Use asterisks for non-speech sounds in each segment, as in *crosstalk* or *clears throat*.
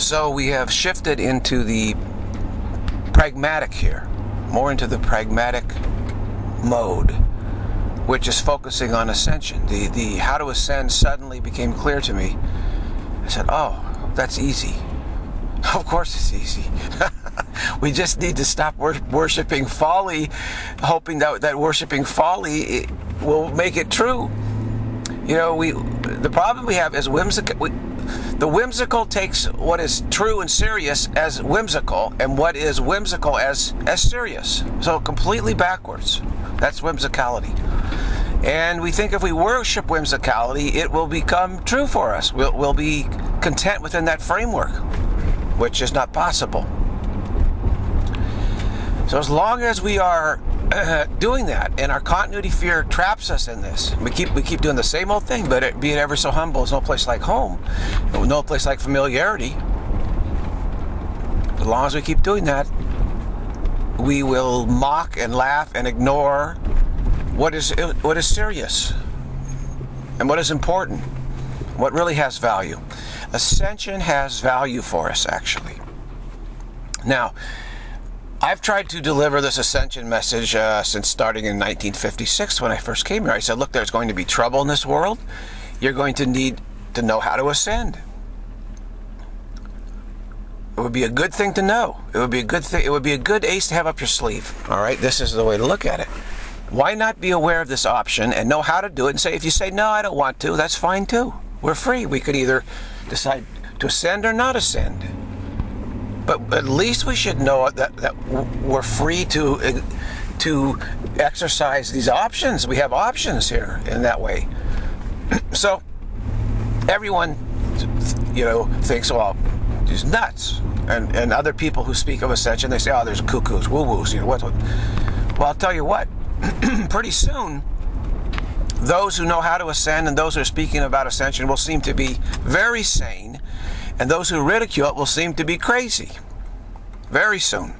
So we have shifted into the pragmatic here, more into the pragmatic mode, which is focusing on ascension. The the how to ascend suddenly became clear to me. I said, "Oh, that's easy." *laughs* Of course, it's easy. *laughs* we just need to stop wor- worshiping folly, hoping that that worshiping folly will make it true. You know, we the problem we have is whimsical. We, the whimsical takes what is true and serious as whimsical, and what is whimsical as as serious. So completely backwards. That's whimsicality. And we think if we worship whimsicality, it will become true for us. We'll, we'll be content within that framework, which is not possible. So as long as we are *clears throat* doing that, and our continuity fear traps us in this. We keep we keep doing the same old thing, but it, being ever so humble is no place like home, no place like familiarity. As long as we keep doing that, we will mock and laugh and ignore what is what is serious and what is important, what really has value. Ascension has value for us, actually. Now I've tried to deliver this ascension message uh, since starting in 1956 when I first came here. I said, look, there's going to be trouble in this world. You're going to need to know how to ascend. It would be a good thing to know. It would be a good thing. It would be a good ace to have up your sleeve. All right, this is the way to look at it. Why not be aware of this option and know how to do it and say, if you say, no, I don't want to, that's fine too. We're free. We could either decide to ascend or not ascend but at least we should know that, that we're free to to exercise these options. We have options here in that way. *clears throat* so everyone, you know, thinks, well, he's nuts. And, and other people who speak of ascension, they say, oh, there's cuckoos, woo-woos, you know, what, what. Well, I'll tell you what, *clears throat* pretty soon, those who know how to ascend and those who are speaking about ascension will seem to be very sane and those who ridicule it will seem to be crazy. Very soon.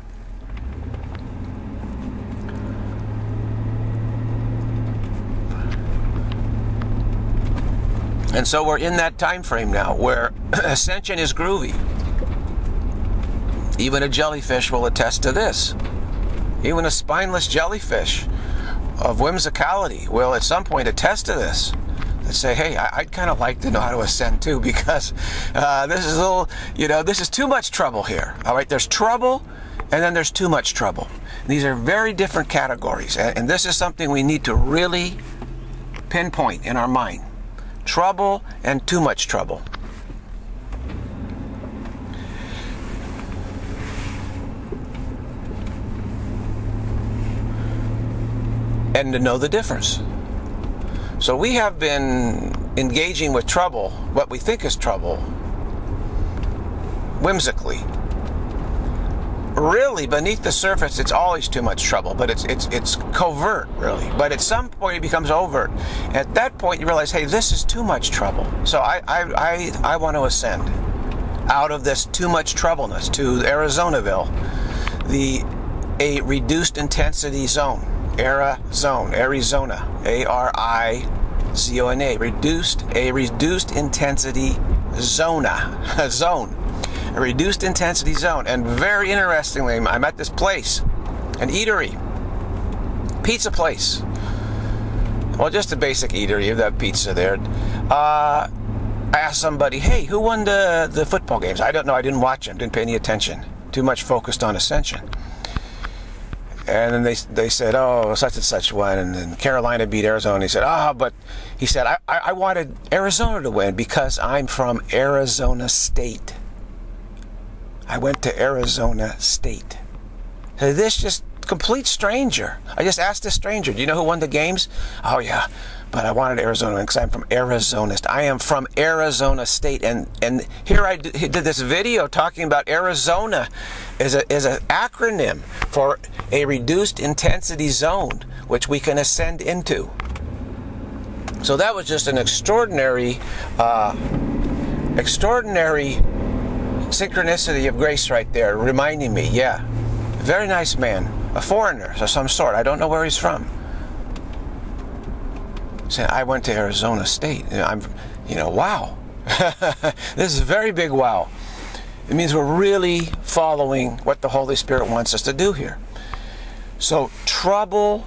And so we're in that time frame now where *clears throat* ascension is groovy. Even a jellyfish will attest to this. Even a spineless jellyfish of whimsicality will at some point attest to this and say, hey, I, would kind of like to know how to ascend too because uh, this is a little, you know, this is too much trouble here. All right, there's trouble and then there's too much trouble. These are very different categories, and, and this is something we need to really pinpoint in our mind trouble and too much trouble. And to know the difference. So we have been engaging with trouble, what we think is trouble, whimsically. Really, beneath the surface, it's always too much trouble, but it's it's it's covert, really. But at some point, it becomes overt. At that point, you realize, hey, this is too much trouble. So I I I, I want to ascend out of this too much troubleness to Arizonaville, the a reduced intensity zone Arizona, Arizona, A R I Z O N A, reduced a reduced intensity zona, a *laughs* zone, a reduced intensity zone. And very interestingly, I'm at this place, an eatery, pizza place. Well, just a basic eatery. You have pizza there. Uh, I asked somebody, "Hey, who won the the football games?" I don't know. I didn't watch them. Didn't pay any attention. Too much focused on ascension. And then they they said, oh, such and such won, and then Carolina beat Arizona. He said, ah, oh, but he said, I, I wanted Arizona to win because I'm from Arizona State. I went to Arizona State. So this just complete stranger. I just asked this stranger, do you know who won the games? Oh yeah, but I wanted Arizona because I'm from Arizona. I am from Arizona State, and and here I did this video talking about Arizona is a is an acronym for a reduced intensity zone, which we can ascend into. So that was just an extraordinary, uh, extraordinary synchronicity of grace right there, reminding me. Yeah, very nice man, a foreigner of some sort. I don't know where he's from saying, I went to Arizona State. I'm, you know, wow. *laughs* this is a very big wow. It means we're really following what the Holy Spirit wants us to do here. So, trouble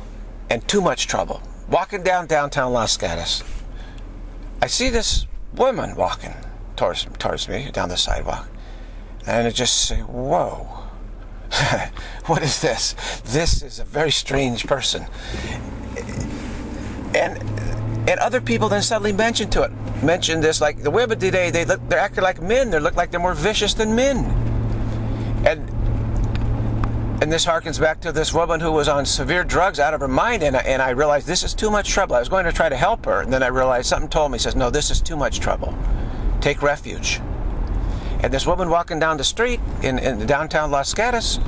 and too much trouble. Walking down downtown Los Gatos, I see this woman walking towards, towards me down the sidewalk. And I just say, whoa. *laughs* what is this? This is a very strange person. And and other people then suddenly mention to it, mention this like the women today, they look they're acting like men. They look like they're more vicious than men. And and this harkens back to this woman who was on severe drugs out of her mind and I, and I realized this is too much trouble. I was going to try to help her and then I realized something told me says no this is too much trouble. Take refuge. And this woman walking down the street in, in downtown Los Gatos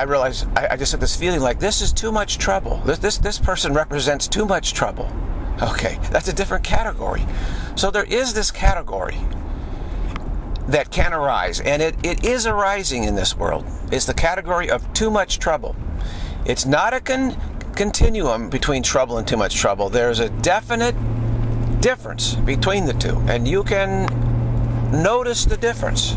I realized I, I, just had this feeling like this is too much trouble. This, this this person represents too much trouble. Okay, that's a different category. So there is this category that can arise, and it, it is arising in this world. It's the category of too much trouble. It's not a con- continuum between trouble and too much trouble. There's a definite difference between the two, and you can notice the difference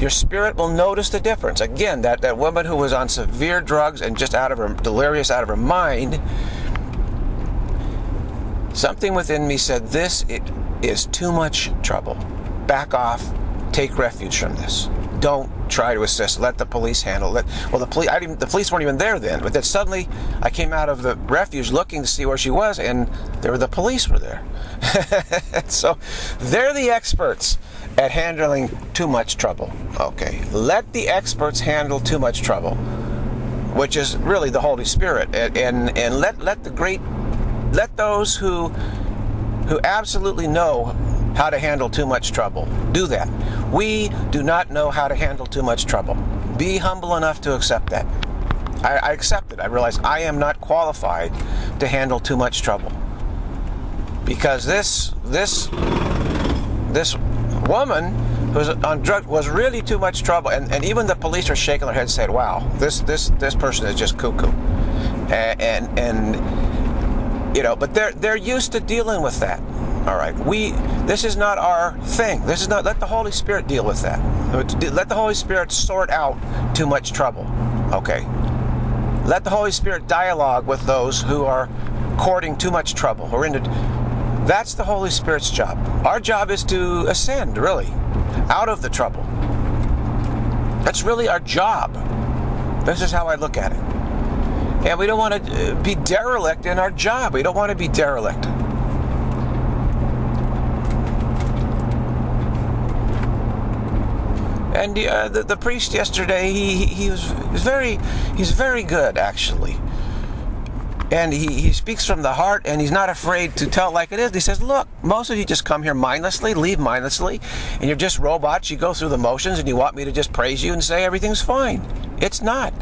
your spirit will notice the difference. Again, that, that woman who was on severe drugs and just out of her delirious, out of her mind, something within me said, This it is too much trouble. Back off, take refuge from this. Don't try to assist. Let the police handle it. Well, the police, the police weren't even there then. But then suddenly, I came out of the refuge looking to see where she was, and there were the police were there. *laughs* so, they're the experts at handling too much trouble. Okay, let the experts handle too much trouble, which is really the Holy Spirit, and and, and let let the great let those who who absolutely know how to handle too much trouble do that. We do not know how to handle too much trouble. Be humble enough to accept that. I, I accept it. I realize I am not qualified to handle too much trouble because this this this woman who's on drugs was really too much trouble, and, and even the police are shaking their heads, and saying, "Wow, this this this person is just cuckoo," and, and and you know, but they're they're used to dealing with that. All right, we this is not our thing. This is not. Let the Holy Spirit deal with that. Let the Holy Spirit sort out too much trouble. Okay. Let the Holy Spirit dialogue with those who are courting too much trouble or into that's the Holy Spirit's job. Our job is to ascend, really, out of the trouble. That's really our job. This is how I look at it. And we don't want to uh, be derelict in our job. We don't want to be derelict. And uh, the, the priest yesterday, he, he was, he was very, he's very good actually and he, he speaks from the heart and he's not afraid to tell like it is. He says, Look, most of you just come here mindlessly, leave mindlessly, and you're just robots. You go through the motions and you want me to just praise you and say everything's fine. It's not.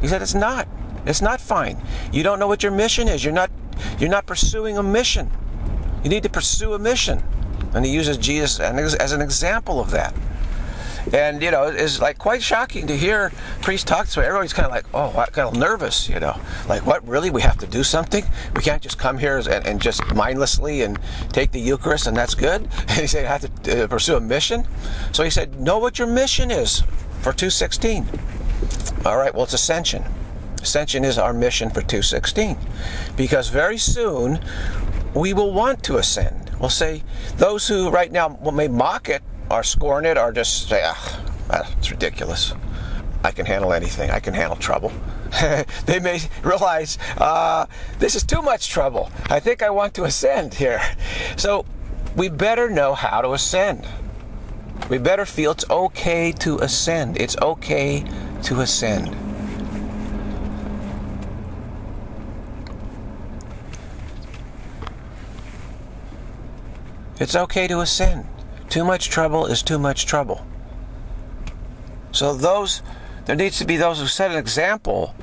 He said, It's not. It's not fine. You don't know what your mission is. You're not you're not pursuing a mission. You need to pursue a mission. And he uses Jesus as an example of that. And you know, it's like quite shocking to hear priests talk to everybody's kind of like, oh, kind of nervous, you know, like what really we have to do something. We can't just come here and, and just mindlessly and take the Eucharist and that's good. *laughs* And he said, I have to uh, pursue a mission. So he said, know what your mission is for 216. All right, well, it's ascension. Ascension is our mission for 216 because very soon we will want to ascend. We'll say those who right now may mock it are scoring it or just say, ah, it's ridiculous. I can handle anything. I can handle trouble. *laughs* they may realize uh, this is too much trouble. I think I want to ascend here. So we better know how to ascend. We better feel it's okay to ascend. It's okay to ascend. It's okay to ascend. Too much trouble is too much trouble. So those, there needs to be those who set an example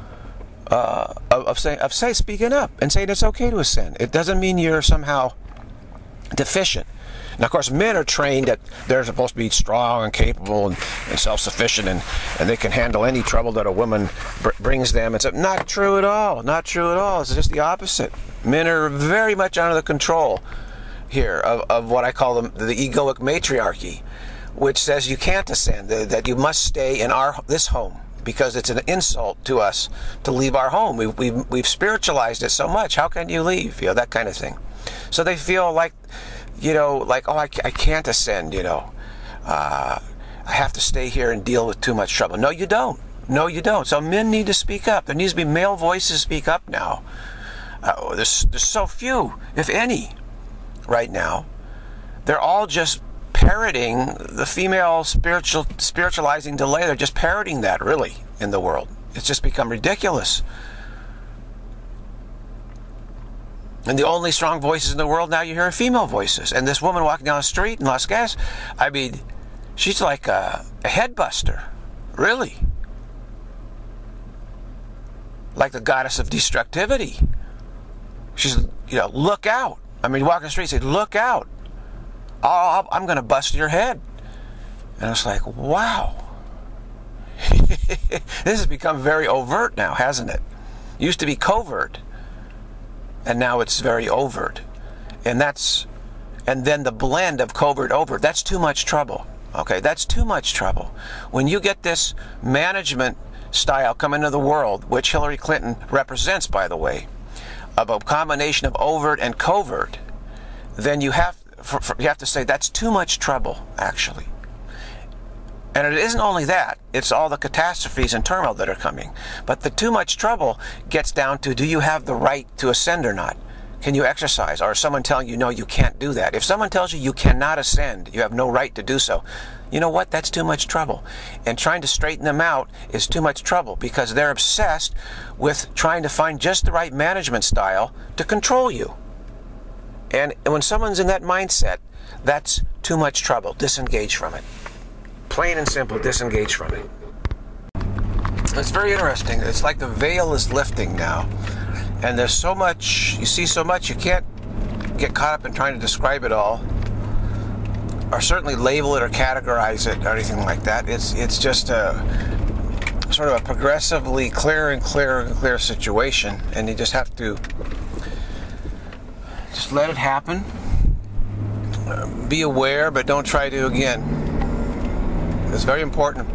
uh, of, of saying, of say, speaking up and saying it's okay to ascend. It doesn't mean you're somehow deficient. Now, of course, men are trained that they're supposed to be strong and capable and, and self-sufficient, and, and they can handle any trouble that a woman br- brings them. It's not true at all. Not true at all. It's just the opposite. Men are very much under the control here of, of what I call the, the egoic matriarchy, which says you can't ascend, that you must stay in our this home because it's an insult to us to leave our home. We've, we've, we've spiritualized it so much. How can you leave? You know, that kind of thing. So they feel like, you know, like, oh, I, I can't ascend, you know. Uh, I have to stay here and deal with too much trouble. No, you don't. No, you don't. So men need to speak up. There needs to be male voices speak up now. Uh, there's, there's so few, if any, right now. They're all just parroting the female spiritual spiritualizing delay. They're just parroting that, really, in the world. It's just become ridiculous. And the only strong voices in the world now you hear are female voices. And this woman walking down the street in Las Vegas, I mean, she's like a, a headbuster, really. Like the goddess of destructivity. She's, you know, look out. I mean, walking the street, say, look out. i am going to bust your head. And it's like, wow. *laughs* this has become very overt now, hasn't it? it? Used to be covert, and now it's very overt. And that's, and then the blend of covert overt, that's too much trouble. Okay, that's too much trouble. When you get this management style come into the world, which Hillary Clinton represents, by the way, of a combination of overt and covert, then you have for, for, you have to say that's too much trouble, actually. And it isn't only that, it's all the catastrophes and turmoil that are coming. But the too much trouble gets down to do you have the right to ascend or not? Can you exercise? Or is someone telling you, no, you can't do that? If someone tells you you cannot ascend, you have no right to do so, you know what? That's too much trouble. And trying to straighten them out is too much trouble because they're obsessed with trying to find just the right management style to control you. And when someone's in that mindset, that's too much trouble. Disengage from it. Plain and simple, disengage from it. It's very interesting. It's like the veil is lifting now. And there's so much, you see so much, you can't get caught up in trying to describe it all or certainly label it or categorize it or anything like that. It's it's just a sort of a progressively clearer and clearer and clearer situation, and you just have to just let it happen. be aware, but don't try to again. It's very important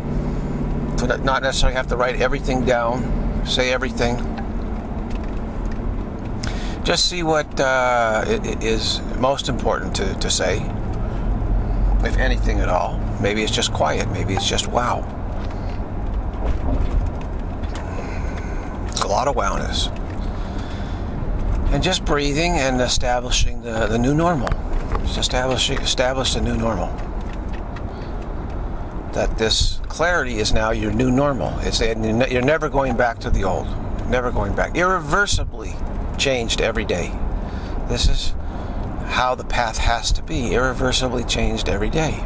to not necessarily have to write everything down, say everything. Just see what uh, is most important to, to say if anything at all. Maybe it's just quiet. Maybe it's just wow. It's a lot of wowness. And just breathing and establishing the, the new normal. Just establishing establish the new normal. That this clarity is now your new normal. It's you're never going back to the old. Never going back. Irreversibly changed every day. This is how the path has to be, irreversibly changed every day.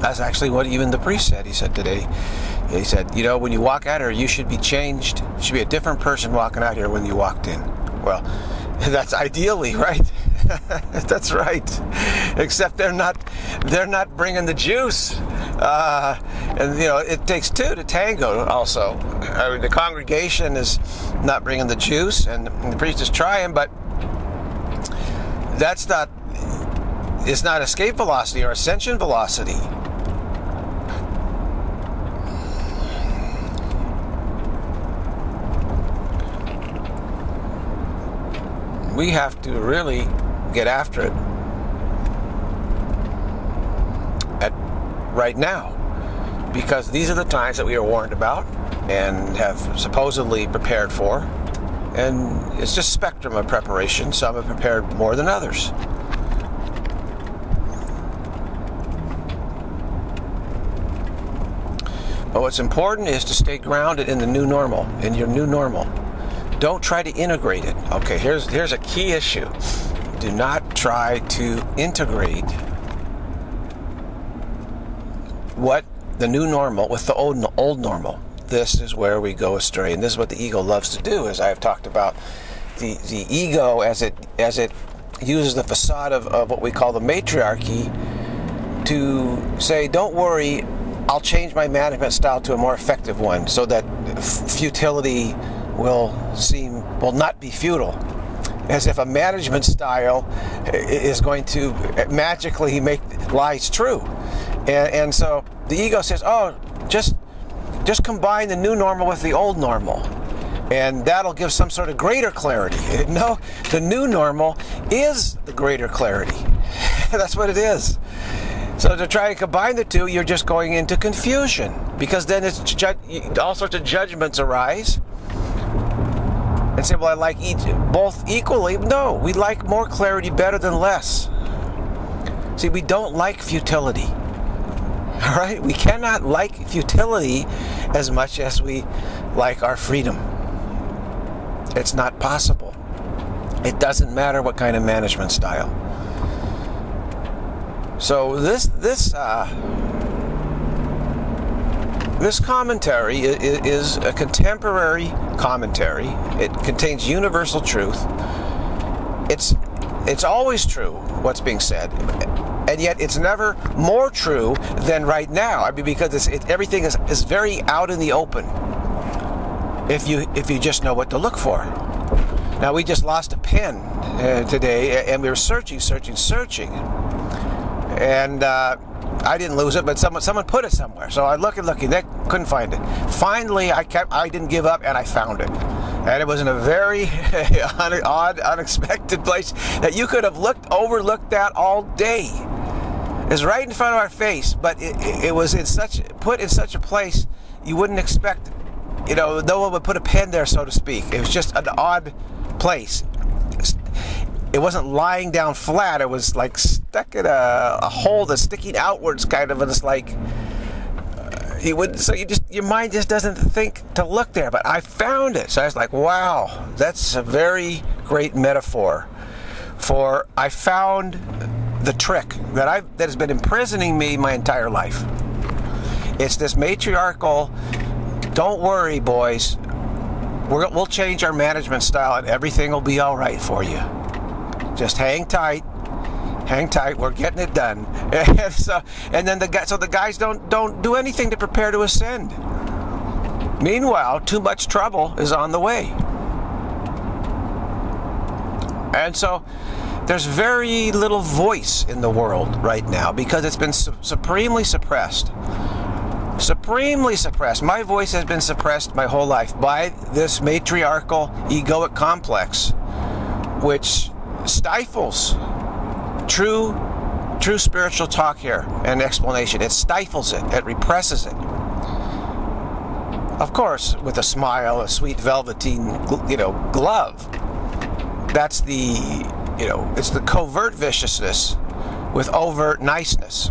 That's actually what even the priest said. He said today, he said, you know, when you walk out here, you should be changed. You should be a different person walking out here when you walked in. Well, *laughs* that's ideally, right? *laughs* that's right. Except they're not, they're not bringing the juice. Uh, and you know, it takes two to tango. Also, I mean, the congregation is not bringing the juice, and the priest is trying, but that's not it's not escape velocity or ascension velocity. We have to really get after it at right now because these are the times that we are warned about and have supposedly prepared for and it's just spectrum of preparation. Some have prepared more than others. But what's important is to stay grounded in the new normal, in your new normal. Don't try to integrate it. Okay, here's here's a key issue. Do not try to integrate what the new normal with the old old normal this is where we go astray. And this is what the ego loves to do, as I have talked about. The, the ego, as it, as it uses the facade of, of what we call the matriarchy, to say, don't worry, I'll change my management style to a more effective one so that futility will seem, will not be futile. as if a management style is going to magically make lies true. And, and so the ego says, oh, just just combine the new normal with the old normal. And that'll give some sort of greater clarity. *laughs* No, the new normal is the greater clarity. *laughs* That's what it is. So to try to combine the two, you're just going into confusion because then it's ju- all sorts of judgments arise and say, "Well, I like each both equally." No, we like more clarity better than less. See, we don't like futility. All right, we cannot like futility as much as we like our freedom. It's not possible. It doesn't matter what kind of management style. So this this uh, this commentary is a contemporary commentary. It contains universal truth. It's it's always true what's being said, and yet it's never more true than right now. I mean, because it, everything is, is very out in the open. If you if you just know what to look for. Now we just lost a pen uh, today, and we were searching, searching, searching, and. Uh, I didn't lose it, but someone someone put it somewhere. So I looked and looking, they couldn't find it. Finally, I kept I didn't give up, and I found it. And it was in a very *laughs* odd, unexpected place that you could have looked overlooked at all day. It's right in front of our face, but it, it was in such put in such a place you wouldn't expect. You know, no one would put a pen there, so to speak. It was just an odd place it wasn't lying down flat. It was like stuck in a, a hole that's sticking outwards, kind of, and it's like uh, you would. So you just your mind just doesn't think to look there. But I found it, so I was like, wow, that's a very great metaphor for I found the trick that I that has been imprisoning me my entire life. It's this matriarchal. Don't worry, boys. we will change our management style, and everything will be all right for you. Just hang tight. Hang tight. We're getting it done. *laughs* And so, and then the guy, so the guys don't don't do anything to prepare to ascend. Meanwhile, too much trouble is on the way. And so, there's very little voice in the world right now because it's been su- supremely suppressed. Supremely suppressed. My voice has been suppressed my whole life by this matriarchal egoic complex, which stifles true true spiritual talk here and explanation. It stifles it, it represses it. Of course, with a smile, a sweet velveteen, you know, glove. That's the, you know, it's the covert viciousness with overt niceness.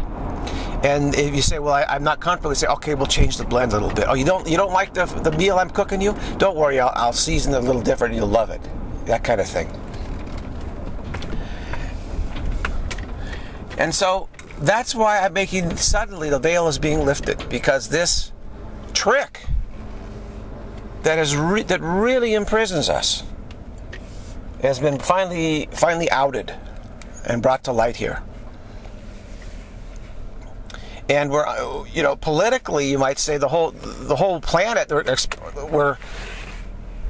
And if you say, "Well, I, am not comfortable," you say, "Okay, we'll change the blend a little bit." Oh, you don't you don't like the the meal I'm cooking you? Don't worry, I'll, I'll season it a little different. and You'll love it. That kind of thing. And so that's why I'm making suddenly the veil is being lifted because this trick that is re- that really imprisons us has been finally finally outed and brought to light here. And we're, you know, politically, you might say the whole the whole planet we're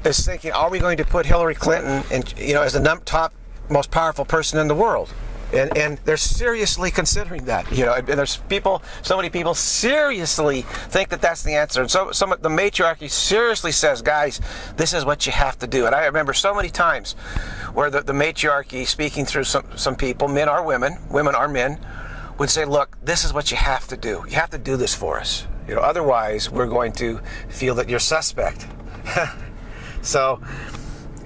is thinking: Are we going to put Hillary Clinton, and you know, as the top most powerful person in the world? And and they're seriously considering that. You know, and there's people, so many people seriously think that that's the answer. And so, some of the matriarchy seriously says, guys, this is what you have to do. And I remember so many times where the, the matriarchy, speaking through some some people, men are women, women are men, would say, look, this is what you have to do. You have to do this for us. You know, otherwise we're going to feel that you're suspect. *laughs* so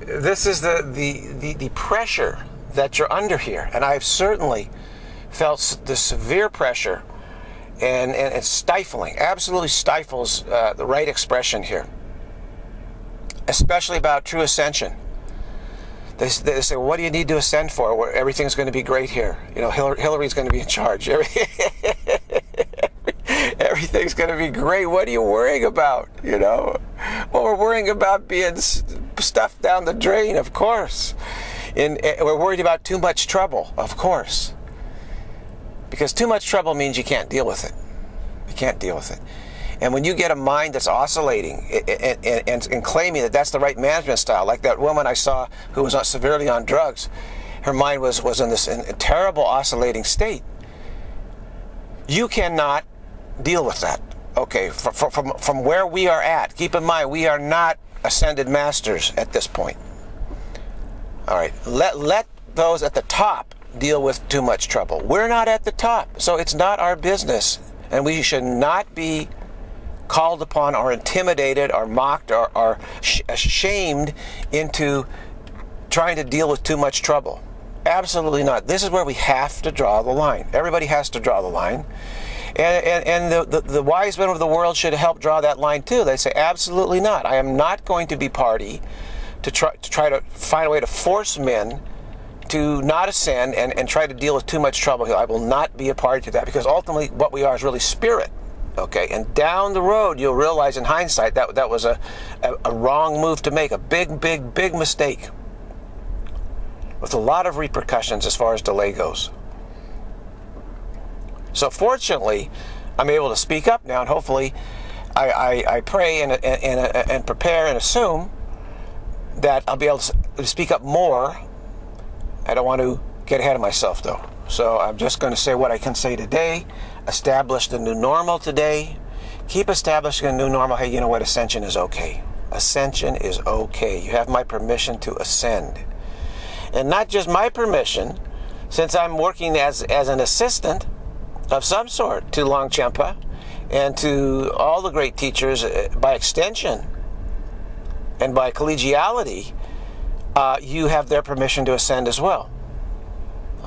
this is the, the, the, the pressure that you're under here. And I've certainly felt the severe pressure and, and, and stifling, absolutely stifles uh, the right expression here, especially about true ascension. They, they say, well, what do you need to ascend for? Where everything's going to be great here. You know, Hillary, Hillary's going to be in charge. *laughs* Everything's going to be great. What are you worrying about? You know, well, we're worrying about being stuffed down the drain, of course. And eh, we're worried about too much trouble, of course. Because too much trouble means you can't deal with it. You can't deal with it. And when you get a mind that's oscillating and, and, and, claiming that that's the right management style, like that woman I saw who was severely on drugs, her mind was, was in this terrible oscillating state. You cannot deal with that. Okay, from, from, from where we are at, keep in mind, we are not ascended masters at this point. All right, let, let those at the top deal with too much trouble. We're not at the top, so it's not our business. And we should not be called upon or intimidated or mocked or, or shamed into trying to deal with too much trouble. Absolutely not. This is where we have to draw the line. Everybody has to draw the line. And, and, and the, the, the, wise men of the world should help draw that line too. They say, absolutely not. I am not going to be party to try to, try to find a way to force men to not ascend and, and try to deal with too much trouble. I will not be a party to that because ultimately what we are is really spirit. Okay, and down the road you'll realize in hindsight that that was a, a, a wrong move to make, a big, big, big mistake with a lot of repercussions as far as delay goes. So fortunately, I'm able to speak up now, and hopefully, I, I, I pray and, and, and, and, prepare and assume that I'll be able to speak up more. I don't want to get ahead of myself, though. So I'm just going to say what I can say today, establish the new normal today, keep establishing a new normal. Hey, you know what? Ascension is okay. Ascension is okay. You have my permission to ascend. And not just my permission, since I'm working as, as an assistant, of some sort to Longchenpa and to all the great teachers uh, by extension and by collegiality, uh, you have their permission to ascend as well.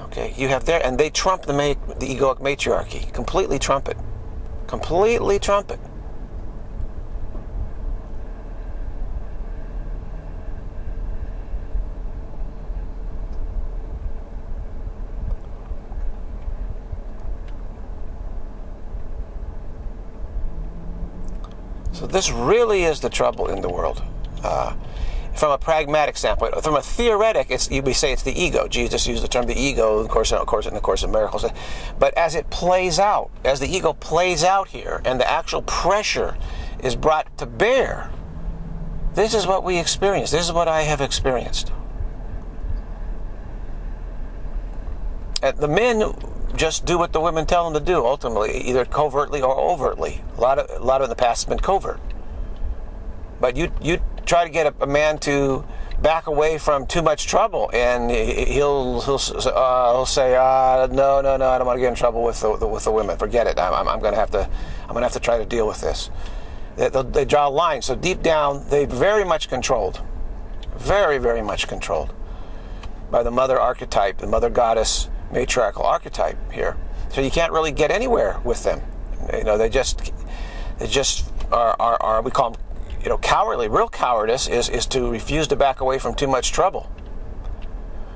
Okay, you have their, and they trump the, ma- the egoic matriarchy, completely trump it, completely trump it. So this really is the trouble in the world. Uh, from a pragmatic standpoint, from a theoretic, it's, we say it's the ego. Jesus used the term the ego, of course, of course, in the Course of Miracles. But as it plays out, as the ego plays out here, and the actual pressure is brought to bear, this is what we experience. This is what I have experienced. And the men just do what the women tell them to do. Ultimately, either covertly or overtly. A lot of a lot of the past has been covert. But you you try to get a, a man to back away from too much trouble, and he'll he'll uh, he'll say, uh, "No, no, no, I don't want to get in trouble with the, the with the women. Forget it. I'm, I'm, I'm going to have to I'm going to have to try to deal with this." They, they draw a line. So deep down, they very much controlled, very very much controlled by the mother archetype, the mother goddess matriarchal archetype here. So you can't really get anywhere with them. You know, they just they just are, are, are we call them you know cowardly. Real cowardice is is to refuse to back away from too much trouble.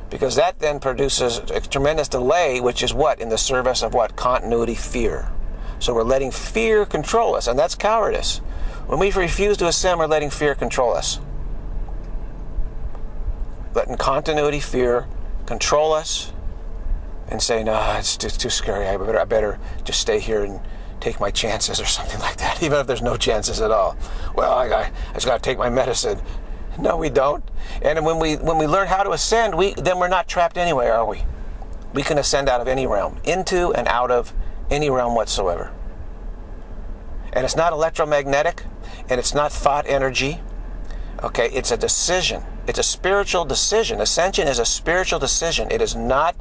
Because that then produces a tremendous delay, which is what? In the service of what? Continuity fear. So we're letting fear control us, and that's cowardice. When we refuse to ascend, we're letting fear control us. Letting continuity fear control us and say, no, it's too, too scary. I better, I better just stay here and take my chances or something *laughs* like that, even if there's no chances at all. Well, I, I, just got to take my medicine. No, we don't. And when we when we learn how to ascend, we then we're not trapped anywhere, are we? We can ascend out of any realm, into and out of any realm whatsoever. And it's not electromagnetic, and it's not thought energy. Okay, it's a decision. It's a spiritual decision. Ascension is a spiritual decision. It is not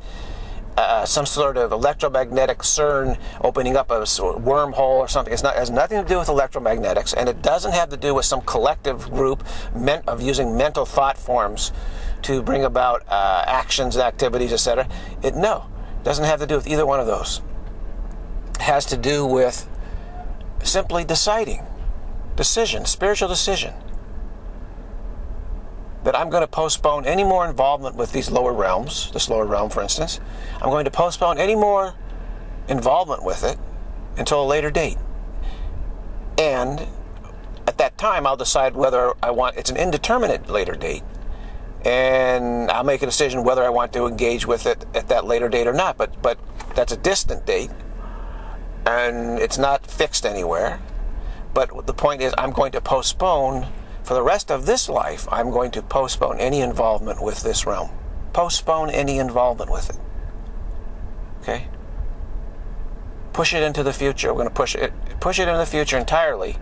uh, some sort of electromagnetic CERN opening up a wormhole or something. It's not, it has nothing to do with electromagnetics, and it doesn't have to do with some collective group of using mental thought forms to bring about uh, actions, activities, etc. It no, doesn't have to do with either one of those. It has to do with simply deciding, decision, spiritual decision that I'm going to postpone any more involvement with these lower realms, this lower realm, for instance. I'm going to postpone any more involvement with it until a later date. And at that time, I'll decide whether I want it's an indeterminate later date. And I'll make a decision whether I want to engage with it at that later date or not. But but that's a distant date, and it's not fixed anywhere. But the point is, I'm going to postpone for the rest of this life. I'm going to postpone any involvement with this realm. Postpone any involvement with it. Okay. Push it into the future. We're going to push it push it into the future entirely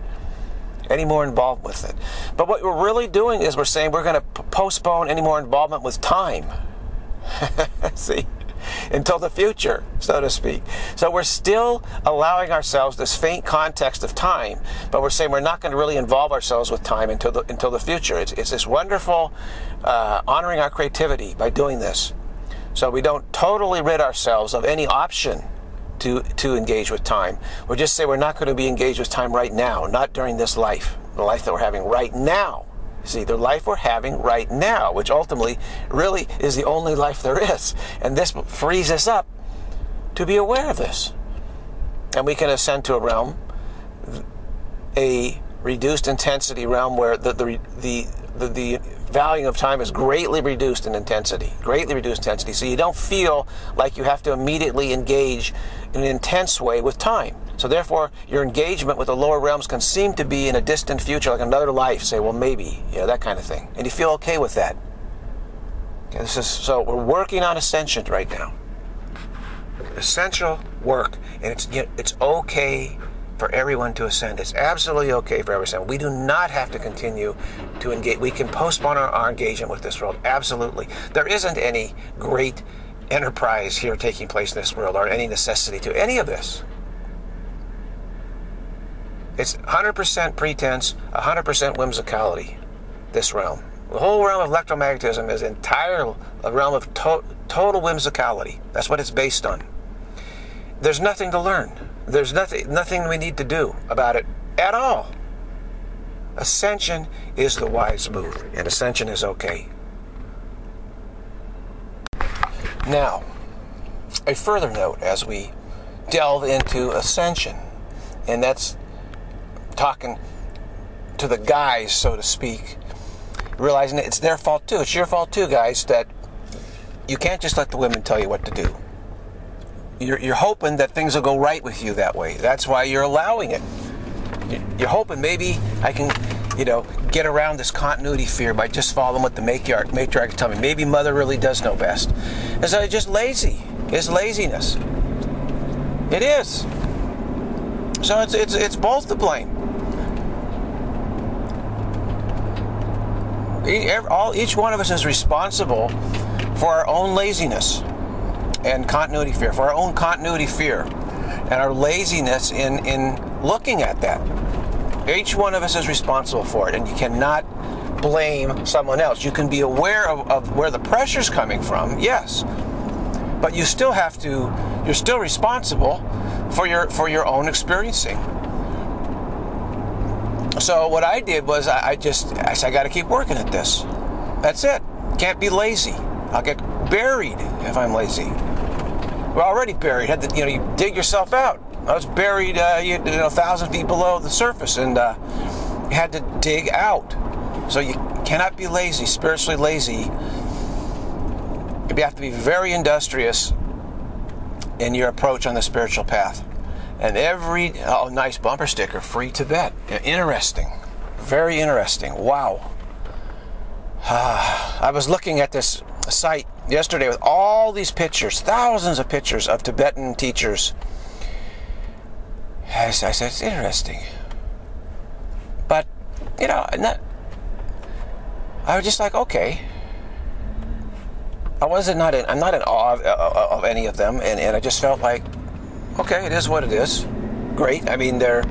any more involvement with it. But what we're really doing is we're saying we're going to postpone any more involvement with time. *laughs* See? Until the future, so to speak. So we're still allowing ourselves this faint context of time, but we're saying we're not going to really involve ourselves with time until the, until the future. It's, it's this wonderful uh, honoring our creativity by doing this. So we don't totally rid ourselves of any option to, to engage with time. We're just saying we're not going to be engaged with time right now, not during this life, the life that we're having right now. See, the life we're having right now, which ultimately really is the only life there is. And this frees us up to be aware of this. And we can ascend to a realm, a reduced intensity realm where the, the, the, the, the value of time is greatly reduced in intensity, greatly reduced intensity. So you don't feel like you have to immediately engage in an intense way with time. So therefore, your engagement with the lower realms can seem to be in a distant future, like another life. Say, well, maybe, you know, that kind of thing, and you feel okay with that. Okay, this is so we're working on ascension right now. Essential work, and it's it's okay for everyone to ascend. It's absolutely okay for everyone. We do not have to continue to engage. We can postpone our, our engagement with this world. Absolutely. There isn't any great enterprise here taking place in this world or any necessity to any of this. It's 100% pretense, 100% whimsicality, this realm. The whole realm of electromagnetism is entirely a realm of to- total whimsicality. That's what it's based on. There's nothing to learn. There's nothing, nothing we need to do about it at all. Ascension is the wise move, and ascension is okay. Now, a further note as we delve into ascension, and that's talking to the guys, so to speak, realizing it's their fault too. It's your fault too, guys, that you can't just let the women tell you what to do. You're, you're hoping that things will go right with you that way. That's why you're allowing it. You're hoping maybe I can, you know, get around this continuity fear by just following what the matriarch, matriarch tell me. Maybe mother really does know best. It's so just lazy. It's laziness. It is. So it's it's it's both to blame. All each one of us is responsible for our own laziness and continuity fear, for our own continuity fear and our laziness in, in looking at that. Each one of us is responsible for it, and you cannot blame someone else. You can be aware of, of where the pressure's coming from, yes, but you still have to, you're still responsible for your for your own experiencing. So what I did was I, I just I said I got to keep working at this. That's it. Can't be lazy. I'll get buried if I'm lazy. We're already buried. Had to, you know, you dig yourself out. I was buried, uh, you, know, a thousand feet below the surface, and uh, had to dig out. So you cannot be lazy, spiritually lazy. You have to be very industrious in your approach on the spiritual path. And every oh, nice bumper sticker, free Tibet. Interesting, very interesting. Wow. Uh, I was looking at this site yesterday with all these pictures, thousands of pictures of Tibetan teachers. I said, it's interesting. But, you know, not, I was just like, okay. I wasn't not in, I'm not in awe of, uh, uh, of any of them, and, and I just felt like, okay, it is what it is. Great. I mean, they're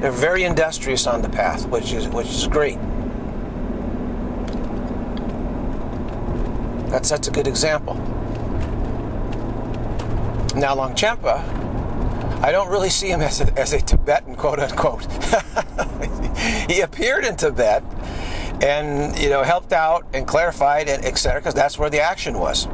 they're very industrious on the path, which is which is great. That's that's a good example. Now Longchenpa, I don't really see him as a, as a Tibetan, quote unquote. *laughs* he appeared in Tibet and you know helped out and clarified and etc. Because that's where the action was.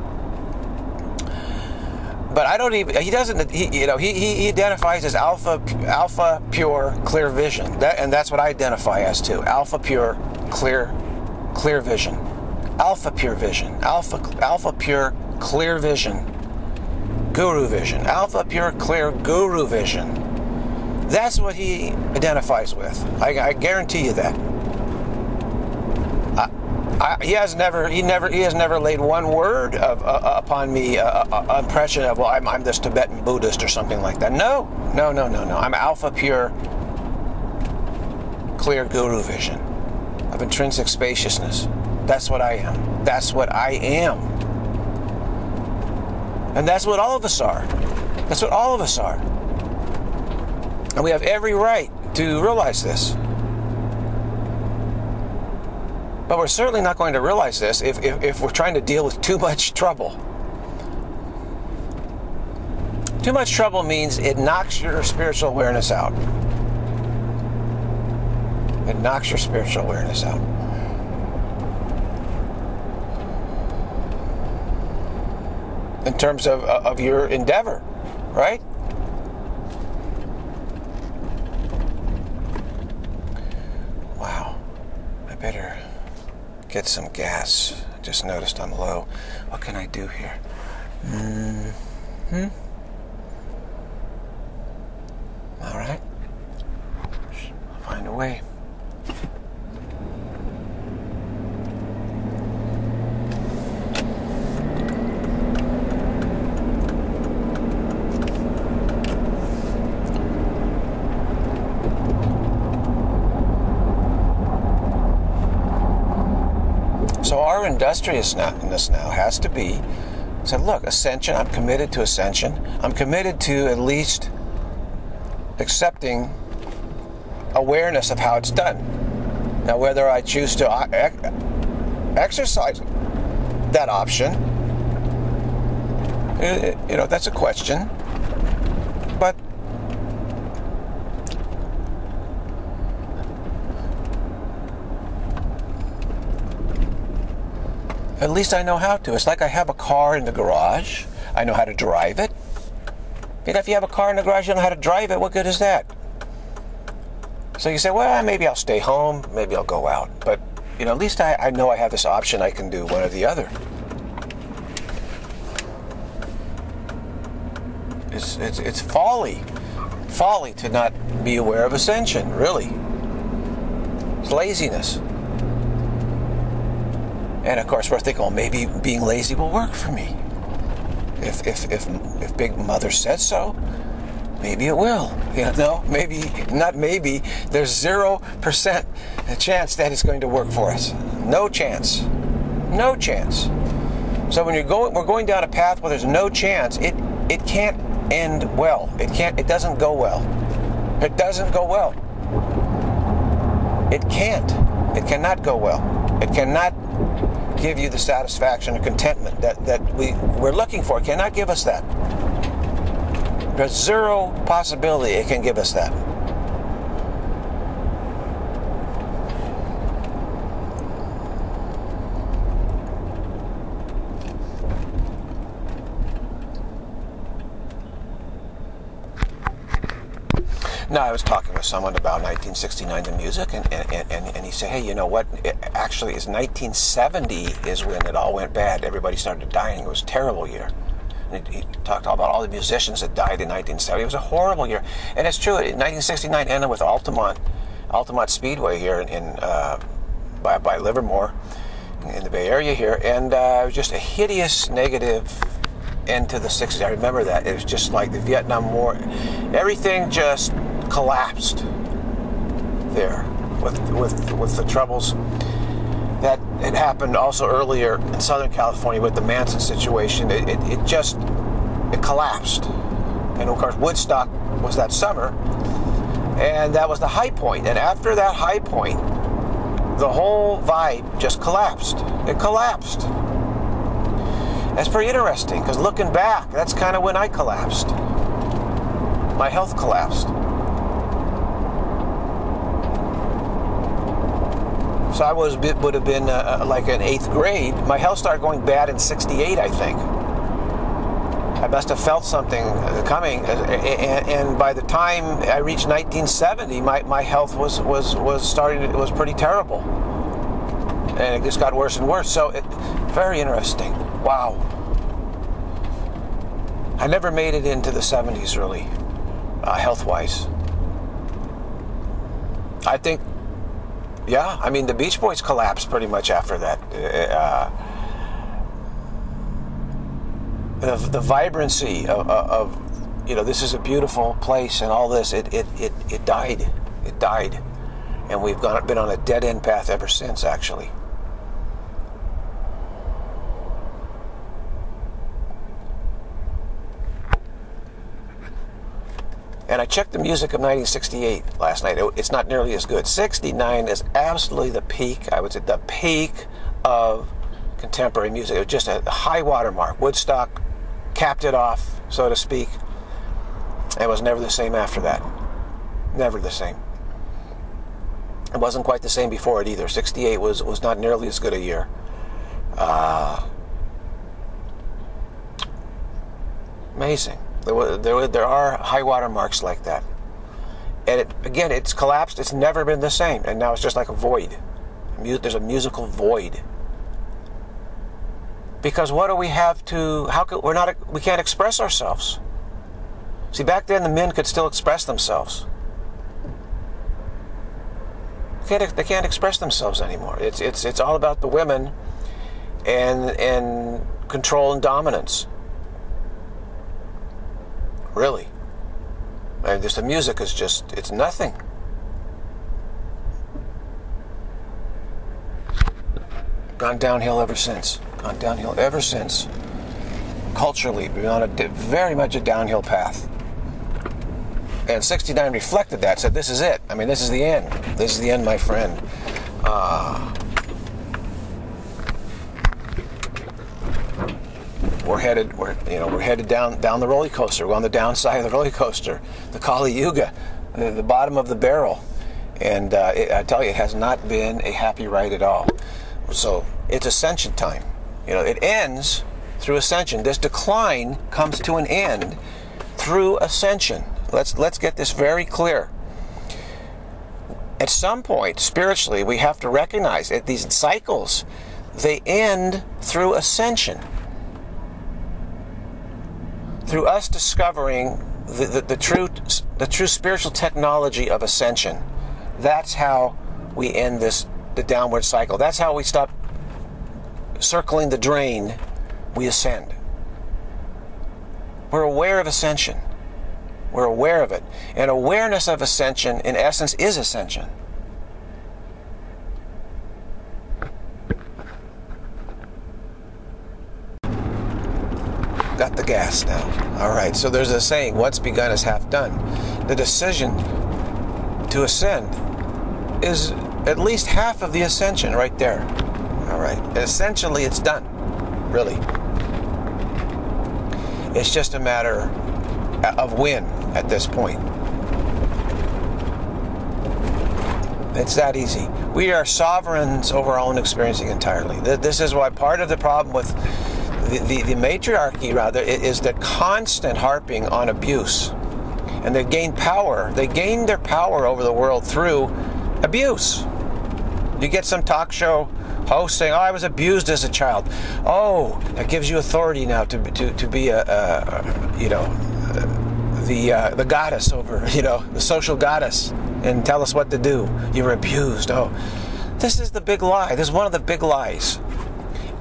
But I don't even. He doesn't. He you know he, he identifies as alpha alpha pure clear vision. That and that's what I identify as too. Alpha pure clear clear vision alpha pure vision, alpha alpha pure clear vision, guru vision, alpha pure clear guru vision. That's what he identifies with. I, I guarantee you that. I, I, he has never, he never, he has never laid one word of, uh, uh upon me, uh, uh, impression of, well, I'm, I'm this Tibetan Buddhist or something like that. No, no, no, no, no. I'm alpha pure, clear guru vision of intrinsic spaciousness. That's what I am. That's what I am. And that's what all of us are. That's what all of us are. And we have every right to realize this. But we're certainly not going to realize this if, if, if, we're trying to deal with too much *laughs* trouble. Too much trouble means it knocks your spiritual awareness out. It knocks your spiritual awareness out. In terms of, of your endeavor, right? Wow. I better get some gas. I just noticed I'm low. What can I do here? Hmm. All right. Find a way. Industriousness now has to be said, look, ascension, I'm committed to ascension. I'm committed to at least accepting awareness of how it's done. Now, whether I choose to uh, exercise that option, you know, that's a question. Least I know how to. It's like I have a car in the garage. I know how to drive it. If you have a car in the garage, you don't know how to drive it, what good is that? So you say, well, maybe I'll stay home, maybe I'll go out. But, you know, at least I, I know I have this option. I can do one or the other. It's, it's, it's folly. Folly to not be aware of ascension, really. It's laziness. And of course, we're thinking, well, maybe being lazy will work for me. If, if, if, if Big Mother says so, maybe it will. You know, maybe, not maybe, there's 0% chance that it's going to work for us. No chance. No chance. So when you're going, we're going down a path where there's no chance, it, it can't end well. It can't, it doesn't go well. It doesn't go well. It can't. It cannot go well. It cannot give you the satisfaction and contentment that, that we, we're looking for. It cannot give us that. There's zero possibility it can give us that. No, I was talking someone about 1969, the music, and, and, and, and he said, hey, you know what? It actually, is 1970 is when it all went bad. Everybody started dying. It was a terrible year. And he, he talked about all the musicians that died in 1970. It was a horrible year. And it's true. 1969 ended with Altamont, Altamont Speedway here in, in uh, by, by Livermore in the Bay Area here. And uh, it was just a hideous negative end to the 60s. I remember that. It was just like the Vietnam War. Everything just collapsed there with, with, with the troubles that had happened also earlier in Southern California with the Manson situation. It, it, it just it collapsed. And of course, Woodstock was that summer, and that was the high point. And after that high point, the whole vibe just collapsed. It collapsed. That's pretty interesting because looking back, that's kind of when I collapsed. My health collapsed. So I was would have been uh, uh, like an eighth grade. My health started going bad in '68, I think. I must have felt something uh, coming, uh, and, by the time I reached 1970, my, my health was was was starting. It was pretty terrible, and it just got worse and worse. So, it, very interesting. Wow. I never made it into the 70s, really, uh, health-wise. I think, yeah, I mean, the Beach Boys collapsed pretty much after that. Uh, the, the vibrancy of, of, you know, this is a beautiful place and all this, it, it, it, it died. It died. And we've gone, been on a dead end path ever since, actually. And I checked the music of 1968 last night. It's not nearly as good. 69 is absolutely the peak, I would say, the peak of contemporary music. It was just a high watermark. Woodstock capped it off, so to speak. It was never the same after that. Never the same. It wasn't quite the same before it either. 68 was, was not nearly as good a year. Uh, amazing. There, there, there are high water marks like that. And it, again, it's collapsed. It's never been the same. And now it's just like a void. There's a musical void. Because what do we have to? How could we're not? We can't express ourselves. See, back then the men could still express themselves. They can't, they can't express themselves anymore. It's it's it's all about the women, and and control and dominance. Really. And just the music is just, it's nothing. Gone downhill ever since. Gone downhill ever since. Culturally, we're on a very much a downhill path. And 69 reflected that, said, This is it. I mean, this is the end. This is the end, my friend. Uh, we're headed we're you know we're headed down down the roller coaster. We're on the downside of the roller coaster, the Kali Yuga, the, the bottom of the barrel, and uh, it, I tell you, it has not been a happy ride at all. So it's ascension time. You know, it ends through ascension. This decline comes to an end through ascension. Let's let's get this very clear. At some point, spiritually, we have to recognize that these cycles they end through ascension through us discovering the, the, the, true, the true spiritual technology of ascension, that's how we end this the downward cycle. That's how we stop circling the drain, we ascend. We're aware of ascension. We're aware of it. And awareness of ascension, in essence, is ascension. Got the gas now. All right, so there's a saying, what's begun is half done. The decision to ascend is at least half of the ascension right there. All right, essentially it's done, really. It's just a matter of when at this point. It's that easy. We are sovereigns over our own experiencing entirely. This is why part of the problem with the, the, matriarchy, rather, is the constant harping on abuse. And they gain power. They gain their power over the world through abuse. You get some talk show host saying, "Oh, I was abused as a child." Oh, that gives you authority now to to, to be a, a, you know the uh, the goddess over you know the social goddess and tell us what to do. You were abused. Oh, this is the big lie. This is one of the big lies.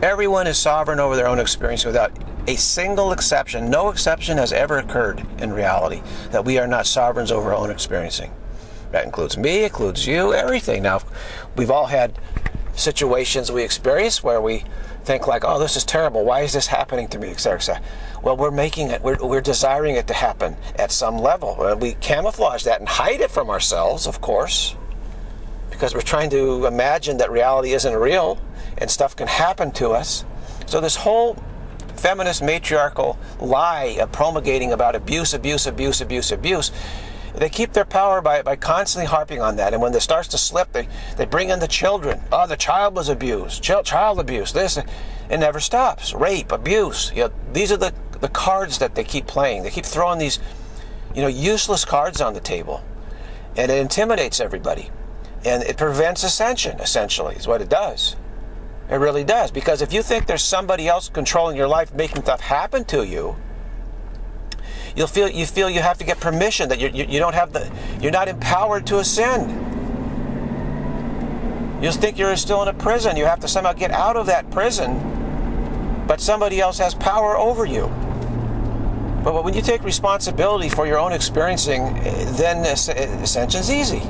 Everyone is sovereign over their own experience without a single exception. No exception has ever occurred in reality that we are not sovereigns over our own experiencing. That includes me, includes you, everything. Now, we've all had situations we experience where we think like, oh, this is terrible. Why is this happening to me, etc., etc. Well, we're making it, we're, we're desiring it to happen at some level. We camouflage that and hide it from ourselves, of course, because we're trying to imagine that reality isn't real and stuff can happen to us. So this whole feminist matriarchal lie of promulgating about abuse, abuse, abuse, abuse, abuse, they keep their power by, by constantly harping on that. And when it starts to slip, they, they bring in the children. Oh, the child was abused, child, child abuse, this. It never stops. Rape, abuse. You know, these are the, the cards that they keep playing. They keep throwing these, you know, useless cards on the table. And it intimidates everybody. And it prevents ascension, essentially, is what it does. It really does. Because if you think there's somebody else controlling your life, making stuff happen to you, you'll feel you feel you have to get permission that you, you, you don't have the you're not empowered to ascend. You'll think you're still in a prison. You have to somehow get out of that prison, but somebody else has power over you. But when you take responsibility for your own experiencing, then ascension's easy.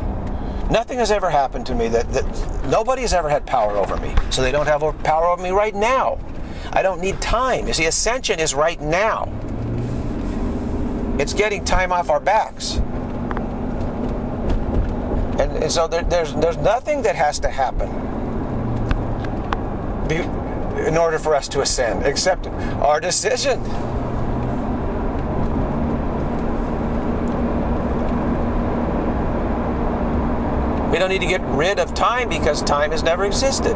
Nothing has ever happened to me that, that nobody has ever had power over me. So they don't have power over me right now. I don't need time. You see, ascension is right now. It's getting time off our backs. And, and so there, there's there's nothing that has to happen be, in order for us to ascend, except our decision. Don't need to get rid of time because time has never existed.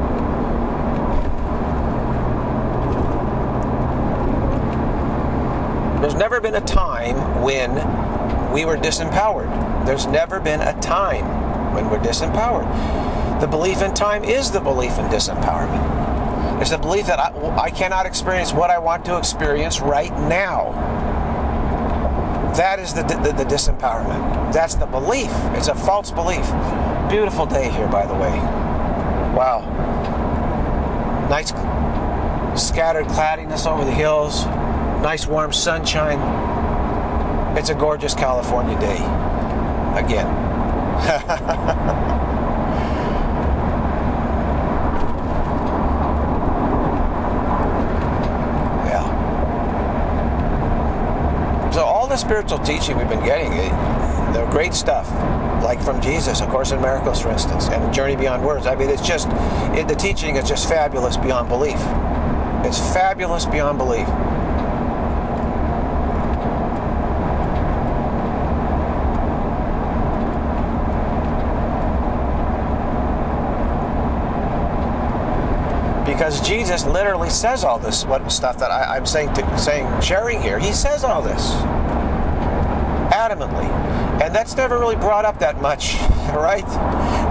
There's never been a time when we were disempowered. There's never been a time when we're disempowered. The belief in time is the belief in disempowerment. It's the belief that I, I cannot experience what I want to experience right now. That is the, the, the disempowerment. That's the belief. It's a false belief. Beautiful day here, by the way. Wow. Nice scattered cloudiness over the hills. Nice warm sunshine. It's a gorgeous California day. Again. *laughs* yeah. So all the spiritual teaching we've been getting, eh, they're great stuff like from Jesus, A Course in Miracles, for instance, and Journey Beyond Words. I mean, it's just, it, the teaching is just fabulous beyond belief. It's fabulous beyond belief. because Jesus literally says all this what stuff that I, am saying to, saying sharing here. He says all this adamantly. And that's never really brought up that much, *laughs* right?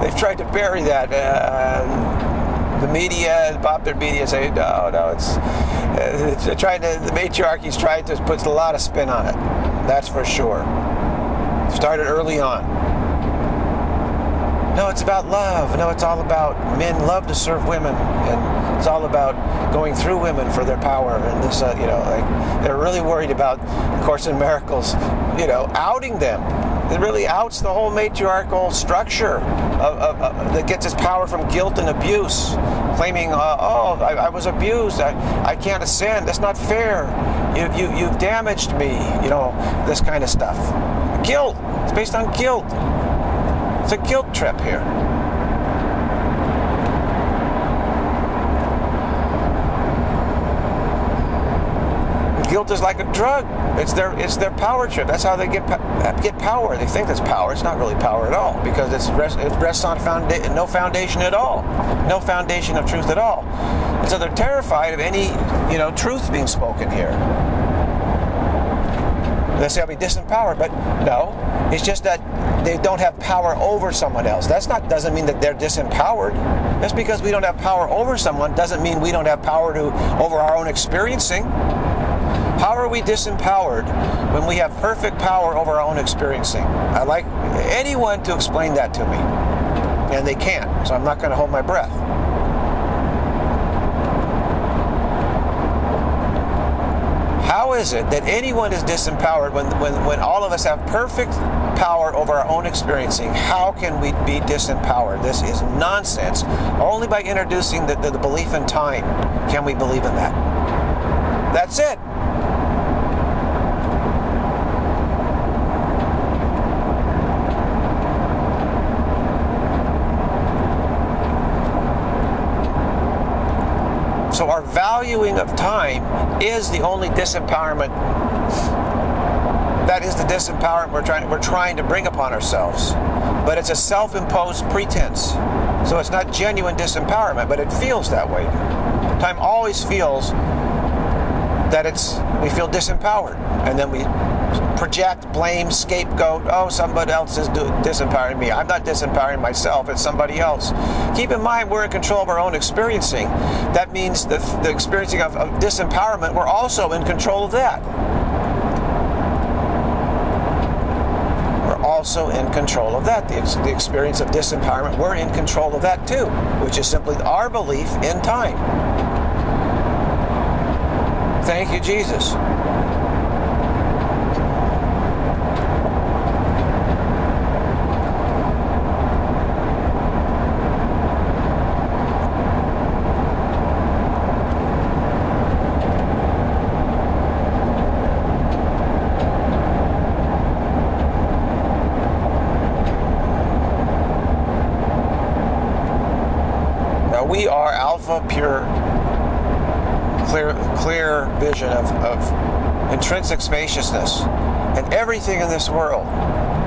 They've tried to bury that. Uh, the media, popular media say, no, no, it's, uh, trying to, the matriarchy's trying to put a lot of spin on it. That's for sure. Started early on. No, it's about love. No, it's all about men love to serve women, and it's all about going through women for their power. And this, uh, you know, like they're really worried about of Course in Miracles, you know, outing them. It really outs the whole matriarchal structure of, of, of, that gets its power from guilt and abuse, claiming, uh, "Oh, I, I, was abused. I, I can't ascend. That's not fair. You, you, you've damaged me." You know, this kind of stuff. Guilt. It's based on guilt. It's a guilt trip here. Guilt is like a drug. It's their it's their power trip. That's how they get get power. They think that's power. It's not really power at all because it's rest, it rests on founda- no foundation at all, no foundation of truth at all. And so they're terrified of any you know truth being spoken here. They say I'll be disempowered, but no, it's just that they don't have power over someone else. That's not doesn't mean that they're disempowered. Just because we don't have power over someone doesn't mean we don't have power to over our own experiencing. How are we disempowered when we have perfect power over our own experiencing? I'd like anyone to explain that to me. And they can't, so I'm not going to hold my breath. How is it that anyone is disempowered when, when, when all of us have perfect power over our own experiencing? How can we be disempowered? This is nonsense. Only by introducing the, the, the belief in time can we believe in that. That's it. So our valuing of time is the only disempowerment. That is the disempowerment we're trying we're trying to bring upon ourselves. But it's a self-imposed pretense. So it's not genuine disempowerment, but it feels that way. Time always feels that it's we feel disempowered, and then we project, blame, scapegoat. Oh, somebody else is disempowering me. I'm not disempowering myself. It's somebody else. Keep in mind, we're in control of our own experiencing. That means the, the experiencing of, of disempowerment, we're also in control of that. We're also in control of that. The, the experience of disempowerment, we're in control of that too, which is simply our belief in time. Thank you, Jesus. we are alpha pure clear clear vision of, of intrinsic spaciousness. And everything in this world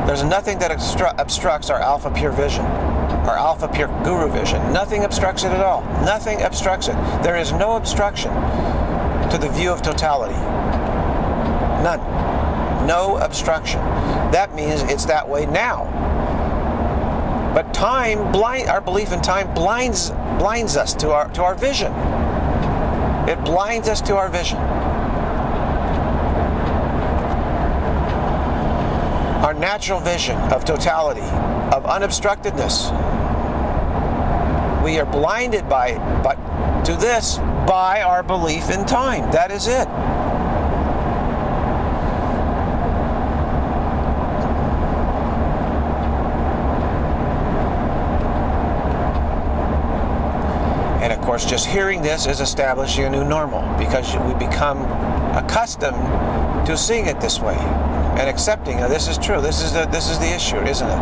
there's nothing that obstru- obstructs our alpha pure vision our alpha pure guru vision. Nothing obstructs it at all. Nothing obstructs it. There is no obstruction to the view of totality. None. No obstruction. That means it's that way now but time blind our belief in time blinds blinds us to our to our vision. It blinds us to our vision. Our natural vision of totality, of unobstructedness. We are blinded by but to this by our belief in time. That is it. Course, just hearing this is establishing a new normal because we become accustomed to seeing it this way and accepting it. This is true. This is the this is the issue, isn't it?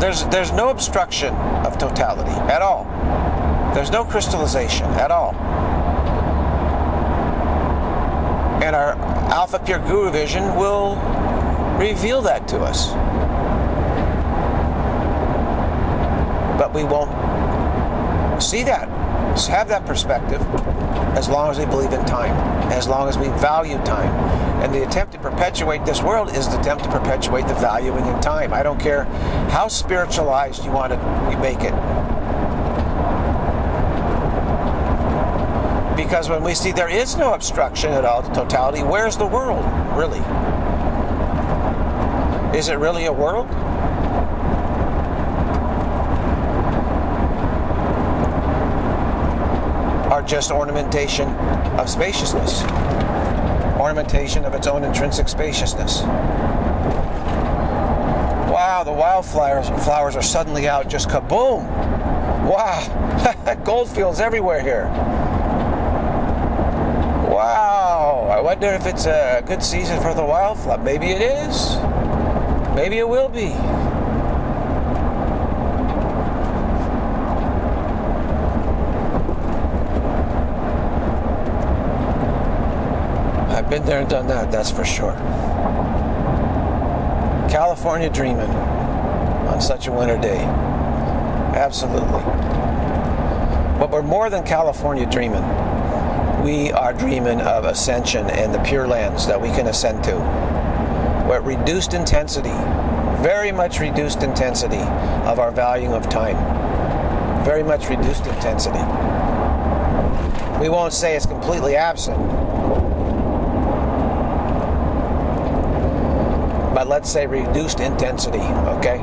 There's there's no obstruction of totality at all. There's no crystallization at all. And our Alpha Pure Guru vision will reveal that to us. We won't see that, have that perspective as long as we believe in time, as long as we value time. And the attempt to perpetuate this world is the attempt to perpetuate the valuing in time. I don't care how spiritualized you want to make it. Because when we see there is no obstruction at all to totality, where's the world, really? Is it really a world? Are just ornamentation of spaciousness, ornamentation of its own intrinsic spaciousness. Wow, the wildflowers flowers are suddenly out, just kaboom! Wow, *laughs* gold fields everywhere here. Wow, I wonder if it's a good season for the wildflower. Maybe it is. Maybe it will be. I've been there and done that, that's for sure. California dreaming on such a winter day. Absolutely. But we're more than California dreaming. We are dreaming of ascension and the pure lands that we can ascend to. We're at reduced intensity, very much reduced intensity of our valuing of time. Very much reduced intensity. We won't say it's completely absent, but let's say reduced intensity, okay?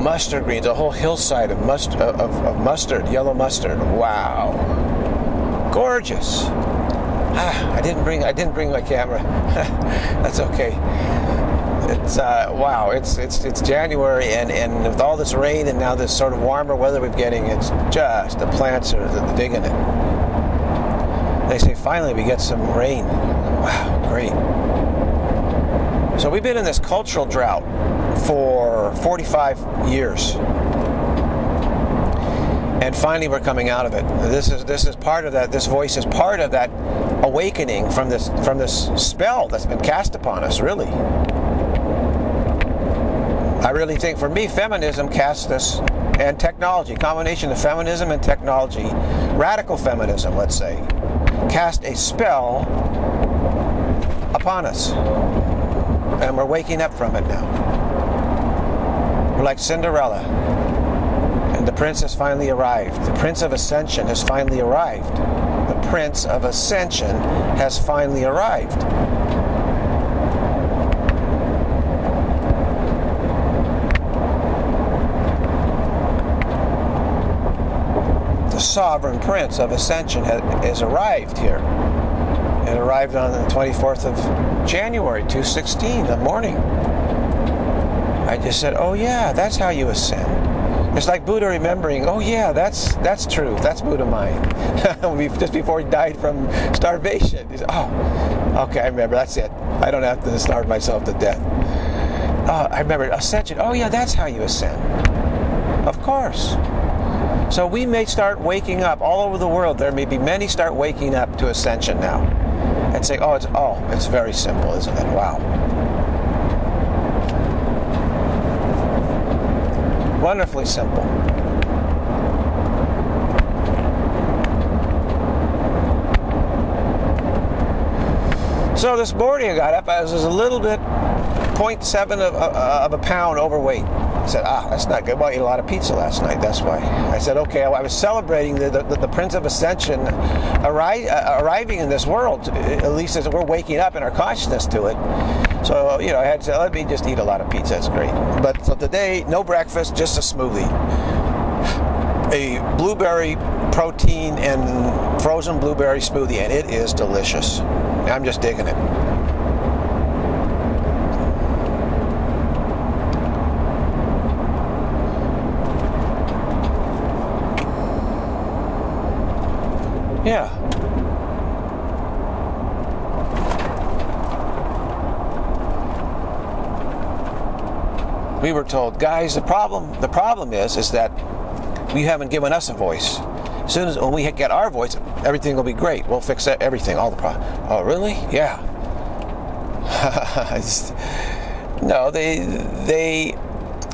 Mustard greens, a whole hillside of, must, of, of mustard, yellow mustard. Wow, gorgeous. Ah, I didn't bring I didn't bring my camera. *laughs* That's okay it's uh, wow. It's it's it's January, and and with all this rain and now this sort of warmer weather we're getting, it's just the plants are digging it. They say finally we get some rain. Wow, great. So we've been in this cultural drought for 45 years. And finally we're coming out of it. This is this is part of that this voice is part of that awakening from this from this spell that's been cast upon us, really. Really think for me, feminism casts us, and technology, combination of feminism and technology, radical feminism, let's say, cast a spell upon us. And we're waking up from it now. We're like Cinderella. And the prince has finally arrived. The prince of ascension has finally arrived. The prince of ascension has finally arrived. Sovereign prince of ascension has, arrived here. It arrived on the 24th of January 216, the morning. I just said, "Oh yeah, that's how you ascend." It's like Buddha remembering, "Oh yeah, that's that's true. That's Buddha mind." *laughs* just before he died from starvation, he said, "Oh, okay, I remember. That's it. I don't have to starve myself to death." Uh, I remember ascension. Oh yeah, that's how you ascend. Of course. So we may start waking up all over the world. There may be many start waking up to ascension now, and say, "Oh, it's oh, it's very simple, isn't it? Wow." wonderfully simple. So this morning I got up, I was a little bit 0.7 of, uh, of a pound overweight. I said, ah, that's not good. Well, I ate a lot of pizza last night, that's why. I said, okay, I was celebrating the, the, the Prince of Ascension arri- uh, arriving in this world, at least as we're waking up in our consciousness to it. So, you know, I had to let me just eat a lot of pizza. It's great. But so today, no breakfast, just a smoothie. A blueberry protein and frozen blueberry smoothie, and it is delicious. I'm just digging it. Yeah. we were told, guys, the problem the problem is is that you haven't given us a voice. As soon as when we get our voice, everything will be great. We'll fix everything, all the problem. Oh, really? Yeah. *laughs* no, they they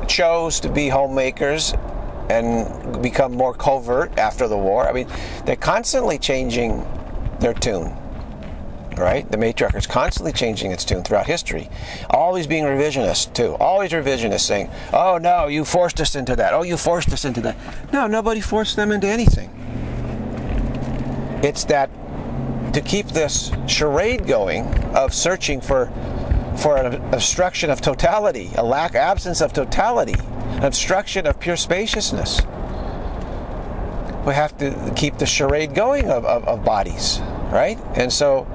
chose to be homemakers and become more covert after the war. I mean, they're constantly changing their tune right? The matriarch is constantly changing its tune throughout history. Always being revisionist, too. Always revisionist, saying, oh no, you forced us into that. Oh, you forced us into that. No, nobody forced them into anything. It's that to keep this charade going of searching for for an obstruction of totality, a lack absence of totality, obstruction of pure spaciousness. We have to keep the charade going of, of, of bodies, right? And so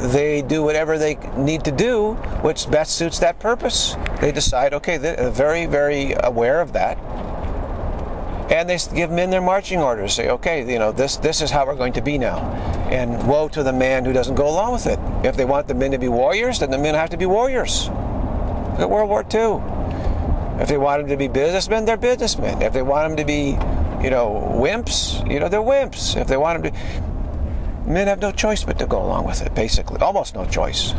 they do whatever they need to do, which best suits that purpose. They decide, okay, they're uh, very, very aware of that. And they give men their marching orders. Say, okay, you know, this this is how we're going to be now. And woe to the man who doesn't go along with it. If they want the men to be warriors, then the men have to be warriors. Look at World War II. If they want them to be businessmen, they're businessmen. If they want them to be, you know, wimps, you know, they're wimps. If they want them to men have no choice but to go along with it, basically. Almost no choice.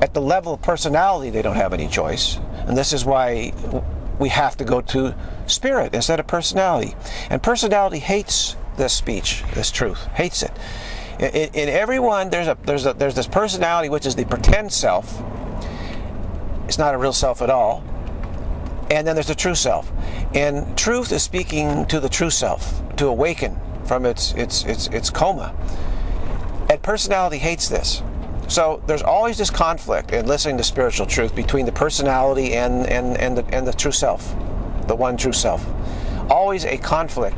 At the level of personality, they don't have any choice. And this is why we have to go to spirit instead of personality. And personality hates this speech, this truth, hates it. In, in everyone, there's a there's a there's this personality which is the pretend self. It's not a real self at all. And then there's the true self. And truth is speaking to the true self, to awaken from its its its its coma. And personality hates this. So there's always this conflict in listening to spiritual truth between the personality and and and the, and the true self, the one true self. Always a conflict,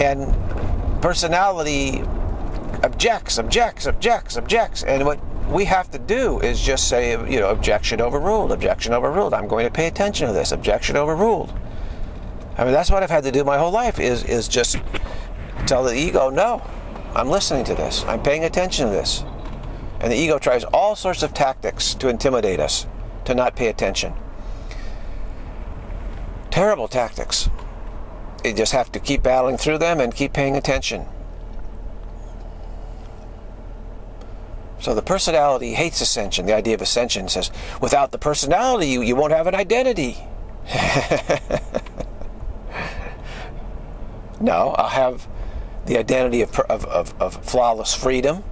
and personality objects, objects, objects, objects, and what we have to do is just say, you know, objection overruled, objection overruled. I'm going to pay attention to this. Objection overruled. I mean, that's what I've had to do my whole life is is just tell the ego, no, I'm listening to this. I'm paying attention to this. And the ego tries all sorts of tactics to intimidate us, to not pay attention. Terrible tactics. You just have to keep battling through them and keep paying attention. So the personality hates ascension. The idea of ascension says, without the personality, you, you won't have an identity. *laughs* no, I'll have the identity of, of, of, of flawless freedom,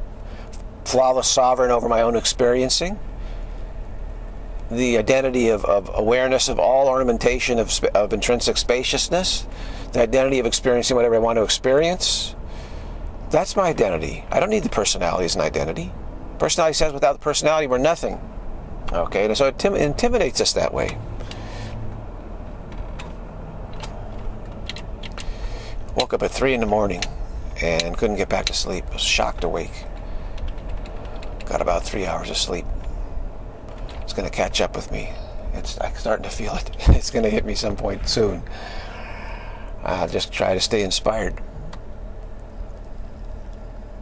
flawless sovereign over my own experiencing, the identity of, of awareness of all ornamentation of, of intrinsic spaciousness, the identity of experiencing whatever I want to experience. That's my identity. I don't need the personality as an identity. Personality says without the personality, we're nothing. Okay, and so it intimidates us that way. Woke up at 3 in the morning and couldn't get back to sleep. Was shocked awake. Got about three hours of sleep. It's going to catch up with me. It's I'm starting to feel it. *laughs* It's going to hit me some point soon. I'll just try to stay inspired.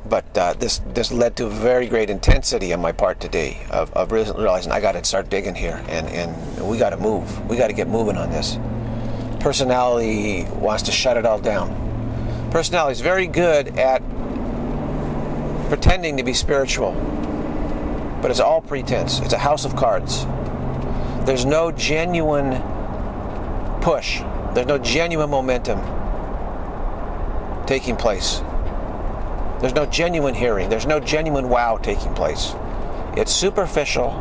But uh, this this led to very great intensity on my part today of, of realizing I got to start digging here and, and we got to move. We got to get moving on this. Personality wants to shut it all down. Personality is very good at pretending to be spiritual, but it's all pretense. It's a house of cards. There's no genuine push, there's no genuine momentum taking place. There's no genuine hearing. There's no genuine wow taking place. It's superficial.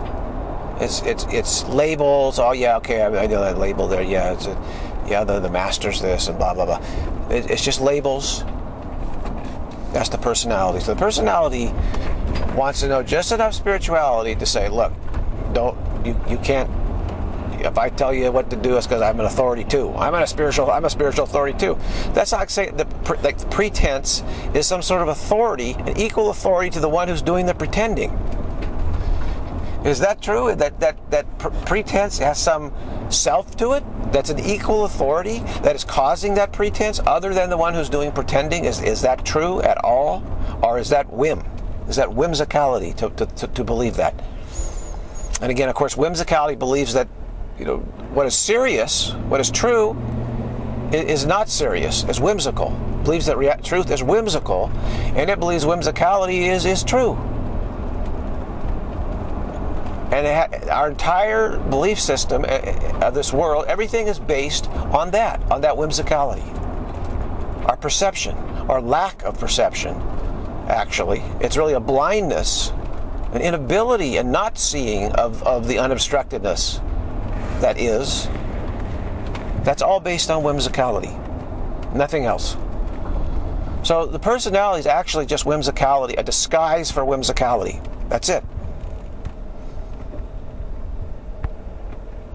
It's it's it's labels. Oh yeah, okay, I, I know that label there. Yeah, it's a, yeah, the the master's this and blah blah blah. It, it's just labels. That's the personality. So the personality wants to know just enough spirituality to say, look, don't you you can't if I tell you what to do, it's because I'm an authority too. I'm a spiritual. I'm a spiritual authority too. That's not saying the like the pretense is some sort of authority, an equal authority to the one who's doing the pretending. Is that true? That that that pretense has some self to it? That's an equal authority that is causing that pretense, other than the one who's doing pretending. Is is that true at all, or is that whim? Is that whimsicality to, to, to, to believe that? And again, of course, whimsicality believes that you know, what is serious, what is true, is not serious, is whimsical. Believes that truth is whimsical, and it believes whimsicality is, is true. And our entire belief system eh, eh, of this world, everything is based on that, on that whimsicality. Our perception, our lack of perception, actually, it's really a blindness, an inability and not seeing of, of the unobstructedness that is, that's all based on whimsicality, nothing else. So the personality is actually just whimsicality, a disguise for whimsicality. That's it.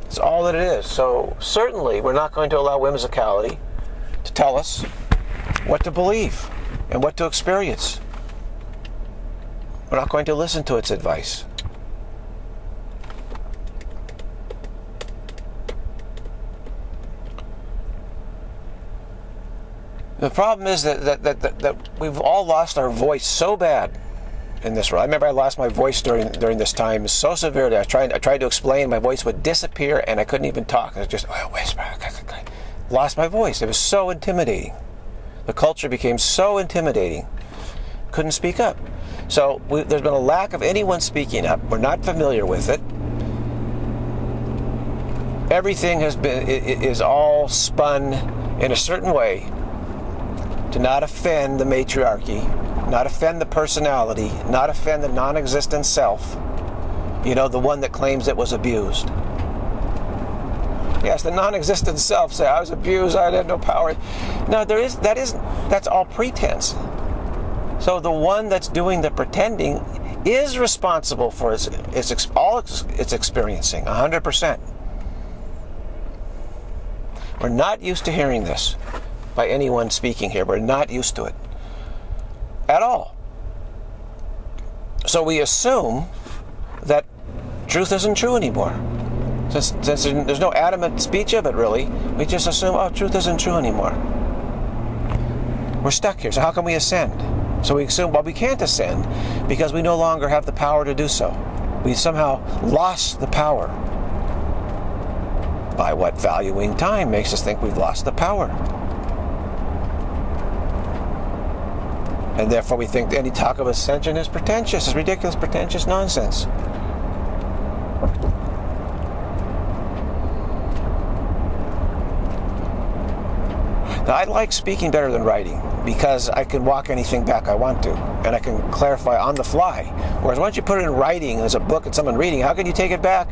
It's all that it is. So certainly we're not going to allow whimsicality to tell us what to believe and what to experience. We're not going to listen to its advice. The problem is that, that, that, that, that we've all lost our voice so bad in this world. I remember I lost my voice during during this time so severely. I tried I tried to explain, my voice would disappear, and I couldn't even talk. I just oh, whisper. Lost my voice. It was so intimidating. The culture became so intimidating. Couldn't speak up. So we, there's been a lack of anyone speaking up. We're not familiar with it. Everything has been is all spun in a certain way to not offend the matriarchy, not offend the personality, not offend the non existent self, you know, the one that claims it was abused. Yes, the non-existent self say I was abused, I had no power. No, there is that is that's all pretense. So the one that's doing the pretending is responsible for its, its all it's experiencing, 100%. We're not used to hearing this by anyone speaking here. We're not used to it at all. So we assume that truth isn't true anymore. Since, since there's no adamant speech of it, really, we just assume, oh, truth isn't true anymore. We're stuck here. So how can we ascend? So we assume, well, we can't ascend because we no longer have the power to do so. We somehow lost the power. By what valuing time makes us think we've lost the power. And therefore, we think any talk of ascension is pretentious, is ridiculous, pretentious nonsense. Now, I like speaking better than writing because I can walk anything back I want to and I can clarify on the fly. Whereas once you put it in writing as a book and someone reading, how can you take it back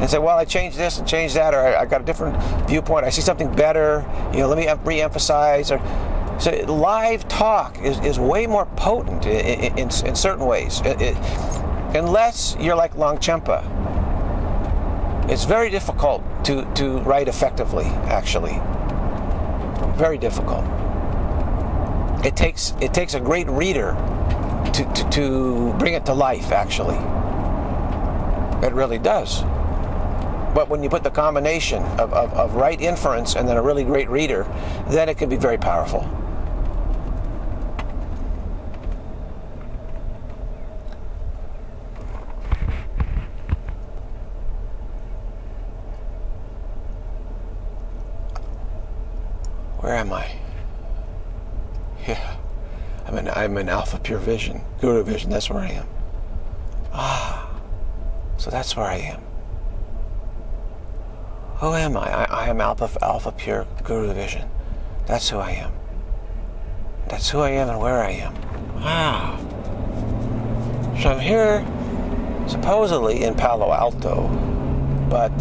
and say, well, I changed this and changed that, or I, I got a different viewpoint, I see something better, you know, let me re emphasize. Or, so live talk is, is way more potent in, in, in certain ways. It, it, unless you're like Longchenpa. It's very difficult to, to write effectively, actually very difficult. It takes it takes a great reader to, to, to bring it to life. Actually, it really does. But when you put the combination of, of, of right inference and then a really great reader, then it can be very powerful. Where am I? Yeah. I'm in, I'm in Alpha Pure Vision, Guru Vision. That's where I am. Ah. So that's where I am. Who am I? I, I am Alpha, Alpha Pure Guru Vision. That's who I am. That's who I am and where I am. Ah. So I'm here supposedly in Palo Alto, but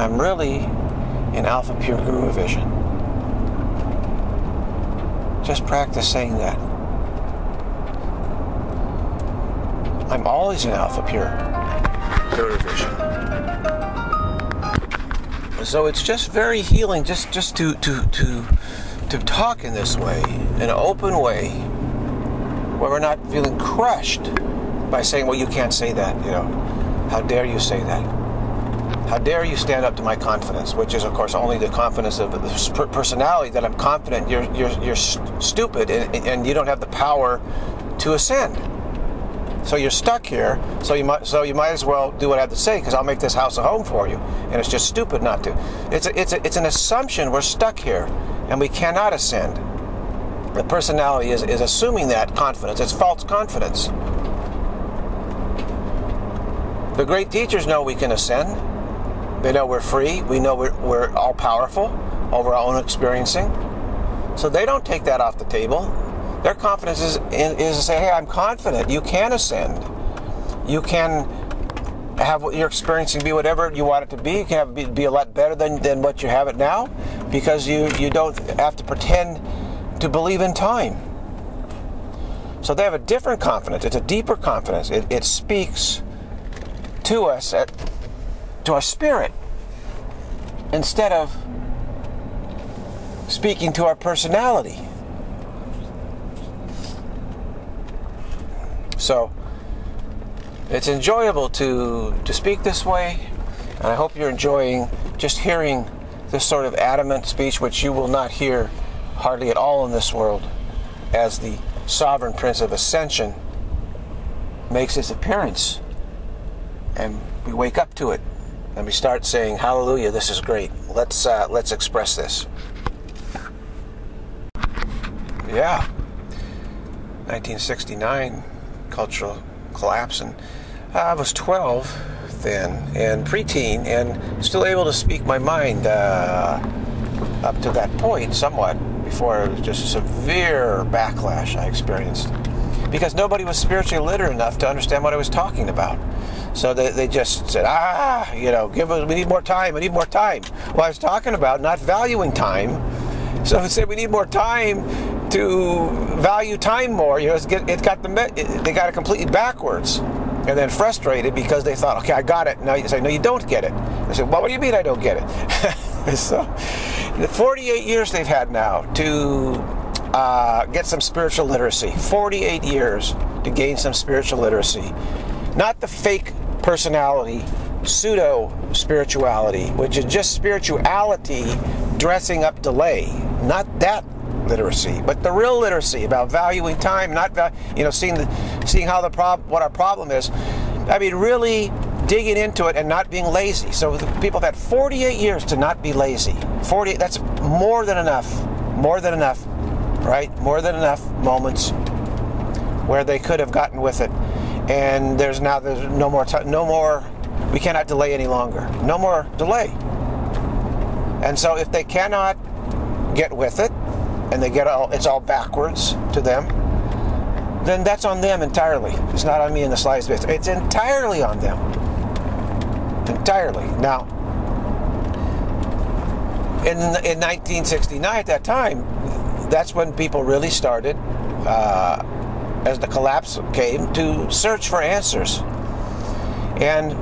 I'm really in Alpha Pure Guru Vision. Just practice saying that. I'm always an Alpha Pure Pure So it's just very healing just, just to, to, to, to talk in this way, in an open way, where we're not feeling crushed by saying, well, you can't say that, you know. How dare you say that? How dare you stand up to my confidence, which is, of course, only the confidence of the personality that I'm confident you're, you're, you're stupid and, and you don't have the power to ascend. So you're stuck here. So you might so you might as well do what I have to say because I'll make this house a home for you. And it's just stupid not to. It's a, it's a, it's an assumption we're stuck here and we cannot ascend. The personality is, is assuming that confidence. It's false confidence. The great teachers know we can ascend. They know we're free. We know we're, we're all powerful over our own experiencing. So they don't take that off the table. Their confidence is, is to say, hey, I'm confident. You can ascend. You can have what you're experiencing be whatever you want it to be. You can have be, be a lot better than, than what you have it now because you, you don't have to pretend to believe in time. So they have a different confidence. It's a deeper confidence. It, it speaks to us at to our spirit instead of speaking to our personality. So it's enjoyable to to speak this way, and I hope you're enjoying just hearing this sort of adamant speech, which you will not hear hardly at all in this world, as the sovereign prince of ascension makes his appearance, and we wake up to it and we start saying, "Hallelujah! This is great. Let's uh, let's express this." Yeah, 1969 cultural collapse, and I was 12 then, and preteen, and still able to speak my mind uh, up to that point, somewhat before just a severe backlash I experienced because nobody was spiritually literate enough to understand what I was talking about. So they, they just said, ah, you know, give us, we need more time, we need more time. Well, I was talking about not valuing time. So I said, we need more time to value time more. You know, it's got the, they got it completely backwards. And then frustrated because they thought, okay, I got it. Now you say, no, you don't get it. I said, well, what do you mean I don't get it? *laughs* so, the 48 years they've had now to uh, get some spiritual literacy. 48 years to gain some spiritual literacy. Not the fake personality, pseudo spirituality, which is just spirituality dressing up delay. Not that literacy, but the real literacy about valuing time, not you know seeing the, seeing how the prob what our problem is. I mean, really digging into it and not being lazy. So people have had 48 years to not be lazy. 48. That's more than enough. More than enough, right? More than enough moments where they could have gotten with it and there's now there's no more t- no more we cannot delay any longer no more delay and so if they cannot get with it and they get all it's all backwards to them, then that's on them entirely. It's not on me in the slightest bit. It's entirely on them. Entirely. Now, in, in 1969, at that time, that's when people really started, uh, as the collapse came, to search for answers. And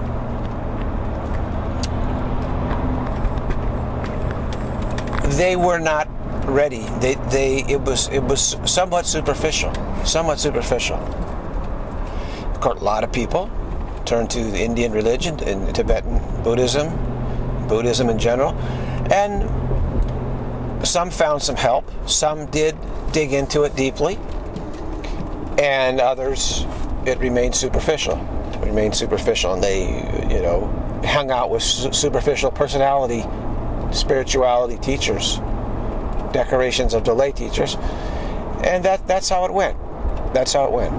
they were not ready. They, they, it was, it was somewhat superficial, somewhat superficial. Of course, a lot of people turned to the Indian religion and Tibetan Buddhism, Buddhism in general, and some found some help. Some did dig into it deeply, and others it remained superficial. It remained superficial, and they, you know, hung out with superficial personality, spirituality teachers decorations of delay teachers. And that, that's how it went. That's how it went.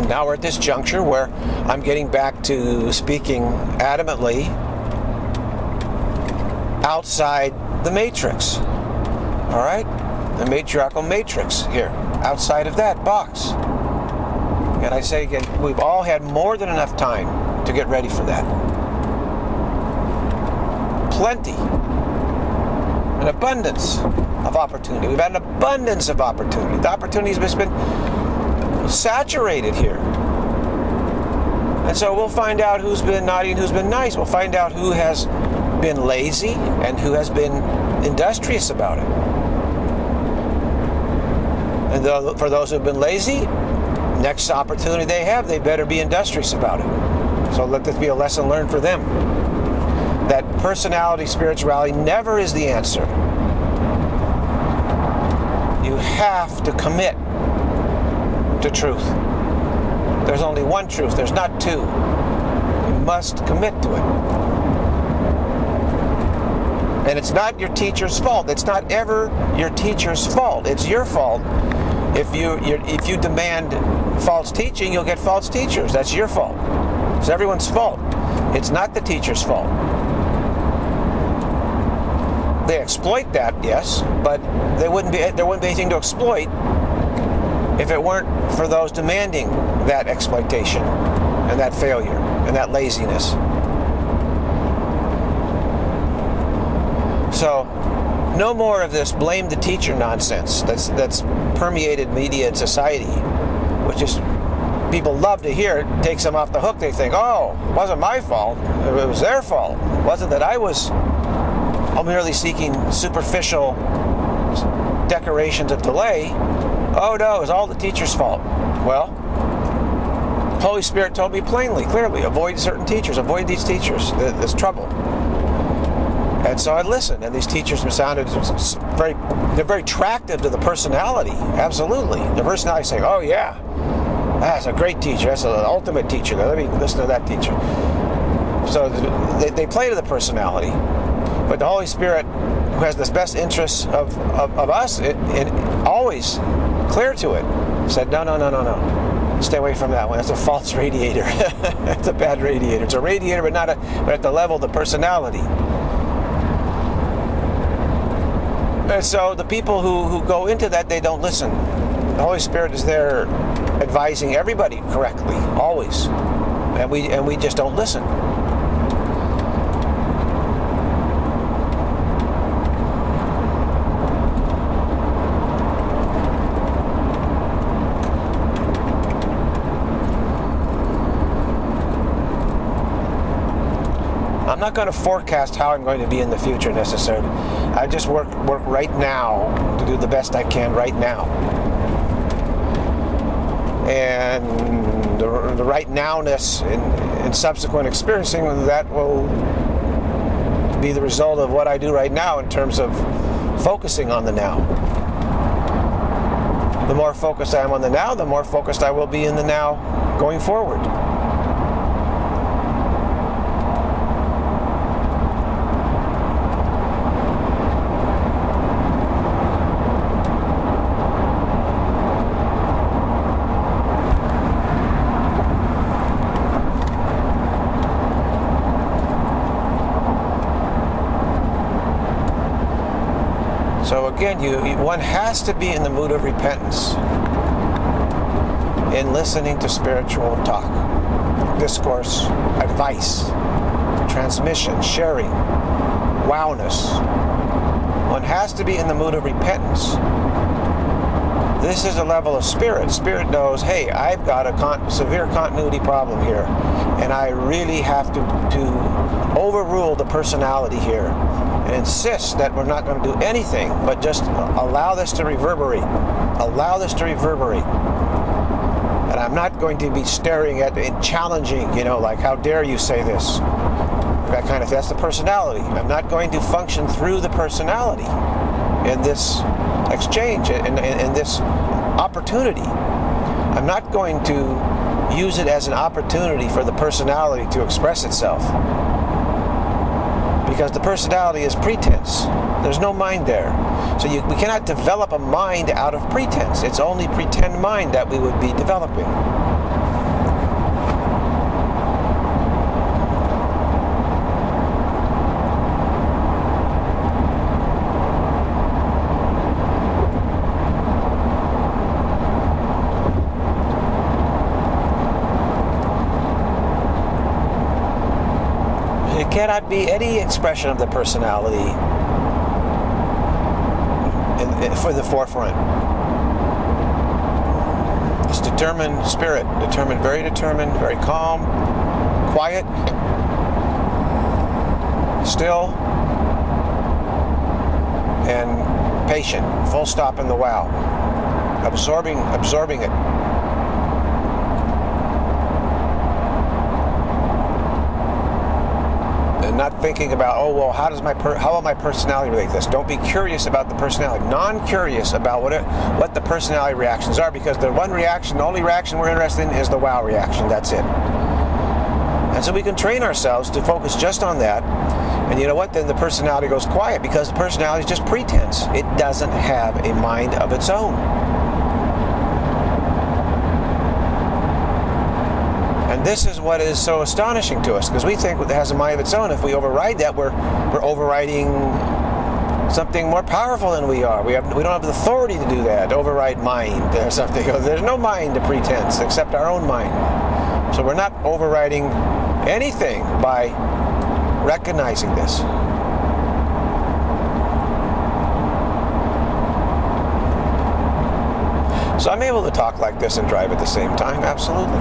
And now we're at this juncture where I'm getting back to speaking adamantly outside the matrix. All right? The matriarchal matrix here, outside of that box. And I say again, we've all had more than enough time to get ready for that. Plenty. An abundance of opportunity. We've had an abundance of opportunity. The opportunity has been saturated here. And so we'll find out who's been naughty and who's been nice. We'll find out who has been lazy and who has been industrious about it. And for those who've been lazy, next opportunity they have, they better be industrious about it. So let this be a lesson learned for them. That personality, spirituality never is the answer. You have to commit to truth. There's only one truth, there's not two. You must commit to it. And it's not your teacher's fault. It's not ever your teacher's fault. It's your fault if you if you demand false teaching, you'll get false teachers. That's your fault. It's everyone's fault. It's not the teacher's fault. They exploit that, yes, but they wouldn't be there wouldn't be anything to exploit if it weren't for those demanding that exploitation and that failure and that laziness. So no more of this blame the teacher nonsense that's that's permeated media and society, which is people love to hear it takes them off the hook. They think, oh, it wasn't my fault. It was their fault. It wasn't that I was merely seeking superficial decorations of delay. Oh no, it was all the teacher's fault. Well, Holy Spirit told me plainly, clearly, avoid certain teachers, avoid these teachers. There's trouble. And so I listened, and these teachers sounded very, they're very attractive to the personality. Absolutely. The personality saying, oh yeah, that's a great teacher. That's an ultimate teacher. Let me listen to that teacher. So they, they play to the personality. But the Holy Spirit, who has the best interests of, of, of us, it, it always clear to it, said, no, no, no, no, no. Stay away from that one. That's a false radiator. *laughs* It's a bad radiator. It's a radiator, but not a, but at the level of the personality. And so the people who, who go into that, they don't listen. The Holy Spirit is there advising everybody correctly, always. And we and we just don't listen. I'm not going to forecast how I'm going to be in the future necessarily. I just work work right now to do the best I can right now. And the, the right nowness in, in subsequent experiencing that will be the result of what I do right now in terms of focusing on the now. The more focused I am on the now, the more focused I will be in the now going forward. Again, you, one has to be in the mood of repentance in listening to spiritual talk, discourse, advice, transmission, sharing, wowness. One has to be in the mood of repentance. This is a level of spirit. Spirit knows, hey, I've got a con- severe continuity problem here, and I really have to, to overrule the personality here and insist that we're not going to do anything but just allow this to reverberate. Allow this to reverberate. And I'm not going to be staring at and challenging, you know, like, how dare you say this? That kind of That's the personality. I'm not going to function through the personality in this exchange, in, in, in this opportunity. I'm not going to use it as an opportunity for the personality to express itself because the personality is pretense. There's no mind there. So you, we cannot develop a mind out of pretense. It's only pretend mind that we would be developing. Cannot be any expression of the personality in, in, for the forefront. It's determined spirit, determined, very determined, very calm, quiet, still, and patient. Full stop in the wow. Absorbing, absorbing it. Not thinking about, oh well, how does my per- how will my personality relate to this? Don't be curious about the personality. Non-curious about what it, what the personality reactions are, because the one reaction, the only reaction we're interested in is the wow reaction. That's it. And so we can train ourselves to focus just on that. And you know what? Then the personality goes quiet because the personality is just pretense. It doesn't have a mind of its own. And this is what is so astonishing to us because we think it has a mind of its own. If we override that, we're we're overriding something more powerful than we are. We have we don't have the authority to do that. Override mind or something. *laughs* There's no mind to pretense except our own mind. So we're not overriding anything by recognizing this. So I'm able to talk like this and drive at the same time, absolutely.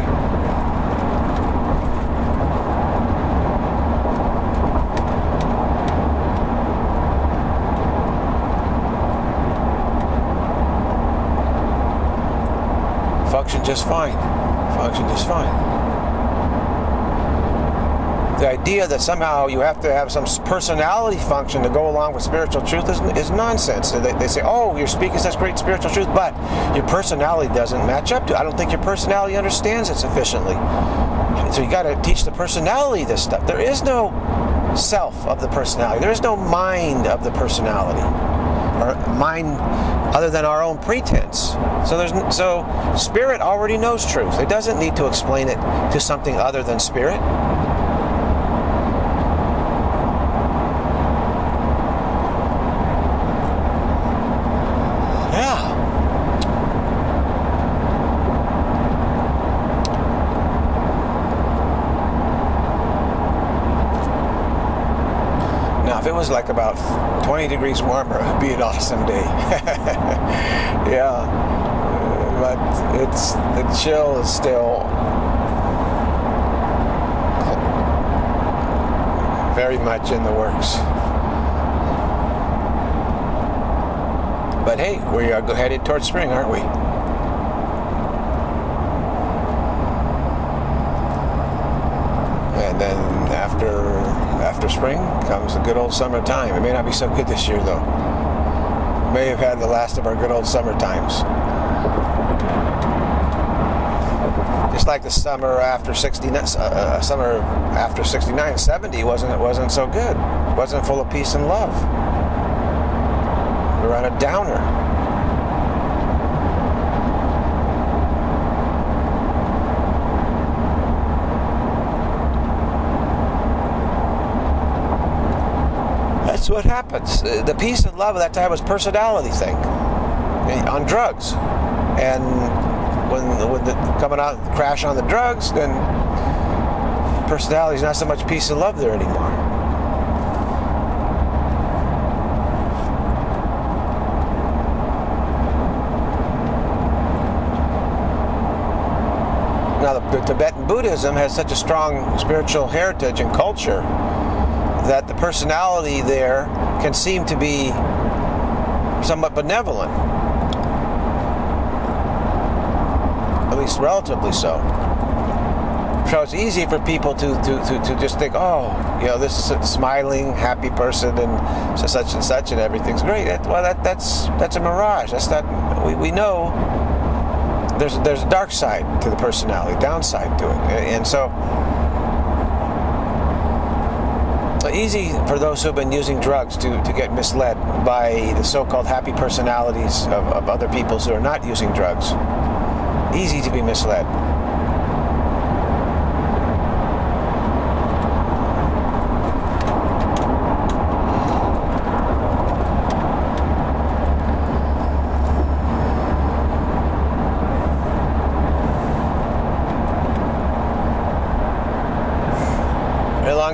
function just fine. Function just fine. The idea that somehow you have to have some personality function to go along with spiritual truth is, is nonsense. They, they say, oh, you're speaking such great spiritual truth, but your personality doesn't match up to it. I don't think your personality understands it sufficiently. So you got to teach the personality this stuff. There is no self of the personality. There is no mind of the personality or mind other than our own pretense. So there's so spirit already knows truth. It doesn't need to explain it to something other than spirit. Yeah. Now if it was like about 20 degrees warmer, it'd be an awesome day. *laughs* yeah, but it's the chill is still very much in the works. But hey, we are headed towards spring, aren't we? And then after after spring comes the good old summertime. It may not be so good this year, though. We may have had the last of our good old summer times. Just like the summer after 69, uh, uh, summer after 69, 70 wasn't it wasn't so good. It wasn't full of peace and love. We were on a downer. What happens? The peace and love of that time was personality thing on drugs, and when when the coming out crash on the drugs, then personality is not so much peace and love there anymore. Now, the, the Tibetan Buddhism has such a strong spiritual heritage and culture that the personality there can seem to be somewhat benevolent. Least relatively so. So it's easy for people to, to, to, to just think, oh, you know, this is a smiling, happy person and such and such and everything's great. That, well, that, that's, that's a mirage. That's not, we, we know there's, there's a dark side to the personality, downside to it. And so easy for those who have been using drugs to, to get misled by the so-called happy personalities of, of other peoples who are not using drugs. Easy to be misled.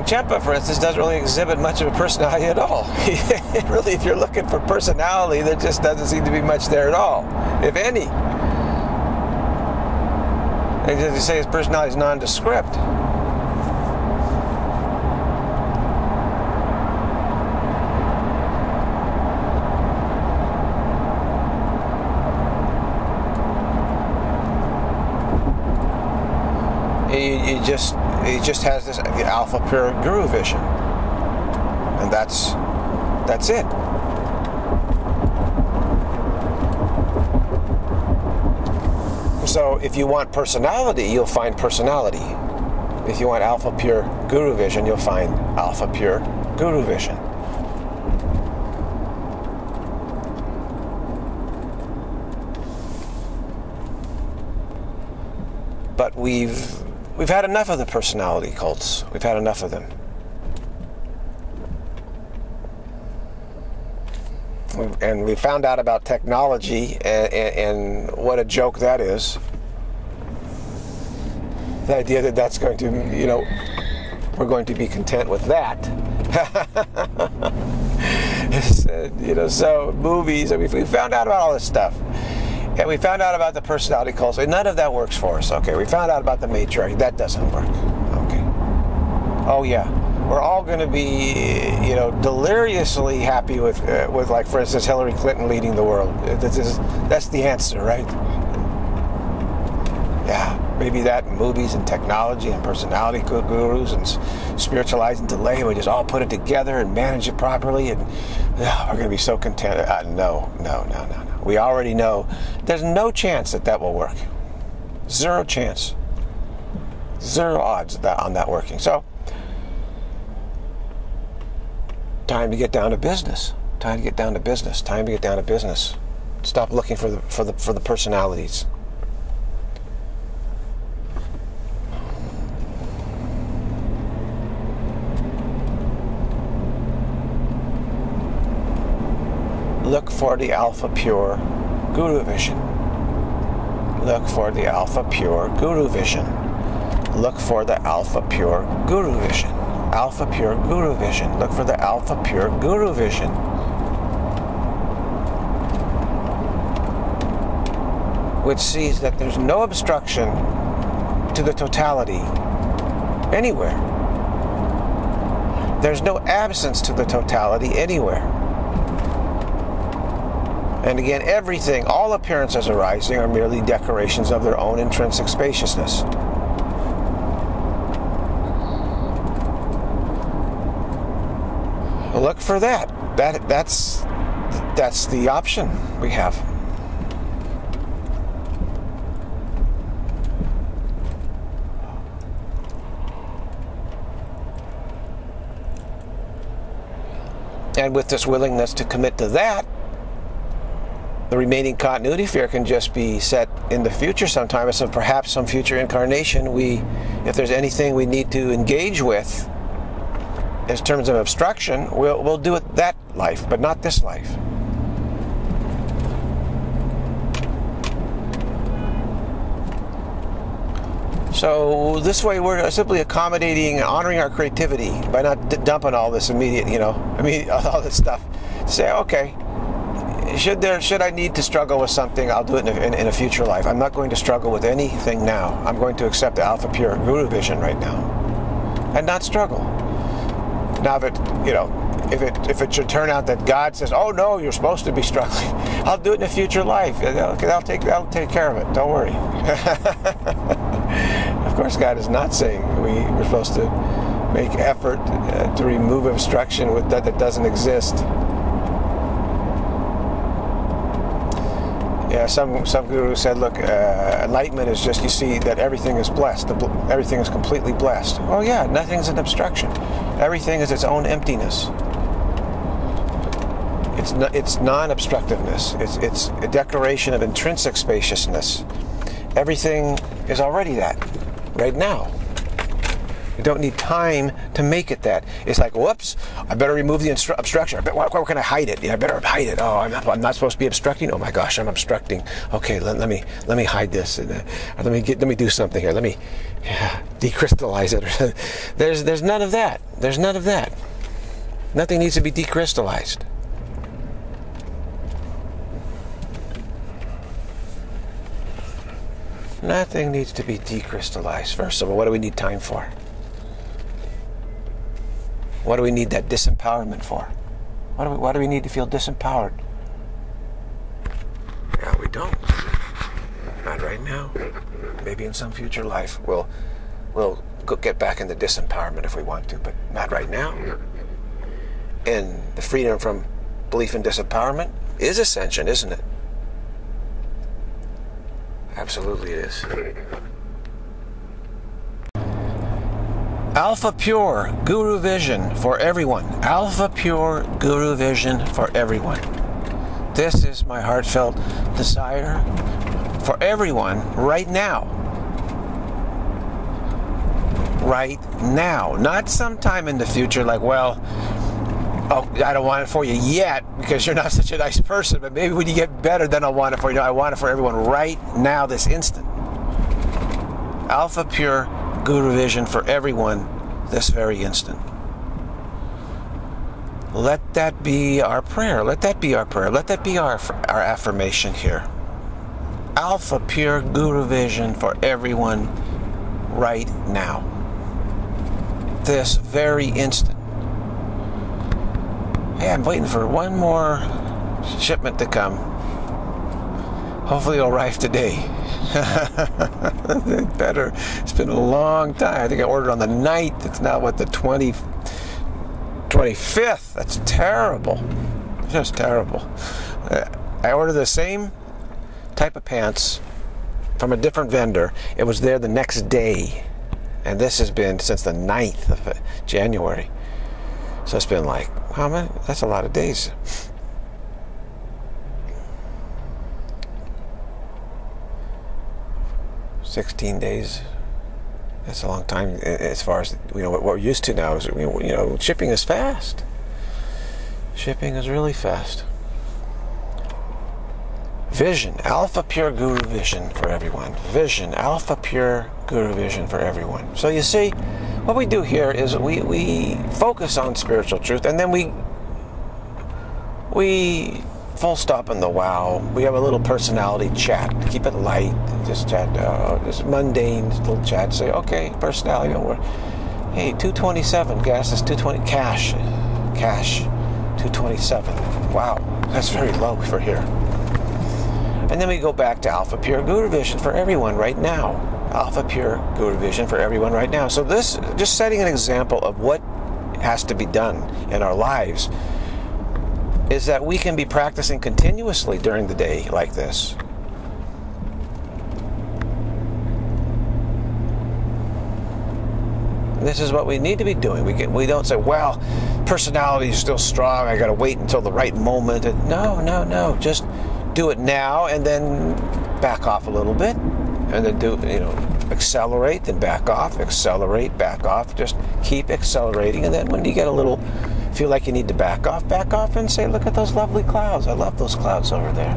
Longchenpa, for instance, doesn't really exhibit much of a personality at all. *laughs* really, if you're looking for personality, there just doesn't seem to be much there at all, if any. As you say, his personality is nondescript. He, he just he just has this alpha pure guru vision, and that's that's it. So if you want personality, you'll find personality. If you want alpha pure guru vision, you'll find alpha pure guru vision. But we've We've had enough of the personality cults. We've had enough of them. and we found out about technology and, and, and, what a joke that is. The idea that that's going to, you know, we're going to be content with that. *laughs* you know, so movies, we found out about all this stuff. And we found out about the personality cults. None of that works for us. Okay, we found out about the matriarchy. That doesn't work. Okay. Oh yeah, we're all going to be, you know, deliriously happy with, uh, with like, for instance, Hillary Clinton leading the world. This is, that's the answer, right? Maybe that movies and technology and personality gurus and spiritualizing delay. We just all put it together and manage it properly, and we're going to be so content. Uh, no, no, no, no, no. We already know there's no chance that that will work. Zero chance. Zero odds that on that working. So, time to get down to business. Time to get down to business. Time to get down to business. Stop looking for the for the for the personalities. look for the Alpha Pure Guru Vision. Look for the Alpha Pure Guru Vision. Look for the Alpha Pure Guru Vision. Alpha Pure Guru Vision. Look for the Alpha Pure Guru Vision. Which sees that there's no obstruction to the totality anywhere. There's no absence to the totality anywhere. And again, everything, all appearances arising are merely decorations of their own intrinsic spaciousness. Look for that. That that's that's the option we have. And with this willingness to commit to that, the remaining continuity fear can just be set in the future sometime. So perhaps some future incarnation, we, if there's anything we need to engage with in terms of obstruction, we'll, we'll do it that life, but not this life. So this way, we're simply accommodating, honoring our creativity by not dumping all this immediate, you know, I mean, *laughs* all this stuff. Say, okay, should there, should I need to struggle with something, I'll do it in a, in, in a future life. I'm not going to struggle with anything now. I'm going to accept the Alpha Pure Guru Vision right now, and not struggle. Now, if it, you know, if it if it should turn out that God says, "Oh no, you're supposed to be struggling," *laughs* I'll do it in a future life. I'll, I'll take I'll take care of it. Don't worry. *laughs* of course, God is not saying we, we're supposed to make effort uh, to remove obstruction with that that doesn't exist. Yeah, some some guru said, look, uh, enlightenment is just you see that everything is blessed. The, everything is completely blessed. Oh yeah, nothing's an obstruction. Everything is its own emptiness. It's no, it's non-obstructiveness. It's it's a declaration of intrinsic spaciousness. Everything is already that right now. You don't need time to make it that. It's like, whoops, I better remove the obstruction. Bet, where, where, can I hide it? Yeah, I better hide it. Oh, I'm not, I'm not, supposed to be obstructing. Oh my gosh, I'm obstructing. Okay, let, let me let me hide this. And, uh, let me get let me do something here. Let me yeah, decrystallize it. *laughs* there's there's none of that. There's none of that. Nothing needs to be decrystallized. Nothing needs to be decrystallized. First of all, what do we need time for? What do we need that disempowerment for? What do we, why do we need to feel disempowered? Yeah, we don't. Not right now. Maybe in some future life we'll we'll get back into disempowerment if we want to, but not right now. And the freedom from belief in disempowerment is ascension, isn't it? Absolutely it is. Alpha Pure Guru Vision for everyone. Alpha Pure Guru Vision for everyone. This is my heartfelt desire for everyone right now. Right now. Not sometime in the future, like, well, oh, I don't want it for you yet because you're not *laughs* such a nice person, but maybe when you get better, then I'll want it for you. No, I want it for everyone right now, this instant. Alpha Pure Guru Vision for everyone this very instant. Let that be our prayer. Let that be our prayer. Let that be our, our affirmation here. Alpha Pure Guru Vision for everyone right now. This very instant. Hey, I'm waiting for one more shipment to come. Hopefully, it'll arrive today. *laughs* better. It's been a long time. I think I ordered on the 9th. It's now, what, the 20, 25th? That's terrible. Just terrible. Uh, I ordered the same type of pants from a different vendor. It was there the next day. And this has been since the 9th of January. So it's been like how many? That's a lot of days. Sixteen days. That's a long time as far as you know. What we're used to now is you know shipping is fast. Shipping is really fast. Vision, Alpha Pure Guru Vision for everyone. Vision, Alpha Pure Guru Vision for everyone. So you see, what we do here is we, we focus on spiritual truth and then we we full stop in the wow. We have a little personality chat. Keep it light. Just chat. Uh, just mundane little chat. Say, okay, personality. Don't worry. Hey, 227. Gas is 220. Cash. Cash. 227. Wow. That's very low for here. And then we go back to Alpha Pure Guru Vision for everyone right now. Alpha Pure Guru Vision for everyone right now. So this just setting an example of what has to be done in our lives is that we can be practicing continuously during the day like this. This is what we need to be doing. We get, we don't say, well, personality is still strong. I got to wait until the right moment. No, no, no. Just do it now and then back off a little bit and then do you know accelerate, then back off, accelerate, back off. Just keep accelerating. And then when you get a little, feel like you need to back off, back off and say, look at those lovely clouds. I love those clouds over there.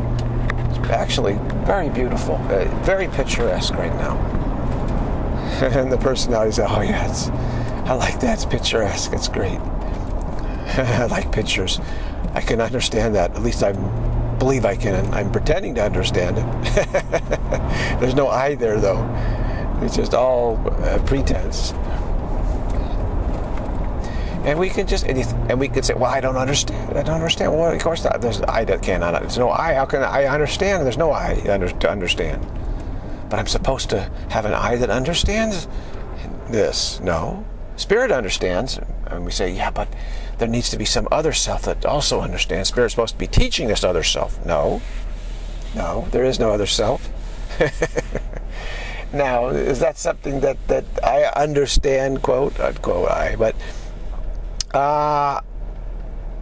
It's actually very beautiful, uh, very picturesque right now. *laughs* and the personality says, oh, yeah, it's, I like that. It's picturesque. It's great. *laughs* I like pictures. I can understand that. At least I believe I can. I'm pretending to understand it. *laughs* There's no I there, though. It's just all uh, pretense. And we can just and we can say, "Well, I don't understand. I don't understand." Well, of course not. There's I that cannot. There's no I. How can I understand? There's no I to understand. But I'm supposed to have an I that understands this. No, Spirit understands, and we say, "Yeah, but there needs to be some other self that also understands." Spirit's supposed to be teaching this other self. No, no, there is no other self. *laughs* Now, is that something that, that I understand, quote unquote, I, but uh,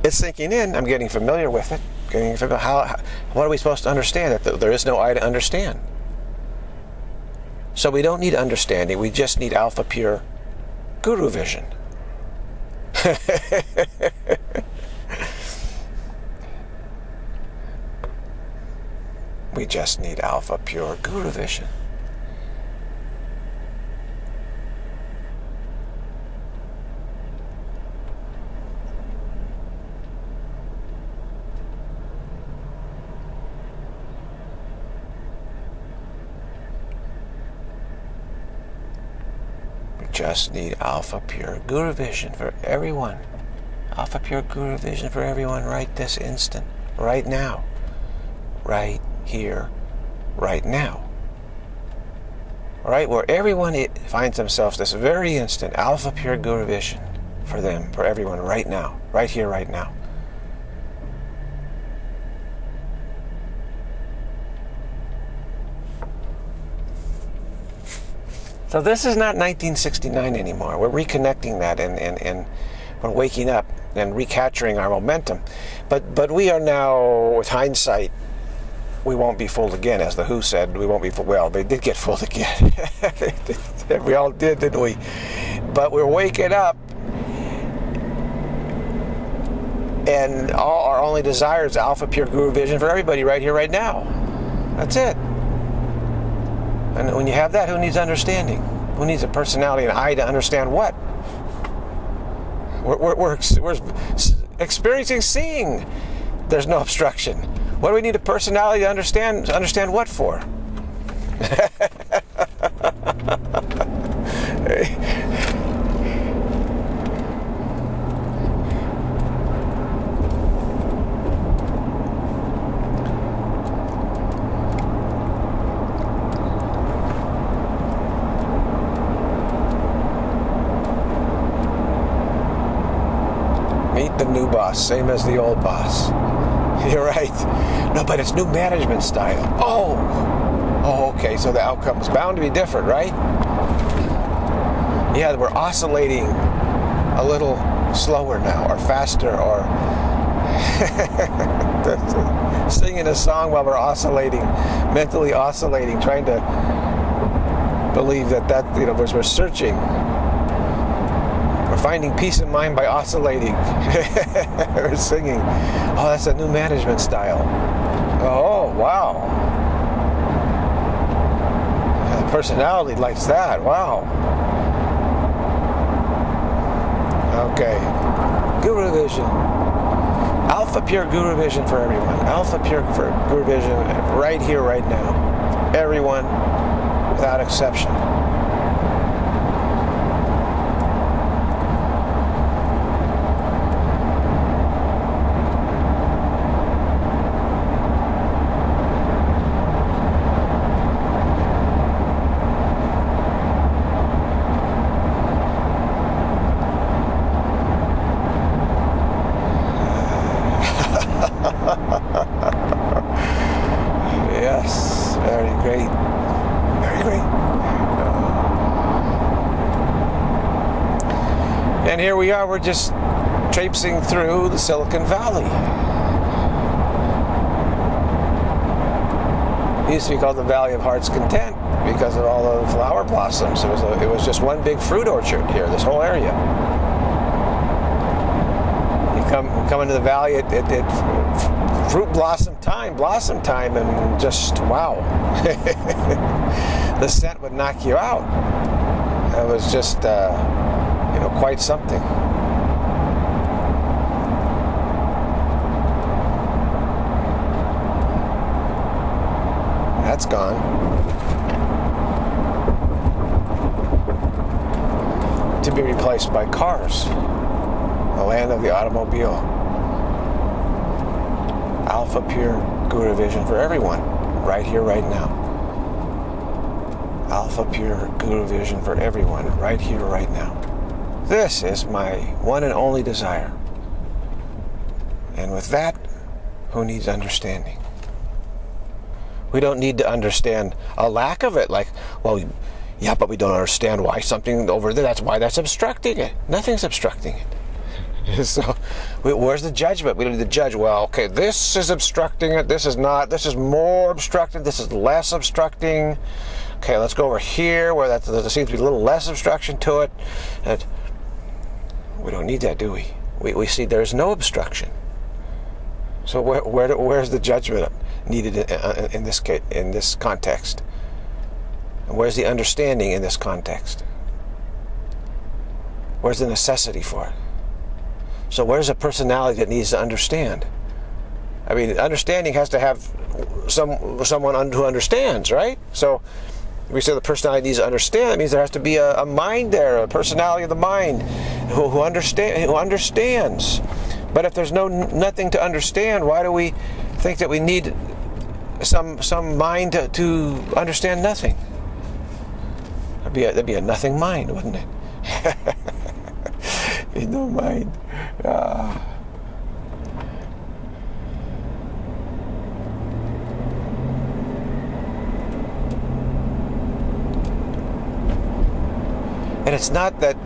it's sinking in. I'm getting familiar with it. Getting familiar, how, how, what are we supposed to understand? That there is no I to understand. So we don't need understanding. We just need alpha pure guru vision. *laughs* we just need alpha pure guru vision. Just need Alpha Pure Guru Vision for everyone. Alpha Pure Guru Vision for everyone right this instant, right now, right here, right now. Right where everyone finds themselves this very instant, Alpha Pure Guru Vision for them, for everyone right now, right here, right now. So this is not 1969 anymore. We're reconnecting that and, and, and we're waking up and recapturing our momentum. But but we are now, with hindsight, we won't be fooled again, as the Who said. We won't be fooled. Well, they did get fooled *laughs* again. *laughs* we all did, didn't we? But we're waking up, and all our only desire is Alpha Pure Guru Vision for everybody right here, right now. That's it. And when you have that, who needs understanding? Who needs a personality and eye to understand what? We're, we're, we're, we're experiencing seeing. There's no obstruction. What do we need a personality to understand? To understand what for? *laughs* same as the old boss. *laughs* You're right. No, but it's new management style. Oh, oh, okay. So the outcome is bound to be different, right? Yeah, we're oscillating a little slower now, or faster, or *laughs* singing a song while we're oscillating, mentally oscillating, trying to believe that that you know we're searching finding peace of mind by oscillating *laughs* or singing. Oh, that's a new management style. Oh, wow. The personality likes that. Wow. Okay. Guru Vision. Alpha Pure Guru Vision for everyone. Alpha Pure for Guru Vision right here, right now. Everyone, without exception. And here we are, we're just traipsing through the Silicon Valley. It used to be called the Valley of Heart's Content. because of all the flower blossoms. It was a, it was just one big fruit orchard here. This whole area. You come come into the valley, it fruit blossom time, blossom time, and just wow, *laughs* the scent would knock you out. It was just uh, you know quite something. That's gone. To be replaced by cars. The land of the automobile. Alpha Pure Guru Vision for everyone, right here, right now. Alpha Pure Guru Vision for everyone, right here, right now. This is my one and only desire. And with that, who needs understanding? We don't need to understand a lack of it. Like, well, yeah, but we don't understand why something over there. That's why that's obstructing it. Nothing's obstructing it. *laughs* so, where's the judgment? We don't need to judge. Well, okay, this is obstructing it. This is not. This is more obstructing. This is less obstructing. Okay, let's go over here where that there seems to be a little less obstruction to it. And we don't need that, do we? We, we see there's no obstruction. So where, where where's the judgment needed in, uh, uh, in this in this context? And where's the understanding in this context? Where's the necessity for it? So where's a personality that needs to understand? I mean, understanding has to have some someone who understands, right? So we say the personality needs to understand. That means there has to be a, a mind there, a personality of the mind who, who understand who understands. But if there's no nothing to understand, why do we think that we need some some mind to, to understand nothing? That'd be a, that'd be a nothing mind, wouldn't it? *laughs* no mind. Ah. And it's not that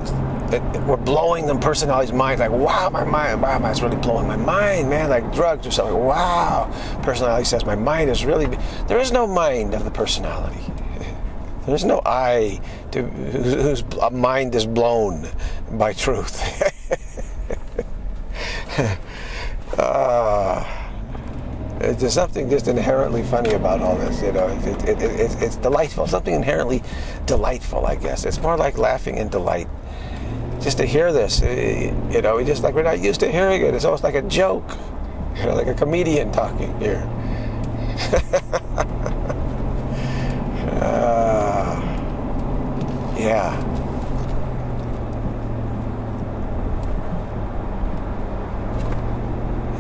we're blowing them personalities' minds like, wow, my mind, wow, it's really blowing my mind, man, like drugs or something. Wow, personality says my mind is really. There is no mind of the personality. There's no I to, whose mind is blown by truth. *laughs* uh, there's something just inherently funny about all this, you know. It, it, it, it's delightful, something inherently delightful, I guess. It's more like laughing in delight just to hear this, eh, you know, we just like we're not used to hearing it. It's almost like a joke, you know, like a comedian talking here. *laughs* uh, yeah.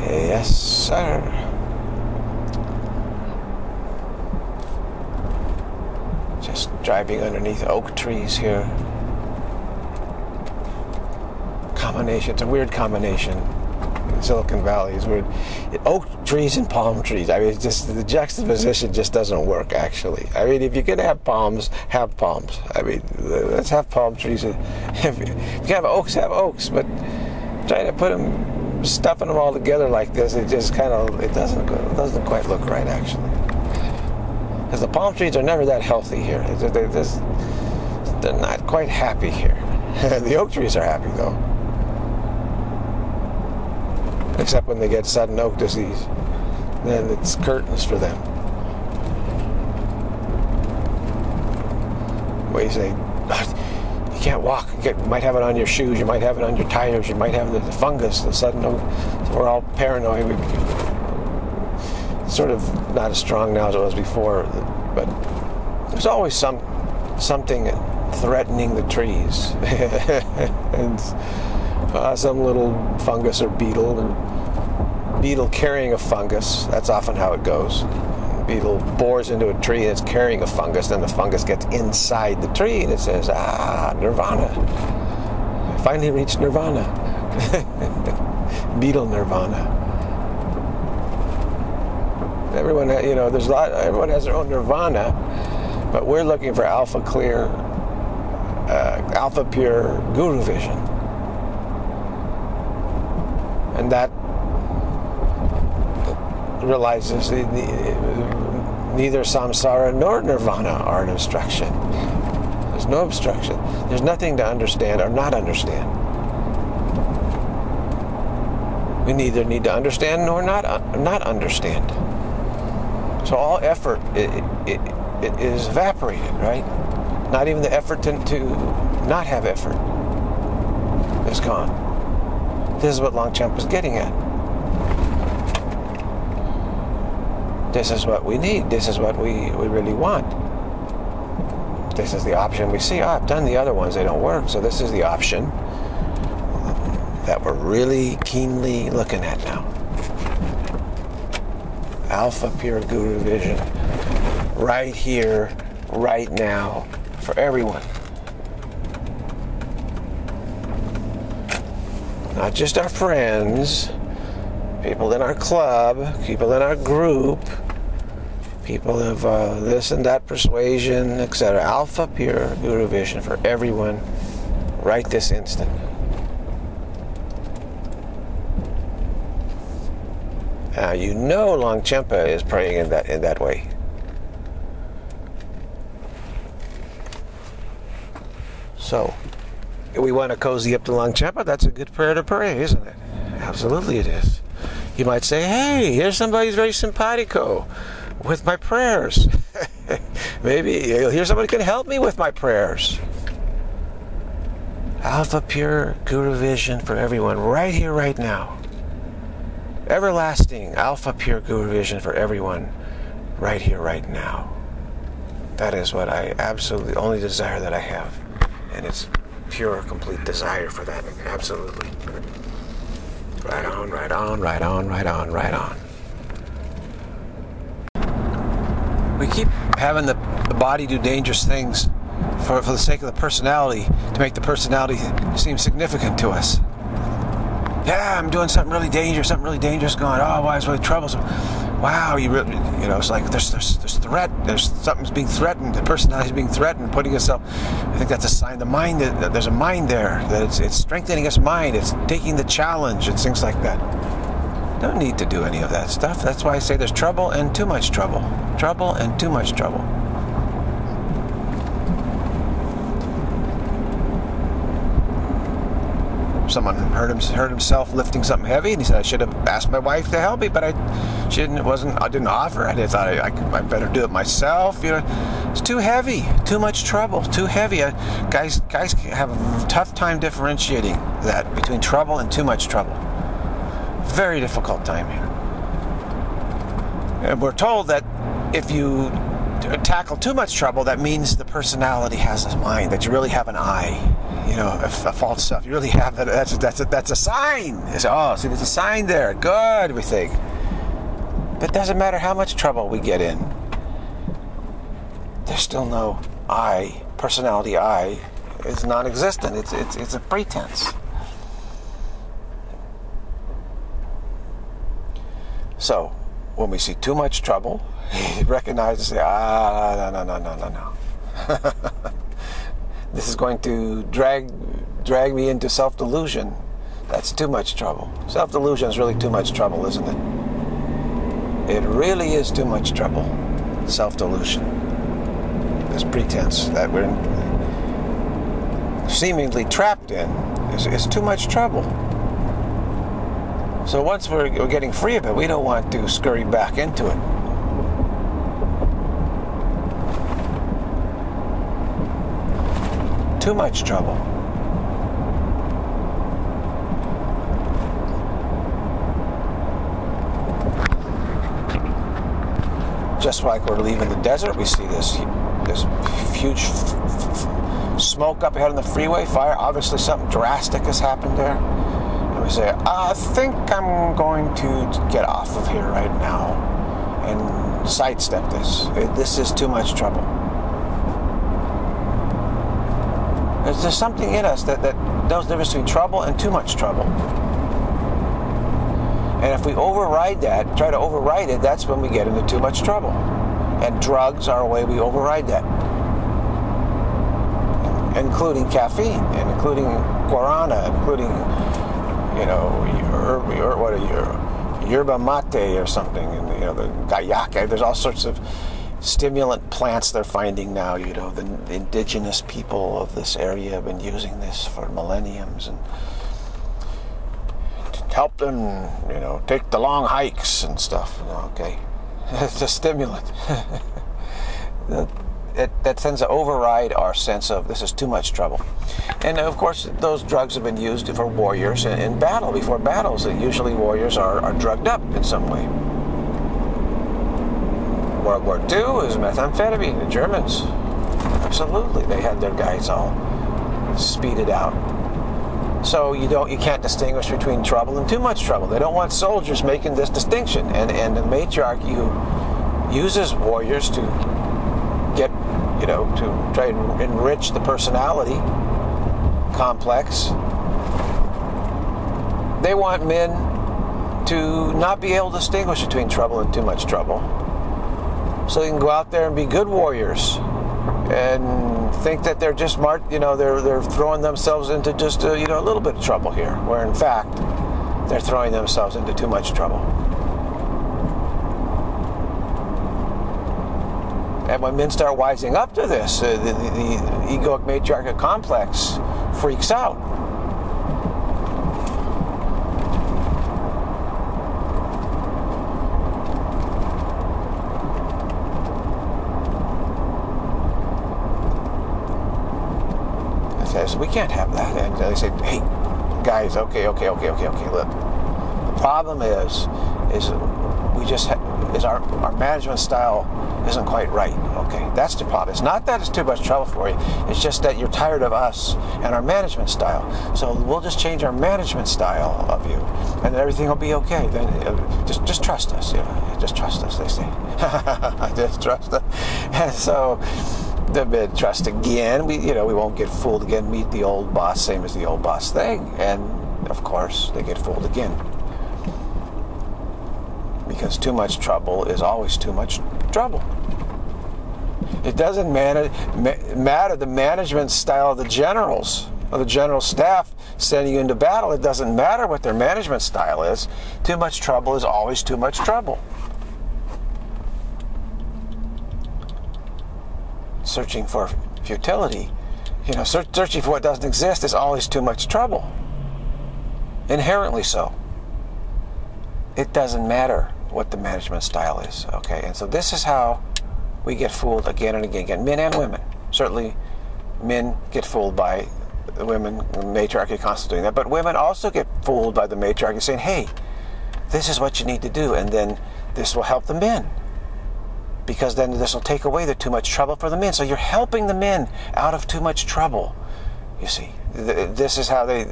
Yes, sir. Just driving underneath oak trees here combination. It's a weird combination. Silicon Valley is weird. Oak trees and palm trees. I mean, just the juxtaposition just doesn't work. Actually, I mean, if you're gonna have palms, have palms. I mean, let's have palm trees. *laughs* If you have oaks, have oaks. But trying to put them, stuffing them all together like this, it just kind of it doesn't it doesn't quite look right actually. Because the palm trees are never that healthy here. They're, they're, they're not quite happy here. *laughs* the oak trees are happy though except when they get sudden oak disease. Then it's curtains for them. What you say, ah, you can't walk. You, get, you, might have it on your shoes. You might have it on your tires. You might have the, the fungus, the sudden oak. So we're all paranoid. We, sort of not as strong now as it was before, but there's always some something threatening the trees. *laughs* and uh, some little fungus or beetle and beetle carrying a fungus. That's often how it goes. Beetle bores into a tree and it's carrying a fungus, then the fungus gets inside the tree and it says, ah, nirvana. I finally reached nirvana. *laughs* beetle nirvana. Everyone, you know, there's a lot, everyone has their own nirvana, but we're looking for alpha clear, uh, alpha pure guru vision and that realizes the, the, Neither samsara nor nirvana are an obstruction. There's no obstruction. There's nothing to understand or not understand. We neither need to understand nor not uh, not understand. So all effort it, it, it is evaporated, right? Not even the effort to, to not have effort is gone. This is what Longchenpa is getting at. This is what we need. This is what we, we really want. This is the option we see. Oh, I've done the other ones, they don't work. So this is the option that we're really keenly looking at now. Alpha Pure Guru Vision. Right here, right now, for everyone. Not just our friends, people in our club, people in our group, people of uh, this and that persuasion, etc. Alpha Pure Guru Vision for everyone right this instant. Now you know Longchenpa is praying in that in that way. So, we want to cozy up to Longchenpa. That's a good prayer to pray, isn't it? Absolutely, it is. You might say, "Hey, here's somebody who's very simpatico with my prayers. *laughs* Maybe here's somebody who can help me with my prayers." Alpha Pure Guru Vision for everyone, right here, right now. Everlasting Alpha Pure Guru Vision for everyone, right here, right now. That is what I absolutely only desire that I have. And it's pure, complete desire for that. Absolutely. Right on, right on, right on, right on, right on. We keep having the, the body do dangerous things for, for the sake of the personality, to make the personality seem significant to us. Yeah, I'm doing something really dangerous, something really dangerous going, oh, why is really troublesome? Wow, you really, you know, it's like there's, there's, there's threat, there's something's being threatened, the personality is being threatened, putting itself, I think that's a sign, the mind, that there's a mind there, that it's, it's strengthening its mind, it's taking the challenge, and things like that. Don't need to do any of that stuff. That's why I say there's trouble and too much trouble. Trouble and too much trouble. Someone hurt, him, hurt himself lifting something heavy, and he said I should have asked my wife to help me, but I she didn't. It wasn't. I didn't offer. I thought I, I, I, better do it myself. You know, it's too heavy, too much trouble, too heavy. I, guys, guys have a tough time differentiating that between trouble and too much trouble. Very difficult time here. And we're told that if you tackle too much trouble, that means the personality has a mind, that you really have an eye you know, a, a false self. You really have that. That's that's a, that's a sign. It's, oh, see, there's a sign there. Good, we think. But it doesn't matter how much trouble we get in. There's still no I. Personality I is non-existent. It's it's it's a pretense. So, when we see too much trouble, *laughs* recognize and say, ah, no, no, no, no, no, no. *laughs* this is going to drag drag me into self-delusion. That's too much trouble. Self-delusion is really too much trouble, isn't it? It really is too much trouble. Self-delusion. This pretense that we're in, seemingly trapped in is, is too much trouble. So once we're, we're getting free of it, we don't want to scurry back into it. Too much trouble. Just like we're leaving the desert, we see this this huge smoke up ahead on the freeway, fire. Obviously, something drastic has happened there. And we say, I think I'm going to get off of here right now and sidestep this. This is too much trouble. There's, there's something in us that, that knows the difference between trouble and too much trouble. And if we override that, try to override it, that's when we get into too much trouble. And drugs are a way we override that. Including caffeine, and including guarana, including, you know, what are yerba mate or something, and you know, the Guayaki. There's all sorts of stimulant plants they're finding now. You know, the, the indigenous people of this area have been using this for millenniums and help them, you know, take the long hikes and stuff. Okay, *laughs* it's a stimulant. *laughs* it, that tends to override our sense of this is too much trouble. And of course, those drugs have been used for warriors in, in battle. Before battles, usually warriors are, are drugged up in some way. World War II is methamphetamine. The Germans, absolutely, they had their guys all speeded out. So you don't, you can't distinguish between trouble and too much trouble. They don't want soldiers making this distinction, and and the matriarchy who uses warriors to get, you know, to try and enrich the personality complex. They want men to not be able to distinguish between trouble and too much trouble. So they can go out there and be good warriors and think that they're just smart, you know, they're they're throwing themselves into just a, you know a little bit of trouble here, where in fact they're throwing themselves into too much trouble. And when men start wising up to this, uh, the, the, the egoic matriarchal complex freaks out. Says we can't have that, and they say, "Hey, guys, okay, okay, okay, okay, okay. Look, the problem is, is we just ha- is our our management style isn't quite right. Okay, that's the problem. It's not that it's too much trouble for you. It's just that you're tired of us and our management style. So we'll just change our management style of you, and everything will be okay. Then uh, just just trust us. You know, just trust us. They say, *laughs* just trust us. *laughs* And so the trust again. We you know we won't get fooled again. Meet the old boss, same as the old boss thing, and of course they get fooled again because too much trouble is always too much trouble. It doesn't matter, matter the management style of the generals or the general staff sending you into battle. It doesn't matter what their management style is. Too much trouble is always too much trouble. Searching for futility, you know, searching for what doesn't exist is always too much trouble. Inherently so. It doesn't matter what the management style is. Okay, and so this is how we get fooled again and again, again. Men and women. Certainly, men get fooled by the women, the matriarchy constantly doing that, but women also get fooled by the matriarchy saying, "Hey, this is what you need to do," and then this will help the men because then this will take away the too much trouble for the men. So you're helping the men out of too much trouble. You see, this is how they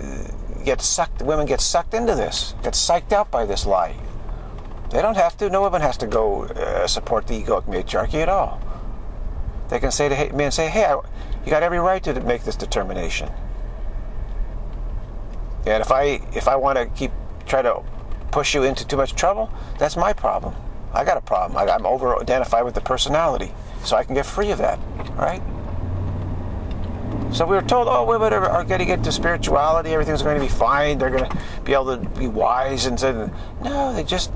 get sucked. Women get sucked into this, get psyched out by this lie. They don't have to. No woman has to go uh, support the egoic matriarchy at all. They can say to men, say, "Hey, I, you got every right to make this determination." And if I if I want to keep try to push you into too much trouble, that's my problem. I got a problem. I, am over identified with the personality, so I can get free of that, right? So we were told, oh, women are, are getting into spirituality. Everything's going to be fine. They're going to be able to be wise and said, no, they just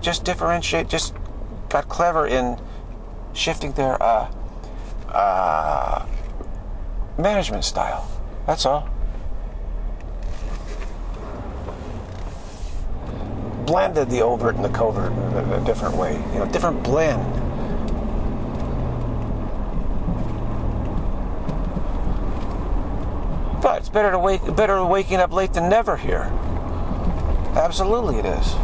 just differentiate, just got clever in shifting their uh, uh, management style. That's all. Blended the overt and the covert in a different way, you know, different blend. But it's better to wake, better waking up late than never here. Absolutely, it is.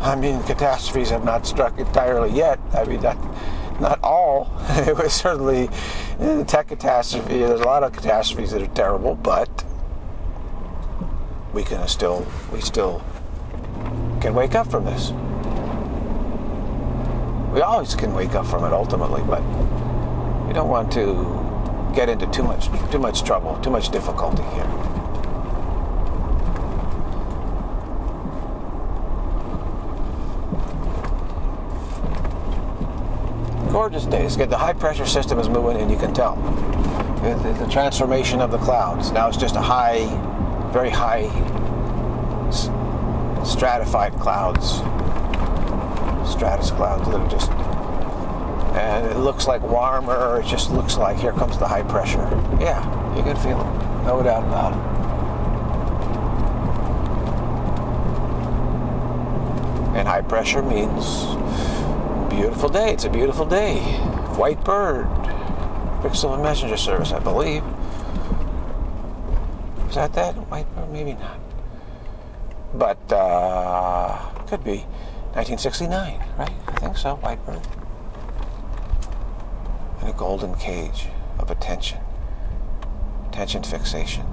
I mean, catastrophes have not struck entirely yet. I mean, not, not all. *laughs* it was certainly the tech catastrophe. There's a lot of catastrophes that are terrible, but we can still we still can wake up from this. We always can wake up from it ultimately, but we don't want to get into too much too much trouble, too much difficulty here. gorgeous days. Get The high pressure system is moving, and you can tell the, the transformation of the clouds. Now it's just a high, very high, stratified clouds. stratus clouds that are just, and it looks like warmer. It just looks like here comes the high pressure. Yeah, you can feel it, no doubt about it. And high pressure means beautiful day. It's a beautiful day. White bird. Quicksilver Messenger Service, I believe. That that? White bird? Maybe not. But, uh, could be 1969, right? I think so. White bird. In a golden cage of attention. Attention fixation.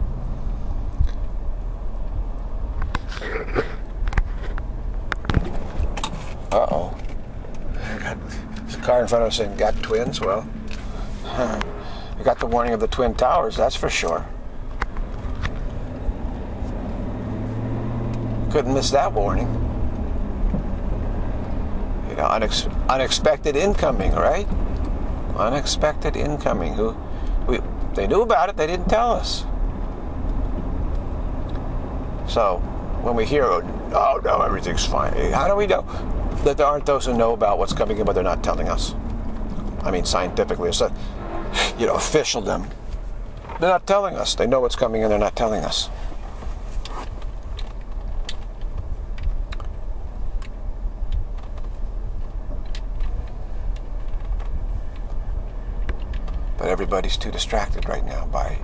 Uh oh. A car in front of us saying, got twins? Well, we got the warning of the Twin Towers, that's for sure. Couldn't miss that warning. You know, unex- unexpected incoming, right? Unexpected incoming. Who, we, they knew about it, they didn't tell us. So, when we hear, oh no, everything's fine. How do we know that there aren't those who know about what's coming in, but they're not telling us? I mean, scientifically, it's a, you know, officialdom. They're not telling us. They know what's coming in, they're not telling us. But everybody's too distracted right now by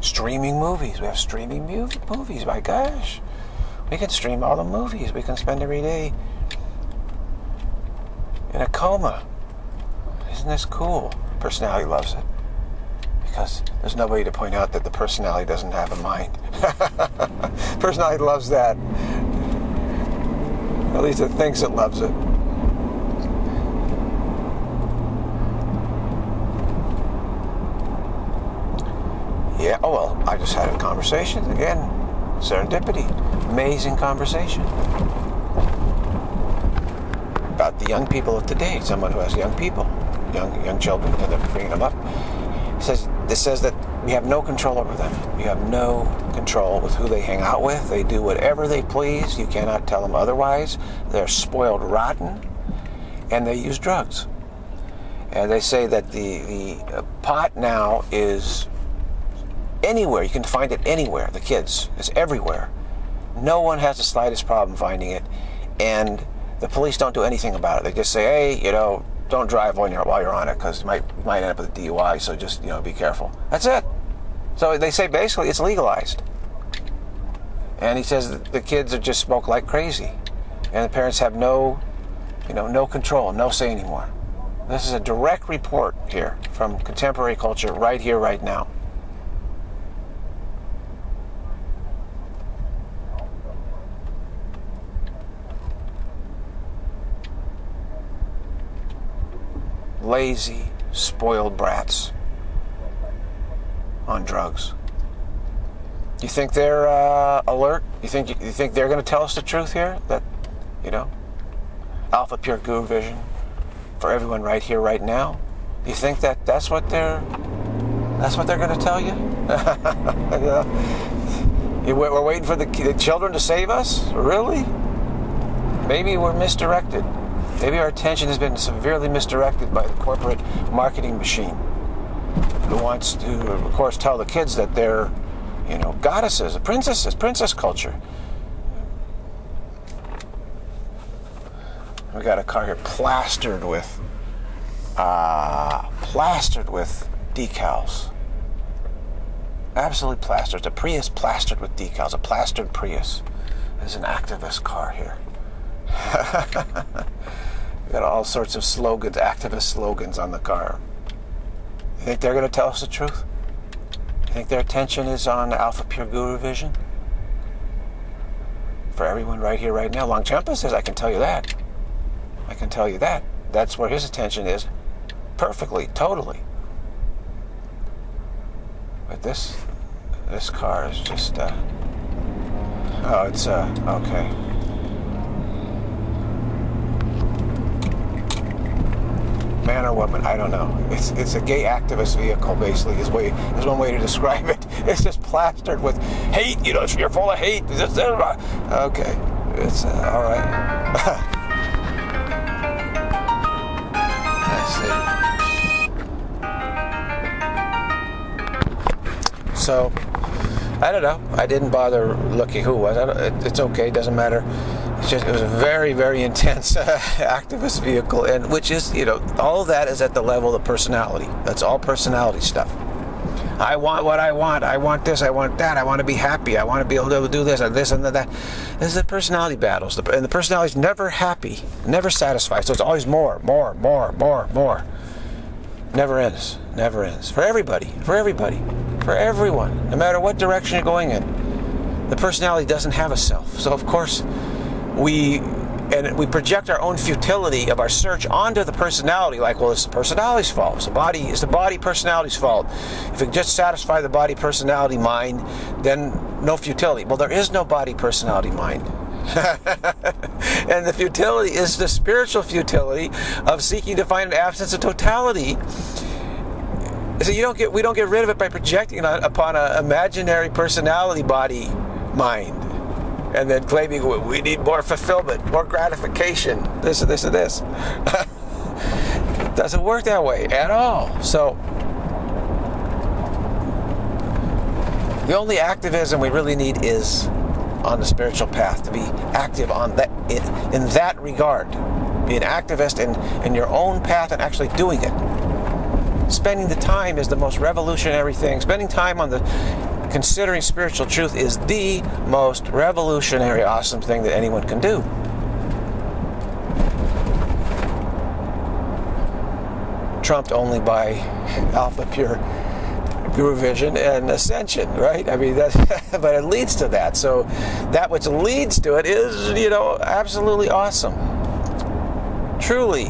streaming movies. We have streaming movies. My gosh, we can stream all the movies. We can spend every day in a coma. Isn't this cool? Personality loves it because there's nobody to point out that the personality doesn't have a mind. *laughs* personality loves that. At least it thinks it loves it. Yeah, oh well, Just had a conversation. Again, serendipity. Amazing conversation. About the young people of today. Someone who has young people, young young children, and they're bringing them up. Says this says that we have no control over them. You have no control with who they hang out with. They do whatever they please. You cannot tell them otherwise. They're spoiled rotten, and they use drugs. And they say that the the uh, pot now is anywhere. You can find it anywhere. The kids, it's everywhere. No one has the slightest problem finding it, and the police don't do anything about it. They just say, "Hey, you know, don't drive while you're while you're on it because you might you might end up with a DUI. So just you know, be careful." That's it. So they say basically it's legalized. And he says the kids are just smoke like crazy, and the parents have no, you know, no control, no say anymore. This is a direct report here from contemporary culture, right here, right now. Lazy, spoiled brats on drugs. You think they're uh, alert? You think you think they're going to tell us the truth here? That you know, Alpha Pure Guru Vision for everyone right here, right now. You think that that's what they're that's what they're going to tell you? *laughs* We're waiting for the, the children to save us? Really? Maybe we're misdirected. Maybe our attention has been severely misdirected by the corporate marketing machine who wants to, of course, tell the kids that they're, you know, goddesses, princesses, princess culture. We got a car here plastered with, uh, plastered with decals. Absolutely plastered. It's a Prius plastered with decals, a plastered Prius. There's an activist car here. *laughs* we got all sorts of slogans, activist slogans on the car. You think they're going to tell us the truth? You think their attention is on Alpha Pure Guru Vision? For everyone right here, right now. Longchenpa says, I can tell you that. I can tell you that. That's where his attention is. Perfectly, totally. But this, this car is just, uh, oh, it's, uh, okay. man or woman, I don't know. It's it's a gay activist vehicle, basically, is way is one way to *laughs* describe it. It's just plastered with hate. You know, you're full of hate. Okay, it's uh, all right. *laughs* I see. So, I don't know. I didn't bother looking who was. it's okay. It doesn't matter. It's just it was a very very intense *laughs* activist vehicle, and which is you know all of that is at the level of personality. That's all personality stuff. I want what I want. I want this. I want that. I want to be happy. I want to be able to do this and this and that. This is the personality battles, and the personality is never happy, never satisfied. So it's always more, more, more, more, more. Never ends. Never ends. For everybody. For everybody. For everyone. No matter what direction you're going in. The personality doesn't have a self. So of course we and we project our own futility of our search onto the personality like well it's the personality's fault. It's the body it's the body personality's fault. If it just satisfy the body personality mind then no futility. Well there is no body personality mind. *laughs* And the futility is the spiritual futility of seeking to find an absence of totality. So you don't get we don't get rid of it by projecting it upon an imaginary personality body mind, and then claiming we need more fulfillment, more gratification, this and this and this. *laughs* doesn't work that way at all. So. The only activism we really need is on the spiritual path, to be active on that in, in that regard. Be an activist in, in your own path and actually doing it. Spending the time is the most revolutionary thing. Spending time on the considering spiritual truth is the most revolutionary, awesome thing that anyone can do. Trumped only by Alpha Pure Guru Vision and Ascension, right? I mean, that, *laughs* but it leads to that. So that which leads to it is, you know, absolutely awesome. Truly,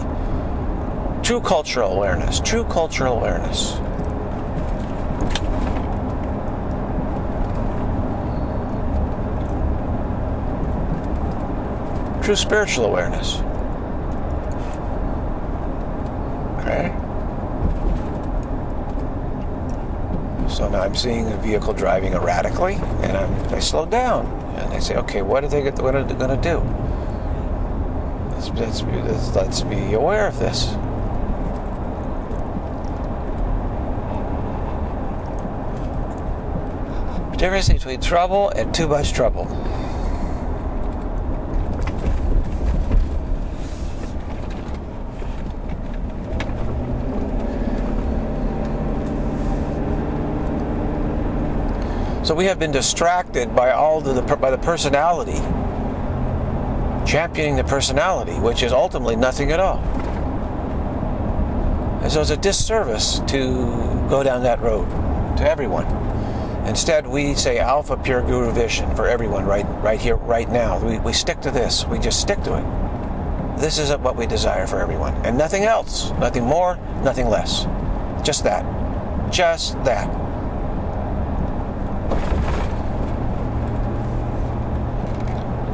true cultural awareness, true cultural awareness. True spiritual awareness. Okay? So now I'm seeing a vehicle driving erratically, and I'm, I slow down, and I say, okay, what are they, what are they going to do? Let's, let's, let's, let's be aware of this. difference between trouble and too much trouble. So we have been distracted by all the by the personality, championing the personality, which is ultimately nothing at all. And so it's a disservice to go down that road to everyone. Instead, we say Alpha Pure Guru Vision for everyone right, right here, right now. We, we stick to this. We just stick to it. This is what we desire for everyone. And nothing else. Nothing more, nothing less. Just that. Just that.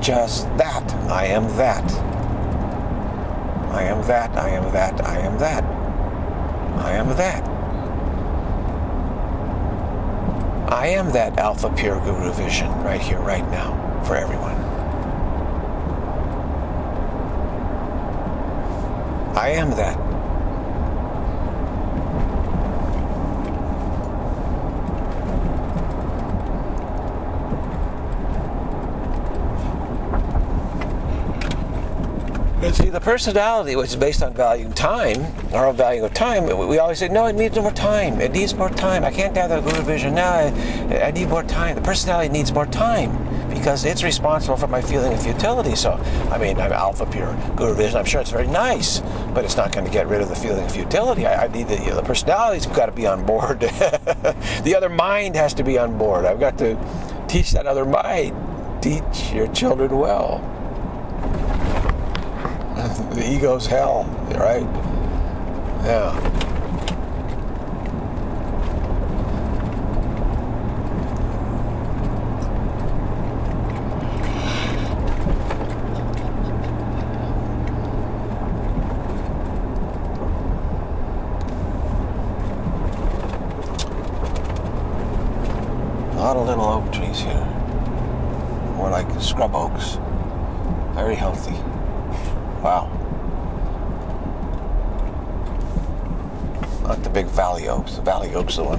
Just that. I am that. I am that. I am that. I am that. I am that. I am that Alpha Pure Guru vision right here, right now, for everyone. I am that. see, the personality, which is based on value time, our value of time, we always say, no, it needs more time. It needs more time. I can't have that Guru vision now. I, I need more time. The personality needs more time because it's responsible for my feeling of futility. So, I mean, I'm alpha pure Guru vision. I'm sure it's very nice, but it's not going to get rid of the feeling of futility. I, I need the, you know, the personality's got to be on board. *laughs* the other mind has to be on board. I've got to teach that other mind. Teach your children well the ego's hell, right? Yeah.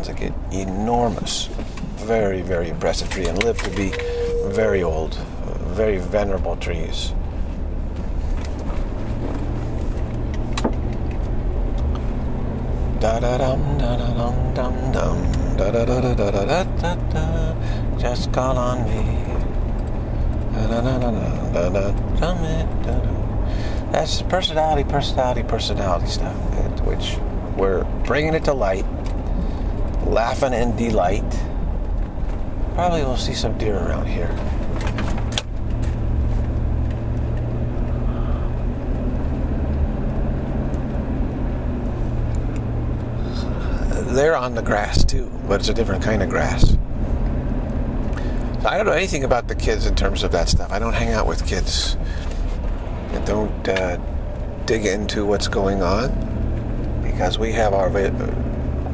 Like a enormous, very, very impressive tree and lived to be very old, very venerable trees. Just call on me. That's personality, personality, personality stuff, which we're bringing it to light laughing in delight. Probably we'll see some deer around here. They're on the grass too, but it's a different kind of grass. So I don't know anything about the kids in terms of that stuff. I don't hang out with kids and don't uh, dig into what's going on because we have our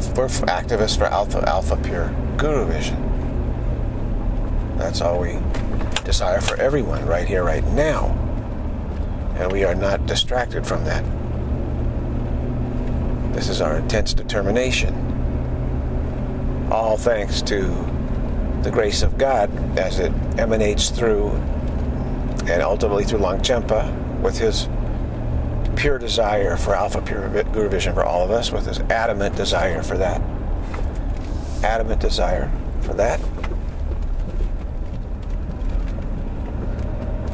we're activists for alpha alpha pure guru vision. That's all we desire for everyone right here right now. And we are not distracted from that. This is our intense determination. All thanks to the grace of God as it emanates through and ultimately through Longchenpa with his pure desire for Alpha Pure Guru Vision for all of us, with this adamant desire for that. Adamant desire for that.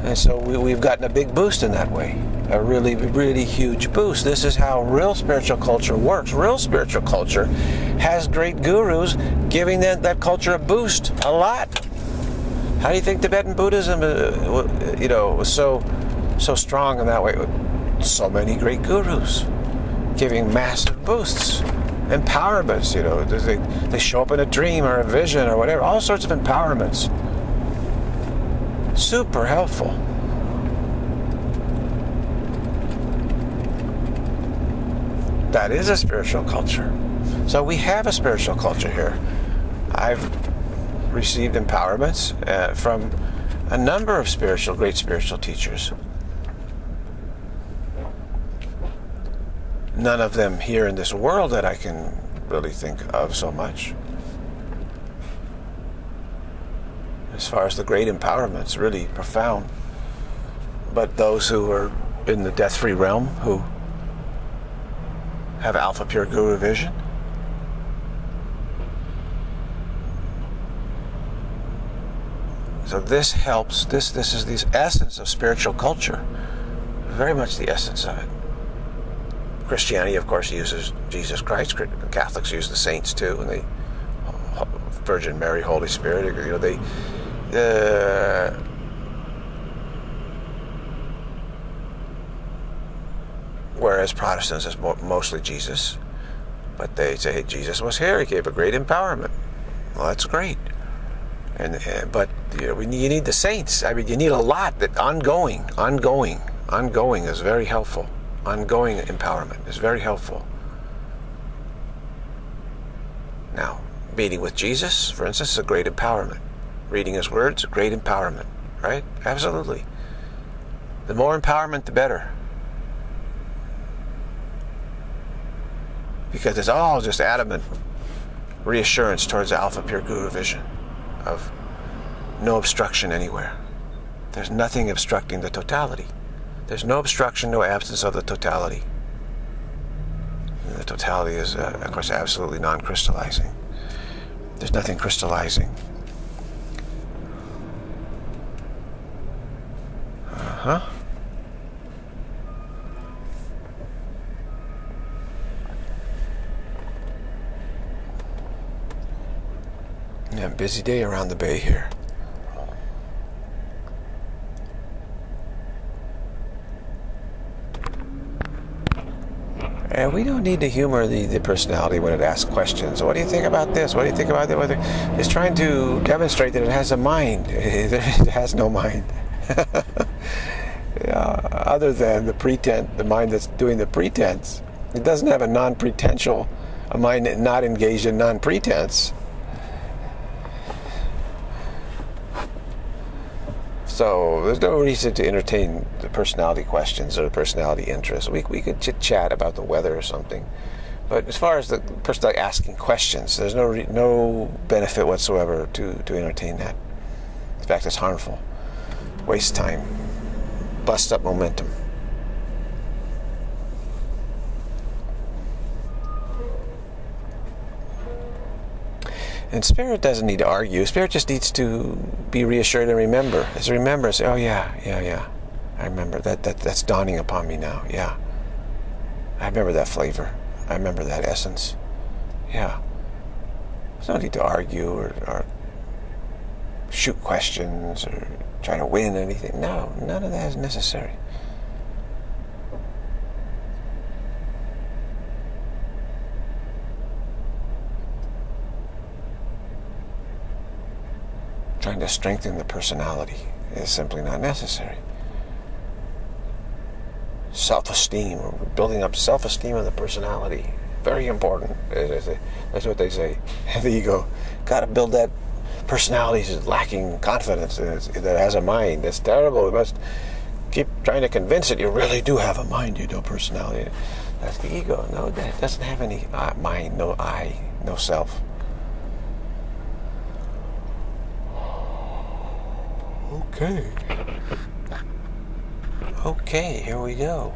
And so we, have gotten a big boost in that way. A really, really huge boost. This is how real spiritual culture works. Real spiritual culture has great gurus giving that, that culture a boost a lot. How do you think Tibetan Buddhism, uh, you know, was so so strong in that way. So many great gurus giving massive boosts, empowerments. You know, they, they show up in a dream or a vision or whatever, all sorts of empowerments. Super helpful. That is a spiritual culture. So we have a spiritual culture here. I've received empowerments uh, from a number of spiritual, great spiritual teachers. None of them here in this world that I can really think of so much. As far as the great empowerment's really profound. But those who are in the death free realm, who have Alpha Pure Guru vision, So this helps. This this is the essence of spiritual culture. Very much the essence of it. Christianity, of course, uses Jesus Christ. Catholics use the saints too, and the Virgin Mary, Holy Spirit. You know, they. Uh, whereas Protestants is mostly Jesus, but they say hey, Jesus was here. He gave a great empowerment. Well, that's great. And uh, but you, know, you need the saints. I mean, you need a lot that ongoing, ongoing, ongoing is very helpful ongoing empowerment is very helpful. Now, meeting with Jesus, for instance, is a great empowerment. Reading his words, a great empowerment, right? Absolutely. The more empowerment, the better. Because it's all just adamant reassurance towards the Alpha Pure Guru vision of no obstruction anywhere. There's nothing obstructing the totality. There's no obstruction, no absence of the totality. the totality is, uh, of course, absolutely non crystallizing. There's nothing crystallizing. Uh huh. Yeah, busy day around the bay here. And we don't need to humor the, the personality when it asks questions. What do you think about this? What do you think about that? Whether it's trying to demonstrate that it has a mind. *laughs* It has no mind. *laughs* yeah, other than the pretense, the mind that's doing the pretense. It doesn't have a non-pretential, a mind not engaged in non-pretense. So there's no reason to entertain the personality questions or the personality interests. We, we could chit chat about the weather or something. But as far as the person like asking questions, there's no no benefit whatsoever to to entertain that. In fact, it's harmful. Waste time. Bust up momentum. And spirit doesn't need to argue. Spirit just needs to be reassured and remember. As remember, say, "Oh yeah, yeah, yeah, I remember that. That that's dawning upon me now. Yeah, I remember that flavor. I remember that essence. Yeah. There's no need to argue or, or shoot questions or try to win anything. No, none of that is necessary. Trying to strengthen the personality is simply not necessary. Self esteem, building up self esteem of the personality, very important. That's what they say. *laughs* The ego, got to build that personality is lacking confidence that has a mind. That's terrible. It must keep trying to convince it you really do have a mind, you know, personality. That's the ego. No, that doesn't have any uh, mind, no I, no self. Okay. Okay, here we go.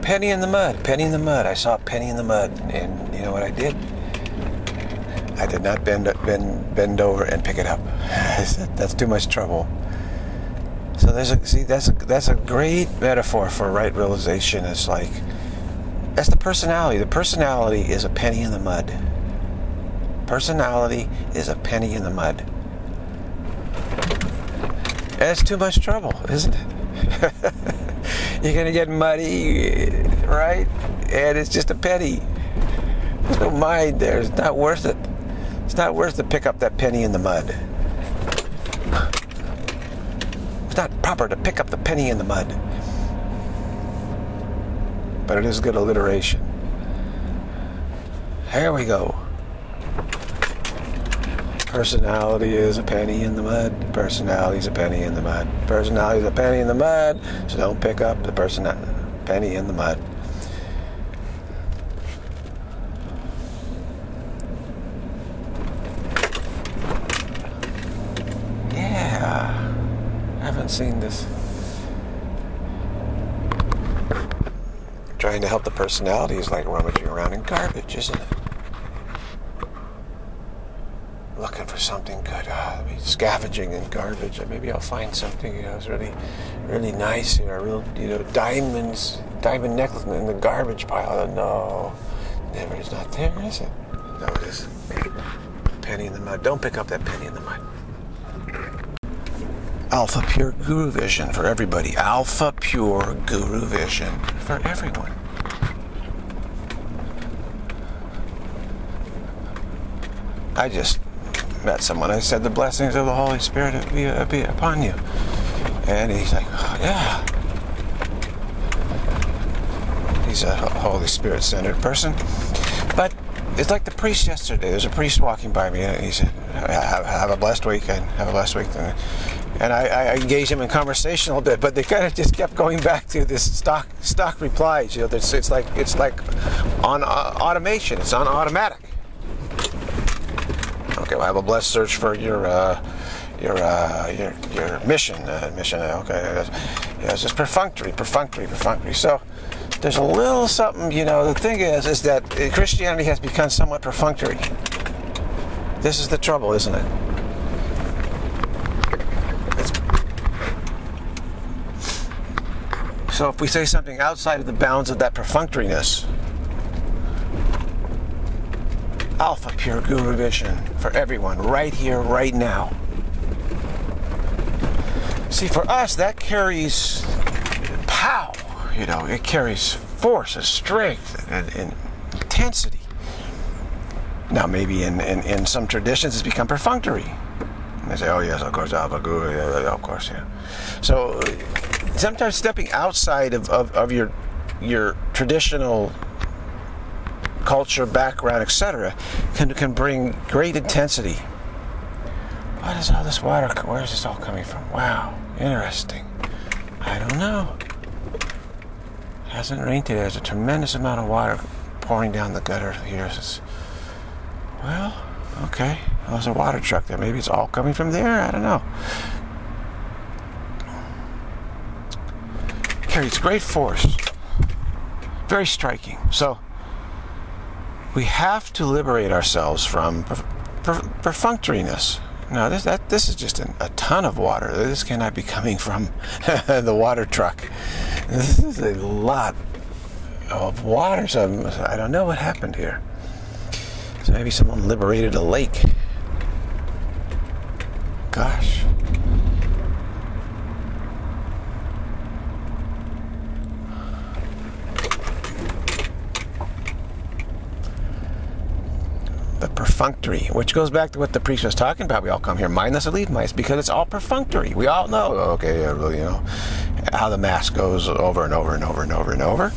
Penny in the mud, penny in the mud. I saw a penny in the mud, and you know what I did? I did not bend bend bend over and pick it up. *laughs* that's too much trouble. So there's a see that's a that's a great metaphor for right realization. It's like that's the personality. The personality is a penny in the mud. Personality is a penny in the mud. That's too much trouble, isn't it? *laughs* You're gonna get muddy, right? And it's just a penny. There's no mind there. It's not worth it. It's not worth to pick up that penny in the mud. It's not proper to pick up the penny in the mud. But it is good alliteration. Here we go. Personality is a penny in the mud. Personality is a penny in the mud. Personality is a penny in the mud. So don't pick up the person penny in the mud. Yeah, I haven't seen this. Trying to help the personality is like rummaging around in garbage, isn't it? looking for something good. Uh, I mean, scavenging in garbage. Maybe I'll find something you know it's really, really nice. You know, real you know diamonds, diamond necklace in the garbage pile. Oh, no, never is not there, is it? No, it isn't. Penny in the mud. Don't pick up that penny in the mud. Alpha Pure Guru Vision for everybody. Alpha Pure Guru Vision for everyone. I just met someone. I said, The blessings of the Holy Spirit be, be upon you. And he's like, oh, Yeah. He's a Holy Spirit centered person. But it's like the priest yesterday. There's a priest walking by me, and he said, Have, have a blessed week, weekend. Have a blessed week. And I, I engaged him in conversation a little bit, but they kind of just kept going back to this stock stock replies. You know, it's, it's like it's like on uh, automation. It's on automatic. Have a blessed search for your uh, your, uh, your your mission. Uh, mission. Okay, yeah, it's just perfunctory, perfunctory, perfunctory. So there's a little something. You know, the thing is, is that Christianity has become somewhat perfunctory. This is the trouble, isn't it? So if we say something outside of the bounds of that perfunctoriness, Alpha Pure Guru Vision for everyone right here, right now. See, for us, that carries power, you know, it carries force and strength and, and intensity. Now, maybe in, in, in, some traditions, it's become perfunctory. They say, oh, yes, of course, Alpha Guru, yeah, of course, yeah. So sometimes stepping outside of, of, of your, your traditional culture, background, etc., can, can bring great intensity. What is all this water? Where is this all coming from? Wow, interesting. I don't know. It hasn't rained today. There's a tremendous amount of water pouring down the gutter here. It's, well, okay. Well, there's a water truck there. Maybe it's all coming from there. I don't know. Carries great force. Very striking. So, we have to liberate ourselves from per- per- perfunctoriness. Now, this that this is just an, a ton of water. This cannot be coming from *laughs* the water truck. This is a lot of water. So I don't know what happened here. So maybe someone liberated a lake. Gosh. The perfunctory, which goes back to what the priest was talking about. We all come here mindless and leave mice because it's all perfunctory. We all know, okay, you know, how the mass goes over and over and over and over and over.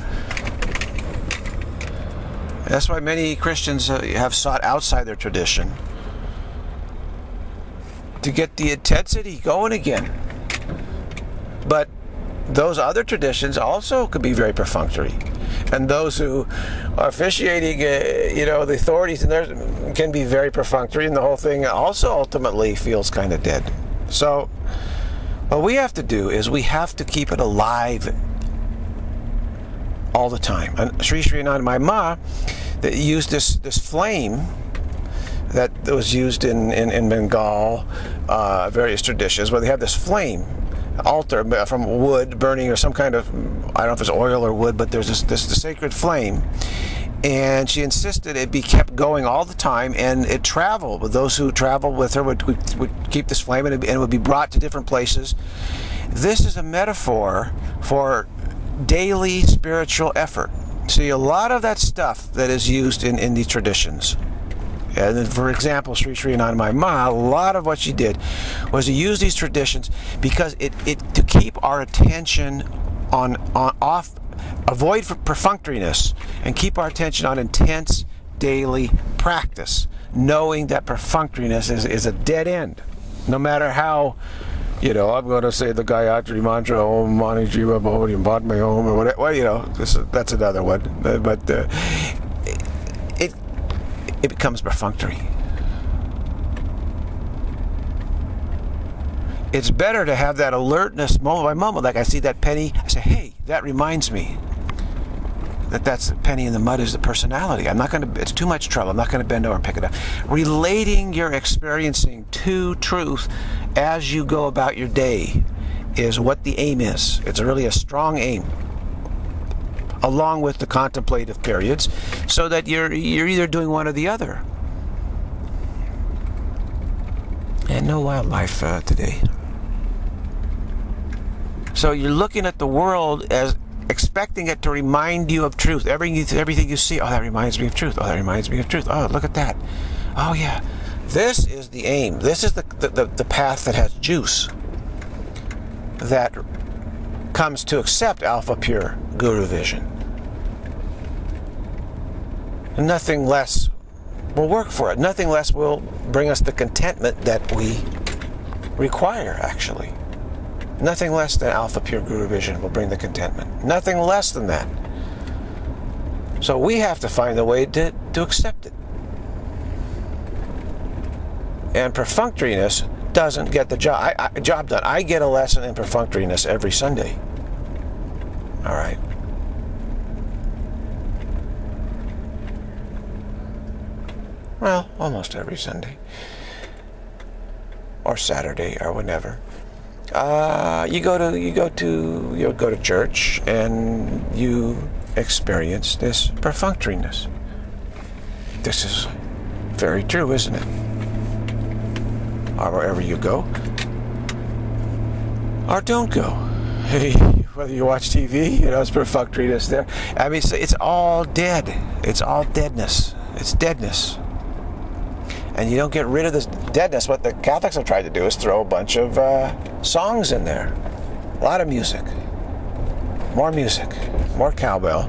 That's why many Christians uh, have sought outside their tradition to get the intensity going again. But those other traditions also could be very perfunctory. And those who are officiating, uh, you know, the authorities and there can be very perfunctory, and the whole thing also ultimately feels kind of dead. So, what we have to do is we have to keep it alive all the time. And Sri Sri my Ma that used this this flame that was used in, in, in Bengal, uh, various traditions, where they have this flame altar from wood burning or some kind of I don't know if it's oil or wood, but there's this this the sacred flame. And she insisted it be kept going all the time, and it traveled. With those who traveled with her would, would, would keep this flame, and it, and it would be brought to different places. This is a metaphor for daily spiritual effort. See, a lot of that stuff that is used in, in these traditions and for example, Sri Sri Anandamayi Ma, a lot of what she did was to use these traditions because it, it to keep our attention on, on off, avoid perfunctoriness, and keep our attention on intense daily practice, knowing that perfunctoriness is, is a dead end, no matter how you know, I'm going to say the Gayatri mantra, Om Mani Jiva Bodhi Padme Om, or whatever. Well, you know, this, that's another one. But uh, it becomes perfunctory. It's better to have that alertness moment by moment. Like I see that penny, I say, hey, that reminds me that that's the penny in the mud is the personality. I'm not going to, it's too much trouble. I'm not going to bend over and pick it up. Relating your experiencing to truth as you go about your day is what the aim is. It's really a strong aim along with the contemplative periods so that you're you're either doing one or the other. And no wildlife uh, today. So you're looking at the world as expecting it to remind you of truth. Everything, everything you see, oh, that reminds me of truth. Oh, that reminds me of truth. Oh, look at that. Oh, yeah. This is the aim. This is the, the, the, the path that has juice. That comes to accept Alpha Pure Guru Vision. Nothing less will work for it. Nothing less will bring us the contentment that we require, actually. Nothing less than Alpha Pure Guru Vision will bring the contentment. Nothing less than that. So we have to find a way to, to accept it. And perfunctoriness doesn't get the job, I, I, job done. I get a lesson in perfunctoriness every Sunday. All right. Well, almost every Sunday. Or Saturday or whenever. Uh, you go to you go to you go to church and you experience this perfunctoriness. This is very true, isn't it? Or wherever you go, or don't go. *laughs* Hey, whether you watch TV, you know, it's perfunctoriness there. I mean, it's, it's all dead. It's all deadness. It's deadness and you don't get rid of this deadness. What the Catholics have tried to do is throw a bunch of uh, songs in there, a lot of music, more music, more cowbell,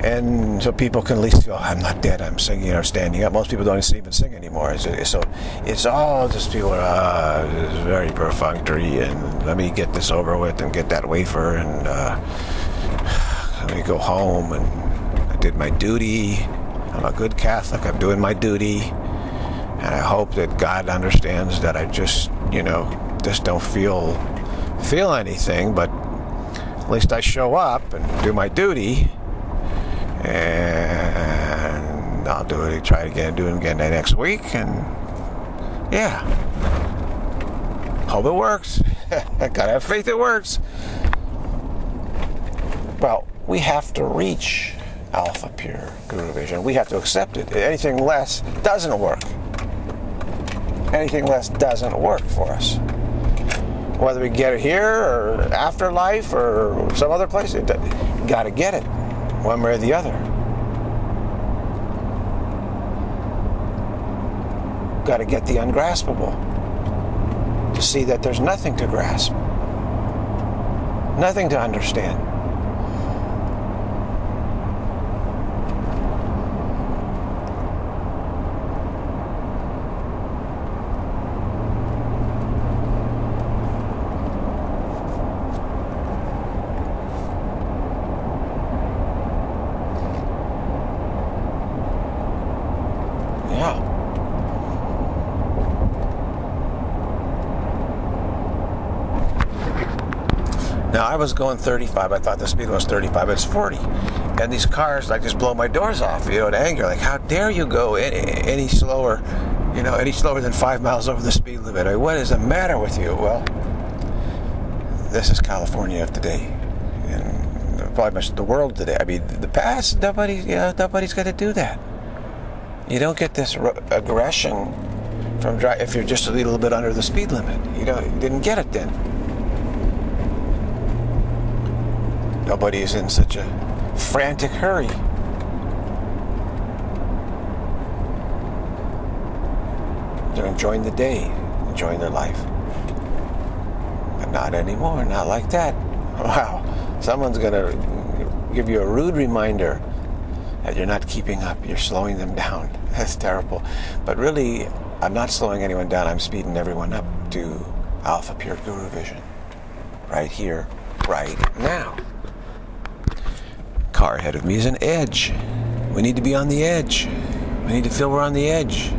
and so people can at least feel I'm not dead. I'm singing or standing up. Most people don't even sing anymore. So it's all just people are uh, very perfunctory, and let me get this over with and get that wafer and. Uh, *sighs* let me go home and I did my duty. I'm a good Catholic. I'm doing my duty. And I hope that God understands that I just, you know, just don't feel feel anything, but at least I show up and do my duty. And I'll do it, try it again, do it again next week. And yeah. Hope it works. *laughs* Gotta have faith it works. Well, we have to reach Alpha Pure Guru Vision. We have to accept it. Anything less doesn't work. Anything less doesn't work for us. Whether we get it here or afterlife or some other place, got to get it one way or the other. Got to get the ungraspable to see that there's nothing to grasp, nothing to understand. Now I was going 35. I thought the speed was 35. It's 40, and these cars like just blow my doors off. You know, in anger, like how dare you go any, any slower, you know, any slower than five miles over the speed limit? What is the matter with you? Well, this is California of today, and probably much of the world today. I mean, the past nobody, you know, nobody's going to do that. You don't get this aggression from drive if you're just a little bit under the speed limit. You don't you didn't get it then. Nobody is in such a frantic hurry. They're enjoying the day, enjoying their life. But not anymore, not like that. *laughs* Wow, someone's going to give you a rude reminder that you're not keeping up, you're slowing them *laughs* down. That's terrible. But really, I'm not slowing anyone down, I'm speeding everyone up to Alpha Pure Guru Vision. Right here, right now car ahead of me is an edge. We need to be on the edge. We need to feel we're on the edge.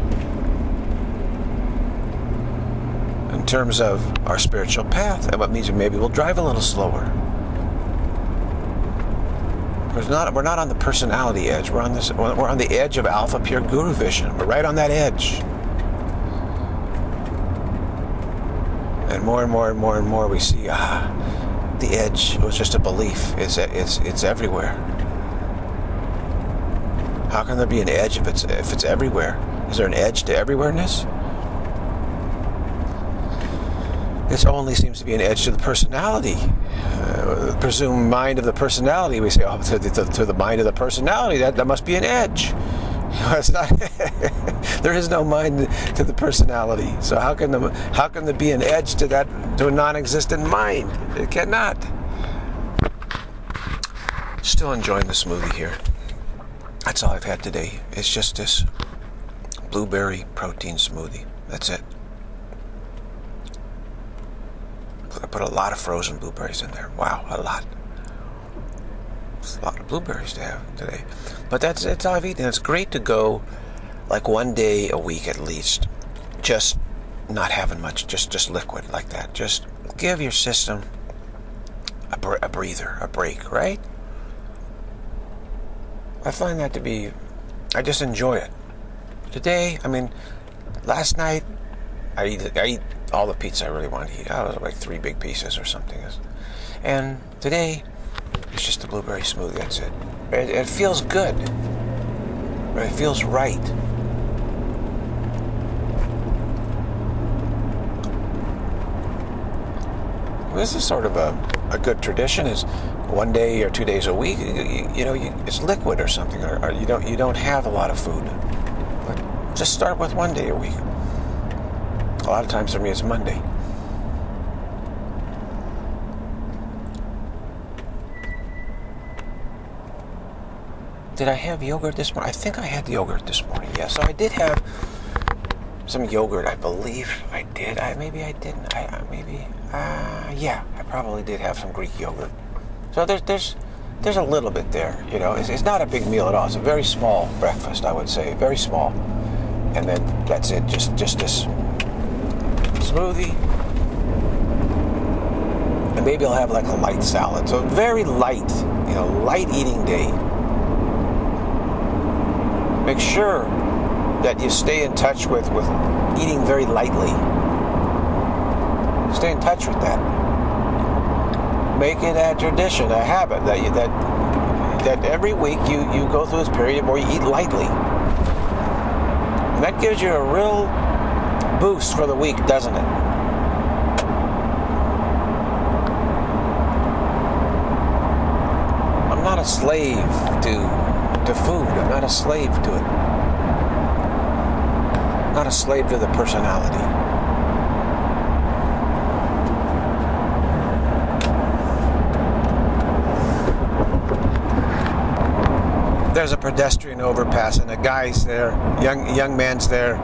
In terms of our spiritual path, and what means maybe we'll drive a little slower. We're not, we're not on the personality edge. We're on this. We're on the edge of Alpha Pure Guru Vision. We're right on that edge. And more and more and more and more we see ah, the edge was just a belief. It's it's it's everywhere. How can there be an edge if it's if it's everywhere? Is there an edge to everywhereness? This only seems to be an edge to the personality, uh, presumed mind of the personality. We say, oh, to the, to the mind of the personality, that, that must be an edge. *laughs* It's not. *laughs* there is no mind to the personality. So how can the how can there be an edge to that to a non-existent mind? It cannot. Still enjoying the smoothie here. That's all I've had today. It's just this blueberry protein smoothie. That's it. I put a lot of frozen blueberries in there. Wow, a lot. It's a lot of blueberries to have today. But that's it's all I've eaten. It's great to go like one day a week at least. Just not having much, just just liquid like that. Just give your system a, br- a breather, a break, right? I find that to be, I just enjoy it. Today, I mean, last night, I eat, I eat all the pizza I really want to eat. I was like three big pieces or something. And today, it's just a blueberry smoothie. That's it. It, it feels good. It feels right. This is sort of a, a good tradition. Is one day or two days a week. You, you know, you, it's liquid or something, or, or, you don't you don't have a lot of food. But just start with one day a week. A lot of times for me, it's Monday. Did I have yogurt this morning? I think I had yogurt this morning. Yeah, so I did have some yogurt. I believe I did. I maybe I didn't. I maybe. Uh, yeah, I probably did have some Greek yogurt. So there's there's there's a little bit there. You know, it's, it's not a big meal at all. It's a very small breakfast, I would say, very small. And then that's it. Just just this smoothie, and maybe I'll have like a light salad. So very light, you know, light eating day. Make sure that you stay in touch with with eating very lightly. Stay in touch with that make it a tradition, a habit that you, that that every week you you go through this period where you eat lightly. And that gives you a real boost for the week, doesn't it? I'm not a slave to to food. I'm not a slave to it. Not a slave to the personality. There's a pedestrian overpass and a guy's there, young young man's there,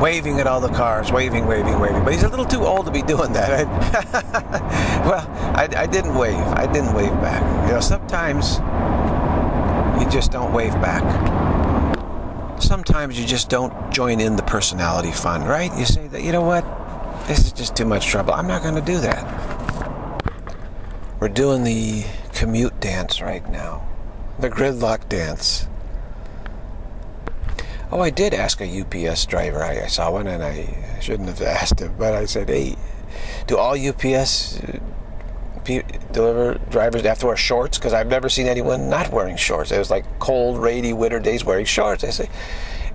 waving at all the cars, waving, waving, waving. But he's a little too old to be doing that. *laughs* well, I, I didn't wave. I didn't wave back. You know, sometimes you just don't wave back. Sometimes you just don't join in the personality fun, right? You say that, you know what? This is just too much trouble. I'm not going to do that. We're doing the commute dance right now the gridlock dance. Oh, I did ask a UPS driver. I, I, saw one and I shouldn't have *laughs* asked him, but I said, hey, do all UPS uh, deliver drivers have to wear shorts? Because I've never seen anyone not wearing shorts. It was like cold, rainy winter days wearing shorts. I say,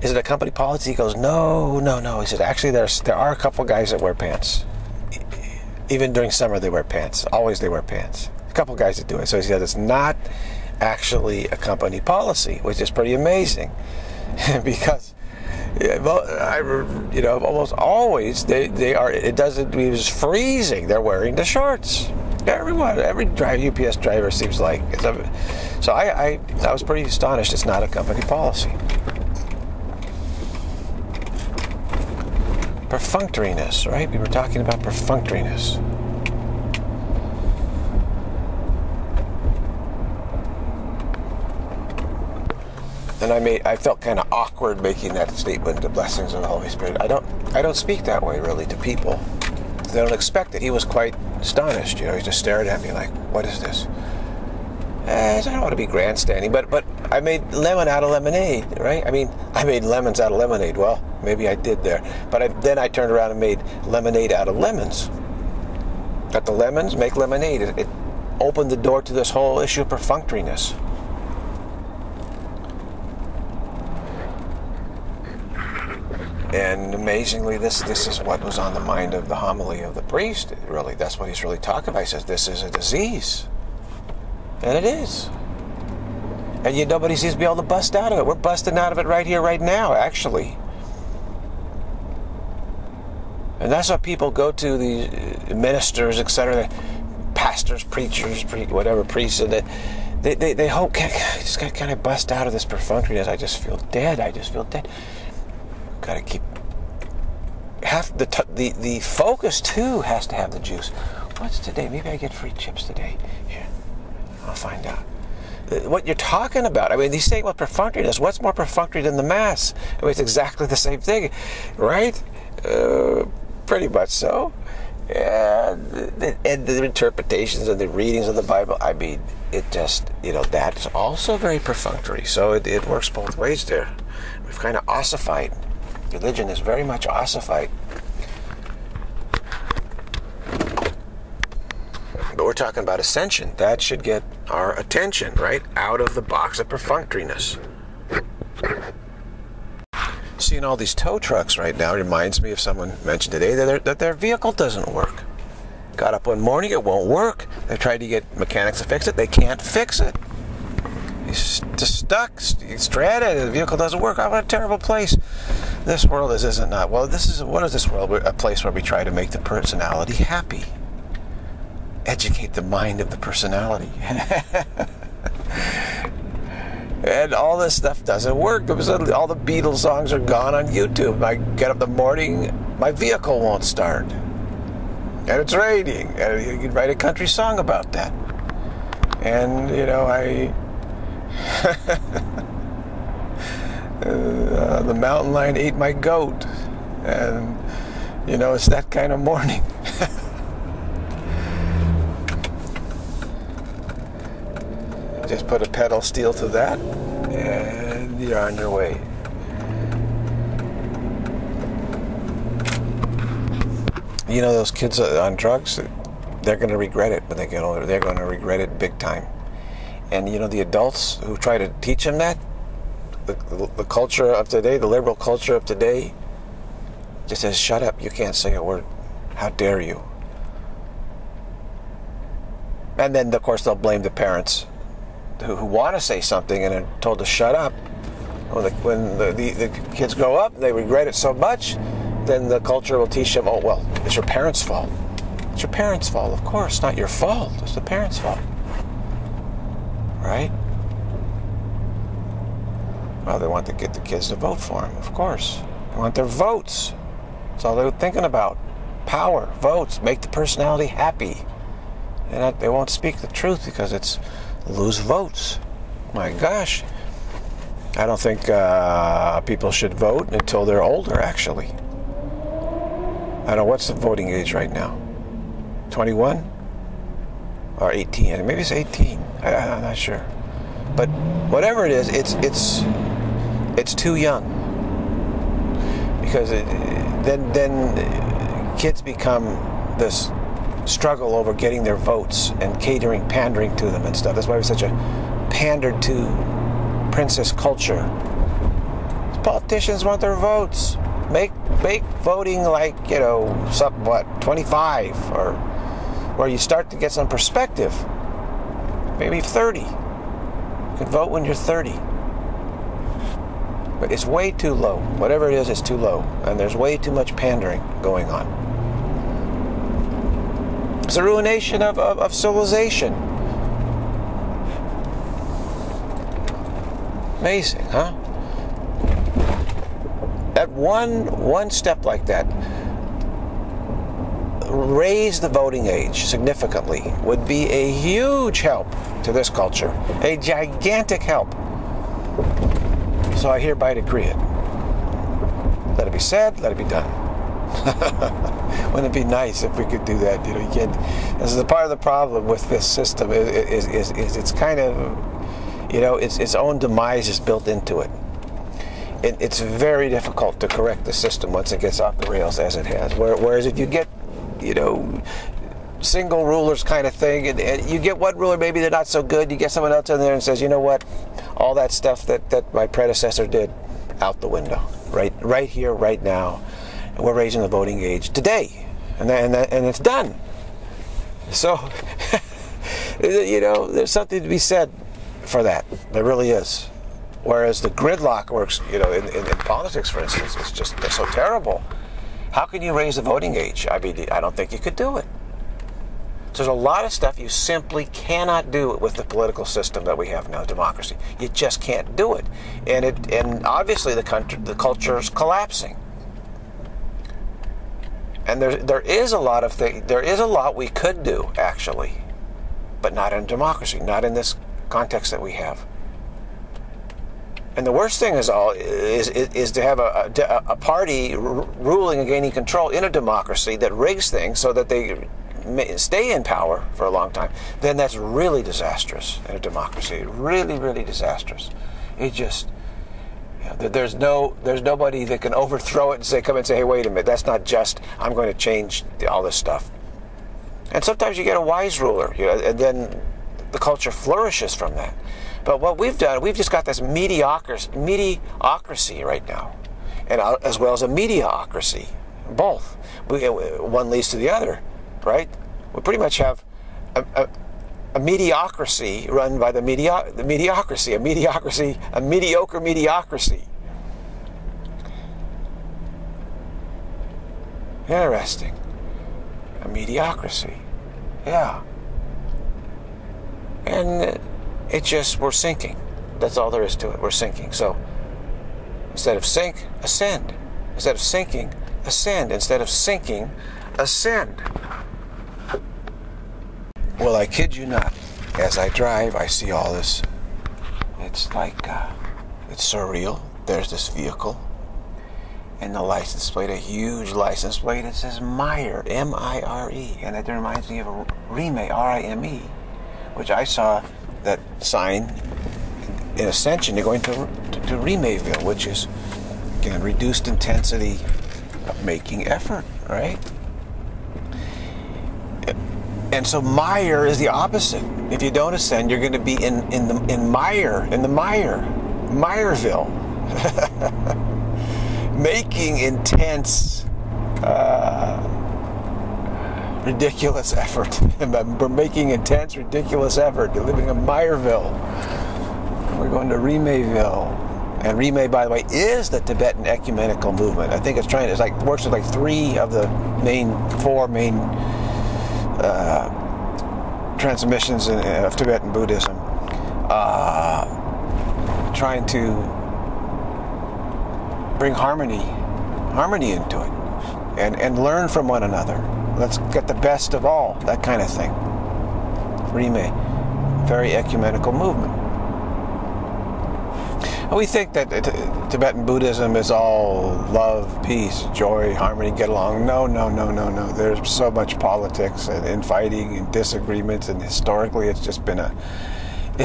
is it a company policy? He goes, no, no, no. He said, actually, there's there are a couple guys that wear pants. Even during summer, they wear pants. Always, they wear pants. A couple guys that do it. So he said, it's not actually a company policy, which is pretty amazing *laughs* because I, you know, almost always they, they are. It doesn't. It was freezing. They're wearing the shorts. Everyone, every UPS driver seems like. A, so I, I, I was pretty astonished. It's not a company policy. Perfunctoriness, right? We were talking about perfunctoriness. And I made I felt kind of awkward making that statement. The blessings of the Holy Spirit. I don't I don't speak that way really to people. They don't expect it. He was quite astonished. You know, he just stared at me like, "What is this?" Eh, I don't want to be grandstanding, but but I made lemon out of lemonade, right? I mean, I made lemons out of lemonade. Well, maybe I did there, but I, then I turned around and made lemonade out of lemons. Got the lemons, make lemonade. It, it opened the door to this whole issue of perfunctoriness. And amazingly, this this is what was on the mind of the homily of the priest. Really, that's what he's really talking about. He says this is a disease, and it is. And yet nobody seems to be able to bust out of it. We're busting out of it right here, right now, actually. And that's what people go to the uh, ministers, etc., pastors, preachers, pre- whatever priests, and they, they, they hope, I just got kind of bust out of this perfunctoriness. I just feel dead. I just feel dead got to keep have the, t- the the focus too has to have the juice. What's today? Maybe I get free chips today. Here, I'll find out. Uh, what you're talking about? I mean, these say what perfunctory is. What's more perfunctory than the mass? I mean, it's exactly the same thing, right? Uh, pretty much so. And the, and the interpretations and the readings of the Bible. I mean, it just you know that's also very perfunctory. So it, it works both ways there. We've kind of ossified religion is very much ossified. But we're talking about ascension. That should get our attention, right? Out of the box of perfunctoriness. Seeing all these tow trucks right now reminds me of someone mentioned today that their, that their vehicle doesn't work. Got up one morning, it won't work. They tried to get mechanics to fix it, they can't fix it. He's stuck, stranded. The vehicle doesn't work. I'm in a terrible place this world is, isn't not. Well, this is what is this world? A place where we try to make the personality happy, educate the mind of the personality. *laughs* and all this stuff doesn't work all the Beatles songs are gone on YouTube. I get up in the morning, my vehicle won't start, and it's raining, and you can write a country song about that. And, you know, I. uh, the mountain lion ate my goat. And, you know, it's that kind of morning. *laughs* Just put a pedal steel to that, and you're on your way. You know, those kids on drugs, they're going to regret it when they get older. They're going to regret it big time. And you know, the adults who try to teach him that, the, the, culture of today, the liberal culture of today, just says, shut up, you can't say a word. How dare you? And then, of course, they'll blame the parents who, who want to say something and are told to shut up. When, the, when the, the, the kids grow up, they regret it so much, then the culture will teach them, oh, well, it's your parents' fault. It's your parents' fault, of course, not your fault. It's the parents' fault. Right? Well, they want to get the kids to vote for him, of course. They want their votes. That's all they're thinking about. Power, votes, make the personality happy. And they won't speak the truth because it's lose votes. My gosh. I don't think uh, people should vote until they're older, actually. I don't know what's the voting age right now. 21 or 18? Maybe it's 18. I, am not sure. But whatever it is, it's it's it's too young because it, then then kids become this struggle over getting their votes and catering, pandering to them and stuff. That's why we're such a pandered to princess culture. Politicians want their votes. Make make voting like you know some what 25 or where you start to get some perspective. Maybe 30. You can vote when you're 30. But it's way too low. Whatever it is, it's too low. And there's way too much pandering going on. It's a ruination of, of, of civilization. Amazing, huh? At one one step like that, raise the voting age significantly would be a huge help to this culture, a gigantic help. So I hereby decree it. Let it be said, let it be done. *laughs* Wouldn't it be nice if we could do that? You know, you can't. This is part of the problem with this system. Is, is, is it's kind of, you know, its its own demise is built into it. it. It's very difficult to correct the system once it gets off the rails as it has. Whereas if you get, you know, single rulers kind of thing, and, and, you get one ruler, maybe they're not so good. You get someone else in there and says, you know what, all that stuff that, that my predecessor did, out the window, right, right here, right now. We're raising the voting age today and that, and, that, and it's done. So, *laughs* you know, there's something to be said for that. There really is. Whereas the gridlock works, you know, in, in, in politics, for instance, is just so terrible. How can you raise the voting age? I mean, I don't think you could do it. So there's a lot of stuff you simply cannot do with the political system that we have now, democracy. You just can't do it, and it and obviously the country, the culture is collapsing and there there is a lot of thing, there is a lot we could do actually, but not in democracy, not in this context that we have. And the worst thing is all is is, is to have a, a, a party ruling and gaining control in a democracy that rigs things so that they stay in power for a long time. Then that's really disastrous in a democracy. Really, really disastrous. It just there's no, there's nobody that can overthrow it and say, come and say, hey, wait a minute, that's not just. I'm going to change all this stuff. And sometimes you get a wise ruler, you know, and then the culture flourishes from that. But what we've done, we've just got this mediocracy, mediocrity right now, and uh, as well as a mediocrity, both. We, one leads to the other, right? We pretty much have a, a a mediocrity run by the, medio- the mediocrity, a mediocrity, a mediocre mediocrity. Interesting. A mediocrity. Yeah. And it just, we're sinking. That's all there is to it. We're sinking. So instead of sink, ascend. Instead of sinking, ascend. Instead of sinking, ascend. Well, I kid you not. as I drive, I see all this. It's like, uh, it's surreal. There's this vehicle. And the license plate, a huge license plate, it says Mire, M I R E. And it reminds me of a Rime, R I M E, which I saw that sign in Ascension. you're going to, to, to Rimayville, which is, again, reduced intensity of making effort, right? And so mire is the opposite. If you don't ascend, you're going to be in, in the in mire, in the mire, Mireville. *laughs* Making intense, uh, ridiculous *laughs* effort. We're making intense, ridiculous effort. You're living in Mireville. We're going to Rimayville. And Rime, by the way, is the Tibetan ecumenical movement. I think it's trying. It's like works with like three of the main, four main uh, transmissions in, of Tibetan Buddhism, uh, trying to bring harmony, harmony into it, and and learn from one another. Let's get the best of all, that kind of thing. Rime, very ecumenical movement. We think that uh, Tibetan Buddhism is all love, peace, joy, harmony, get along. No, no, no, no, no. There's so much politics and infighting and disagreements, and historically, it's just been a. *laughs*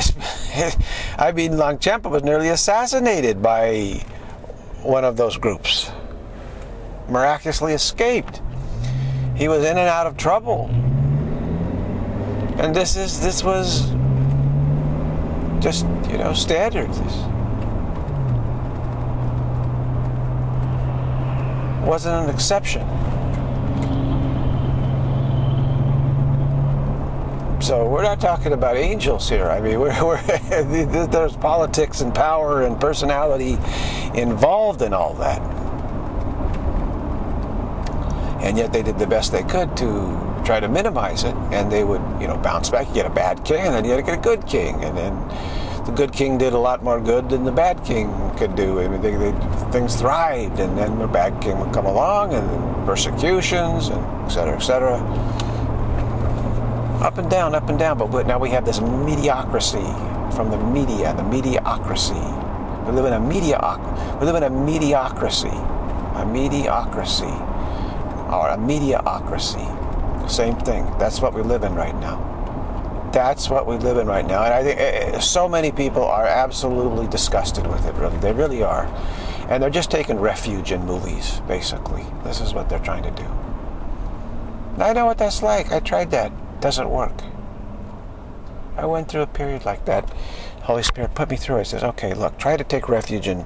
I mean, Longchenpa was nearly assassinated by one of those groups. Miraculously escaped. He was in and out of trouble, and this is this was just you know standard. This. wasn't an exception. So we're not talking about angels here. I mean, *laughs* we're, we're, *laughs* there's politics and power and personality involved in all that. And yet they did the best they could to try to minimize it, and they would, you know, bounce back. You get a bad king, and then you had to get a good king, and then the good king did a lot more good than the bad king could do. I mean, they, they, things thrived, and then the bad king would come along, and persecutions, and et cetera, et cetera. Up and down, up and down. But now we have this mediocrity from the media, the mediocrity. We live in a medioc. We live in a mediocrity, a mediocrity, or a. Same thing. That's what we live in right now that's what we live in right now. And I think eh, eh, so many people are absolutely disgusted with it, really. They really are. And they're just taking refuge in movies, basically. This is what they're trying to do. I know what that's like. I tried that. Doesn't work. I went through a period like that. Holy Spirit put me through it. Says, okay, look, try to take refuge in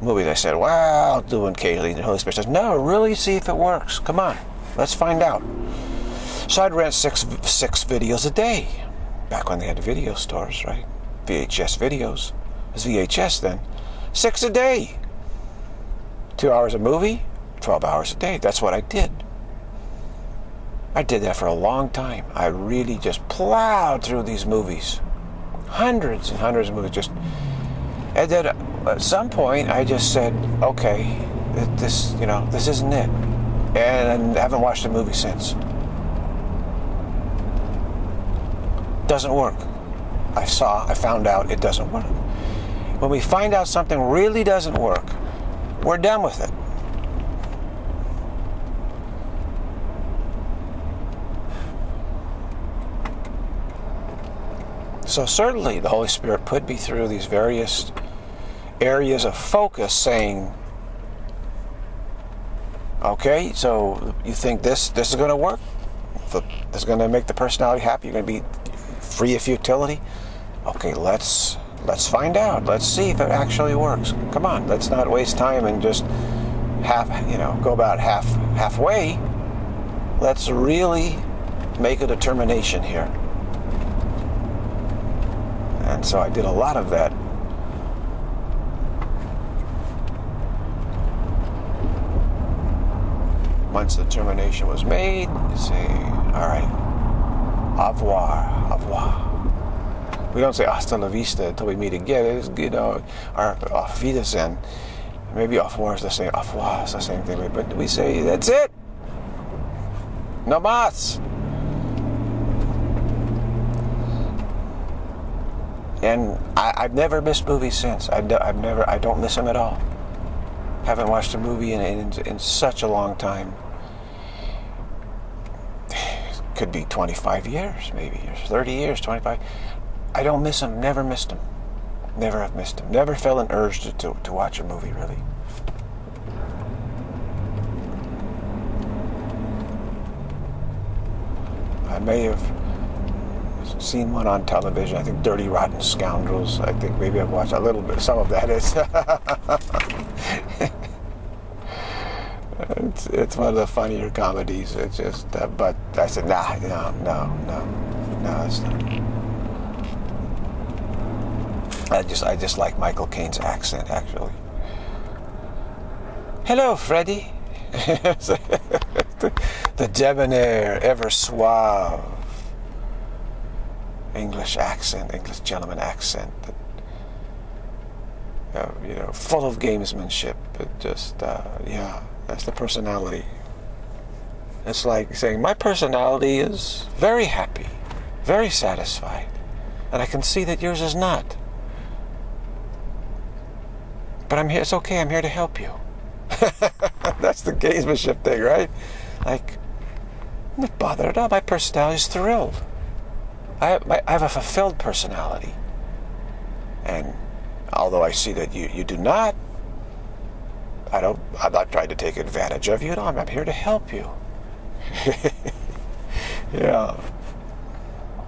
movies. I said, well, I'll do occasionally. The Holy Spirit says, no, really see if it works. Come on, let's find out. So I'd rent six six videos a day back when they had video stores, right? VHS videos. It was VHS then. Six a day. Two hours a movie, 12 hours a day. That's what I did. I did that for a long time. I really just plowed through these movies. Hundreds and hundreds of movies. Just and then at some point I just said, okay, this you know, this isn't it. And I haven't watched the movie since. doesn't work. I saw, I found out it doesn't work. When we find out something really doesn't work, we're done with it. So, certainly, the Holy Spirit put me through these various areas of focus saying, okay, so you think this, this is going to work? This is going to make the personality happy. You're going to be free of futility? Okay, let's let's find out. Let's see if it actually works. Come on, let's not waste time and just half, you know, go about half halfway. Let's really make a determination here. And so I did a lot of that. Once the termination was made, you say, all right, au revoir, au revoir. We don't say hasta la vista until we meet again. It's, you uh, know, our auf Wiedersehen. Maybe au revoir is the same. Au revoir is the same thing, but we say that's it. No mas. and I, have never missed movies since. I, have never, I don't miss them at all. Haven't watched a movie in, in, in such a long time. Could be 25 years, maybe, or 30 years, 25. I don't miss them. Never missed them. Never have missed them. Never felt an urge to, to, to watch a movie, really. I may have seen one on television. I think Dirty Rotten Scoundrels. I think maybe I've watched a little bit. Some of that is. *laughs* it's, it's one of the funnier comedies. It's just, uh, but I said, nah, no, no, no, no, it's not. I just, I just like Michael Caine's accent, actually. Hello, Freddy. *laughs* the, debonair, ever suave English accent, English gentleman accent. That, uh, you know, full of gamesmanship. But just, uh, yeah, that's the personality. It's like saying, my personality is very happy, very satisfied, and I can see that yours is not. But I'm here, it's okay, I'm here to help you. *laughs* that's the gamesmanship thing, right? Like, I'm not bothered at all. My personality is thrilled. I have, I have a fulfilled personality. And although I see that you, you do not, I don't, I'm not trying to take advantage of you. No, I'm, here to help you. *laughs* yeah.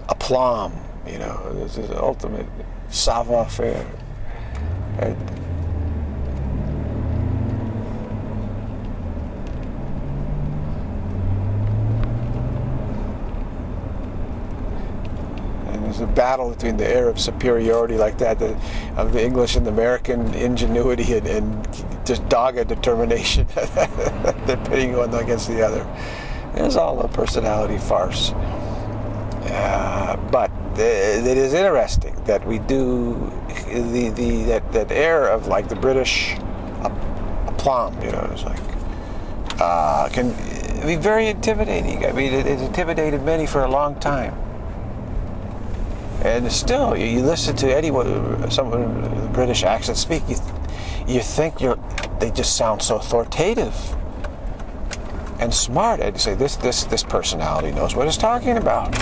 Aplomb, you know, this is ultimate savoir faire. There's a battle between the air of superiority like that, the, of the English and the American ingenuity and, and just dogged determination. *laughs* They're pitting one against the other. It's all a personality farce. Uh, but it is interesting that we do the, the that, that air of like the British aplomb, you know, it's like uh, can be very intimidating. I mean, it, it intimidated many for a long time. And still, you, you listen to anyone, someone with British accent speak, you, you think you're, they just sound so authoritative and smart. And you say, this, this, this personality knows what it's talking about.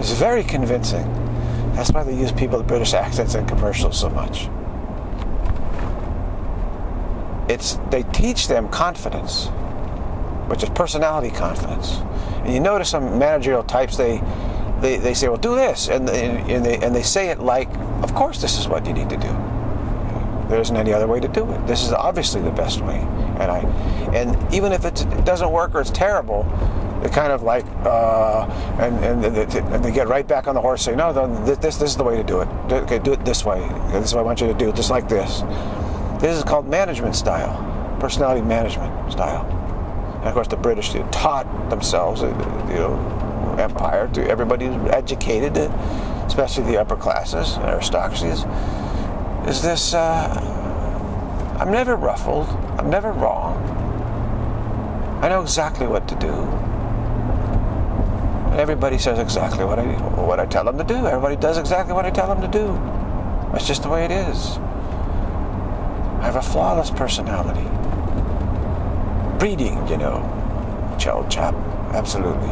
It's very convincing. That's why they use people with British accents in commercials so much. It's they teach them confidence, which is personality confidence. And you notice some managerial types, they, they, they say, well, do this. And, and, they, and they say it like, of course, this is what you need to do. There isn't any other way to do it. This is obviously the best way. And I, and even if it doesn't work or it's terrible, they kind of like, uh, and, and, they, and they get right back on the horse, say, no, this, this is the way to do it. Okay, do it this way. This is what I want you to do, just like this. This is called management style, personality management style. And of course, the British taught themselves, uh, you know, empire to everybody who's educated, especially the upper classes, aristocracies. Is this? Uh, I'm never ruffled. I'm never wrong. I know exactly what to do. Everybody says exactly what I what I tell them to do. Everybody does exactly what I tell them to do. That's just the way it is. I have a flawless personality breeding, you know. Child chap, absolutely.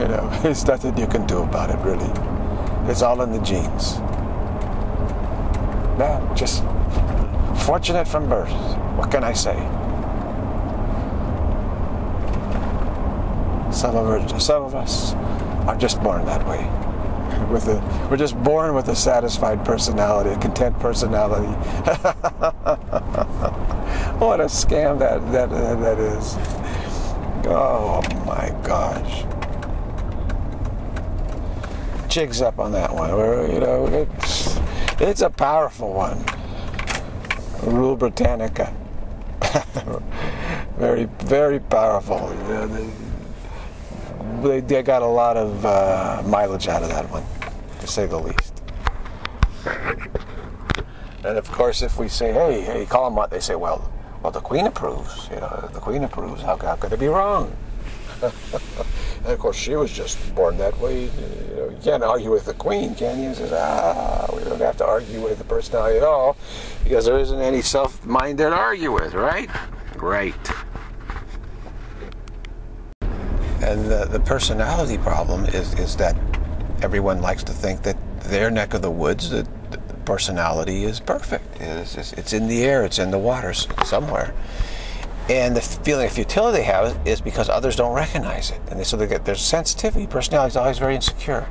You know, *laughs* there's nothing you can do about it, really. It's all in the genes. Yeah, just fortunate from birth. What can I say? Some of, us, some of us are just born that way. *laughs* With a, we're just born with a satisfied personality, a content personality. *laughs* what a scam that that uh, that is. Oh my gosh. Jigs up on that one. You know, it's it's a powerful one. Rule Britannia. *laughs* very very powerful. They, they, got a lot of uh, mileage out of that one, to say the least. And of course, if we say, "Hey, hey, call them what," they say, "Well, well, the Queen approves. You know, the Queen approves. How, how could it be wrong? And *laughs* of course, she was just born that way. You, know, you can't argue with the queen, can you? Says, ah, we don't have to argue with the personality at all because there isn't any self-mind to argue with, right? Great. And the, the personality problem is, is that everyone likes to think that their neck of the woods, the personality is perfect. It's, it's, it's in the air, it's in the waters somewhere. And the feeling of futility they have is because others don't recognize it. And they, so they get their sensitivity, personality is always very insecure.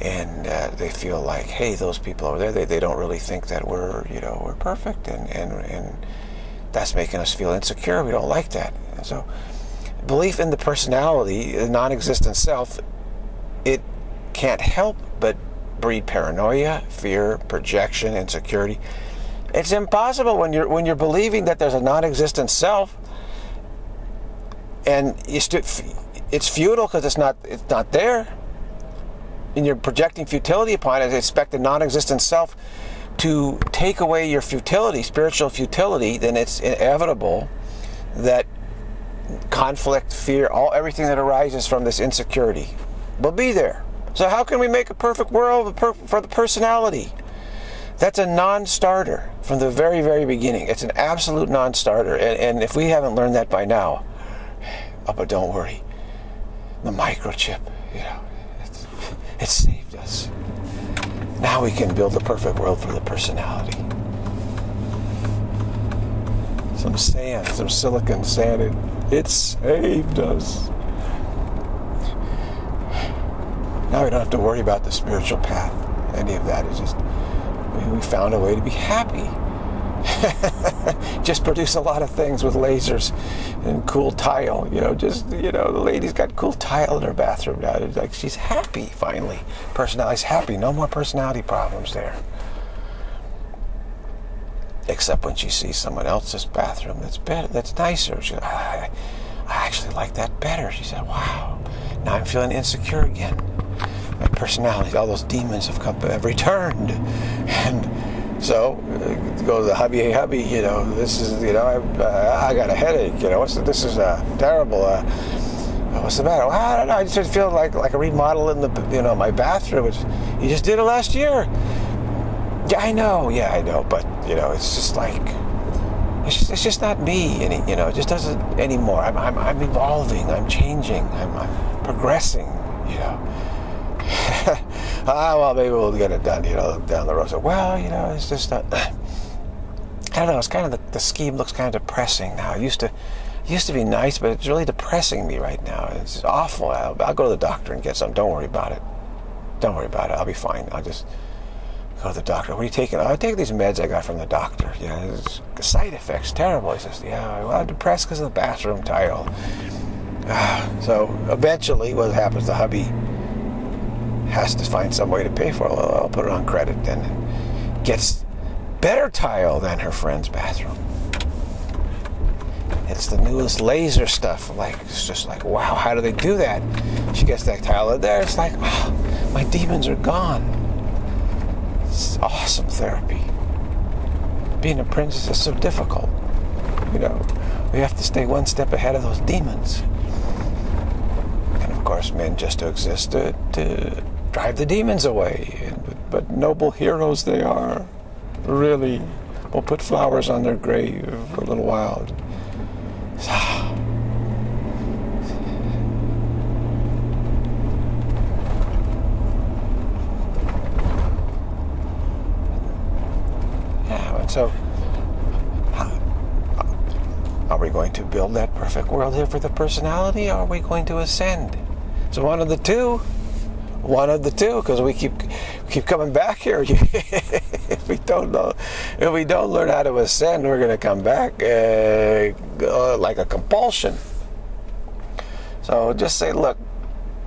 And uh, they feel like, hey, those people over there, they, they don't really think that we're, you know, we're perfect. And, and, and that's making us feel insecure. We don't like that. And so belief in the personality, the non-existent self, it can't help but breed paranoia, fear, projection, insecurity. It's impossible when you're when you're believing that there's a non-existent self, and it's futile because it's not it's not there. And you're projecting futility upon it. Expect a non-existent self to take away your futility, spiritual futility. Then it's inevitable that conflict, fear, all everything that arises from this insecurity will be there. So how can we make a perfect world for the personality? That's a non-starter from the very, very beginning. It's an absolute non-starter. And, and if we haven't learned that by now, oh, but don't worry. The microchip, you know, it's, it saved us. Now we can build the perfect world for the personality. Some sand, some silicon sand, it, it saved us. Now we don't have to worry about the spiritual path. Any of that is just, we found a way to be happy. *laughs* just produce a lot of things with lasers and cool tile. You know, just, you know, the lady's got cool tile in her bathroom now. It's like she's happy finally. Personality's happy. No more personality problems there. Except when she sees someone else's bathroom that's better, that's nicer. She, ah, I, I actually like that better. She said, wow, now I'm feeling insecure again my personality, all those demons have come, have returned, and so uh, go to the hubby, hubby, you know, this is, you know, I, uh, I got a headache, you know, what's the, this is uh, terrible. Uh, what's the matter? Well, I don't know. I just feel like like a remodel in the, you know, my bathroom. which you just did it last year. Yeah, I know. Yeah, I know. But you know, it's just like it's just, it's just not me. Any, you know, it just doesn't anymore. I'm, I'm, I'm evolving. I'm changing. I'm, I'm progressing. You know ah, well, maybe we'll get it done, you know, down the road. So, well, you know, it's just, not, *clears throat* I don't know, it's kind of, the, the scheme looks kind of depressing now. It used to, it used to be nice, but it's really depressing me right now. It's awful. I'll, I'll go to the doctor and get some. Don't worry about it. Don't worry about it. I'll be fine. I'll just go to the doctor. What are you taking? I take these meds I got from the doctor. You know, side effects terrible. He says, yeah, well, I'm depressed because of the bathroom tile. *sighs* so eventually, what happens? The hubby has to find some way to pay for it. I'll put it on credit then. And gets better tile than her friend's bathroom. It's the newest laser stuff. Like it's just like, wow, how do they do that? She gets that tile in there. It's like, oh, my demons are gone. It's awesome therapy. Being a princess is so difficult. You know, we have to stay one step ahead of those demons. And of course, men just exist to, to drive the demons away. But noble heroes they are. Really. We'll put flowers on their grave for a little while. *sighs* Yeah, so are we going to build that perfect world here for the personality or are we going to ascend? It's one of the two one of the two because we keep keep coming back here. *laughs* if we don't know, if we don't learn how to ascend, we're going to come back uh, uh, like a compulsion. So just say, look,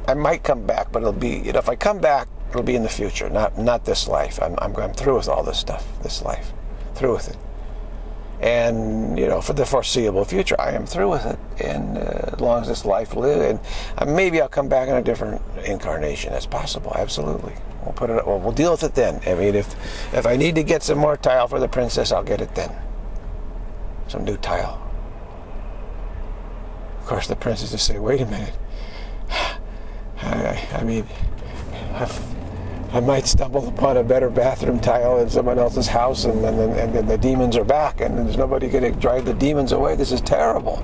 I might come back, but it'll be you know if I come back, it'll be in the future, not not this life. I'm I'm, I'm through with all this stuff, this life, through with it and you know for the foreseeable future i am through with it. And uh, as long as this life lives and uh, maybe i'll come back in a different incarnation that's possible absolutely. We'll put it well, we'll deal with it then. I mean if if i need to get some more tile for the princess i'll get it then. Some new tile. Of course the princess will say wait a minute. *sighs* I, I mean, I've, I might stumble upon a better bathroom tile in someone else's house, and then and, the demons are back, and there's nobody going to drive the demons away. This is terrible.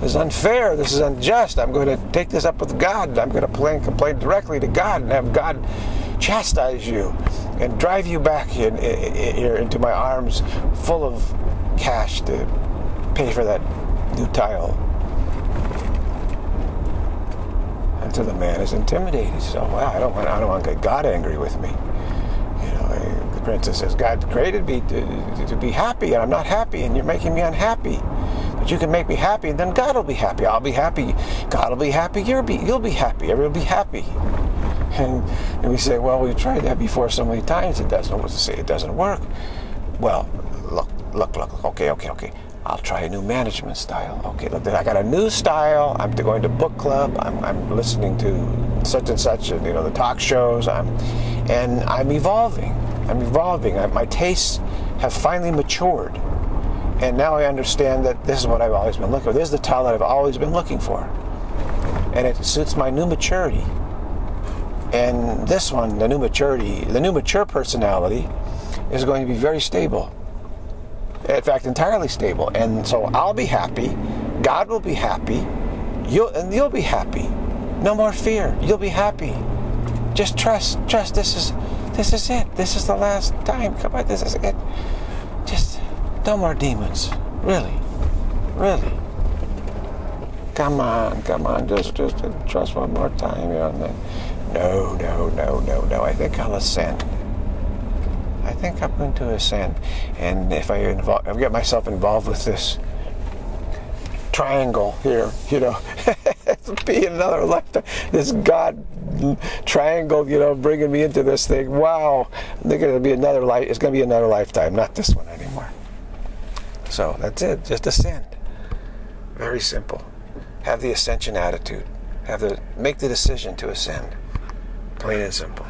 This is unfair. This is unjust. I'm going to take this up with God. I'm going to complain, complain directly to God and have God chastise you and drive you back in, in, in, into my arms full of cash to pay for that new tile. So the man is intimidated. So oh, well, I don't want I don't want to get God angry with me. You know, the princess says, God created me to, to be happy, and I'm not happy, and you're making me unhappy. But you can make me happy, and then God will be happy. I'll be happy. God will be happy. You'll be you'll be happy. Everyone will be happy. And, and we say, well, we've tried that before so many times. It doesn't. What to say? It doesn't work. Well, look, look, look. Okay, okay, okay. I'll try a new management style. Okay, look, I got a new style. I'm going to book club. I'm, I'm listening to such and such, and you know, the talk shows. I'm, and I'm evolving. I'm evolving. I, my tastes have finally matured, and now I understand that this is what I've always been looking for. This is the style that I've always been looking for, and it suits my new maturity. And this one, the new maturity, the new mature personality, is going to be very stable in fact, entirely stable. And so I'll be happy. God will be happy. You'll and you'll be happy. No more fear. You'll be happy. Just trust. Trust. This is this is it. This is the last time. Come on. This is it. Just no more demons. Really. Really. Come on. Come on. Just just trust one more time. You know. No. No. No. No. No. I think I'll ascend. I think I'm going to ascend. And if I involve, I get myself involved with this triangle here, you know, *laughs* be another lifetime. This God triangle, you know, bringing me into this thing. Wow, I think it'll be another life. It's going to be another lifetime, not this one anymore. So that's it. Just ascend. Very simple. Have the ascension attitude. Have the make the decision to ascend. Plain and simple.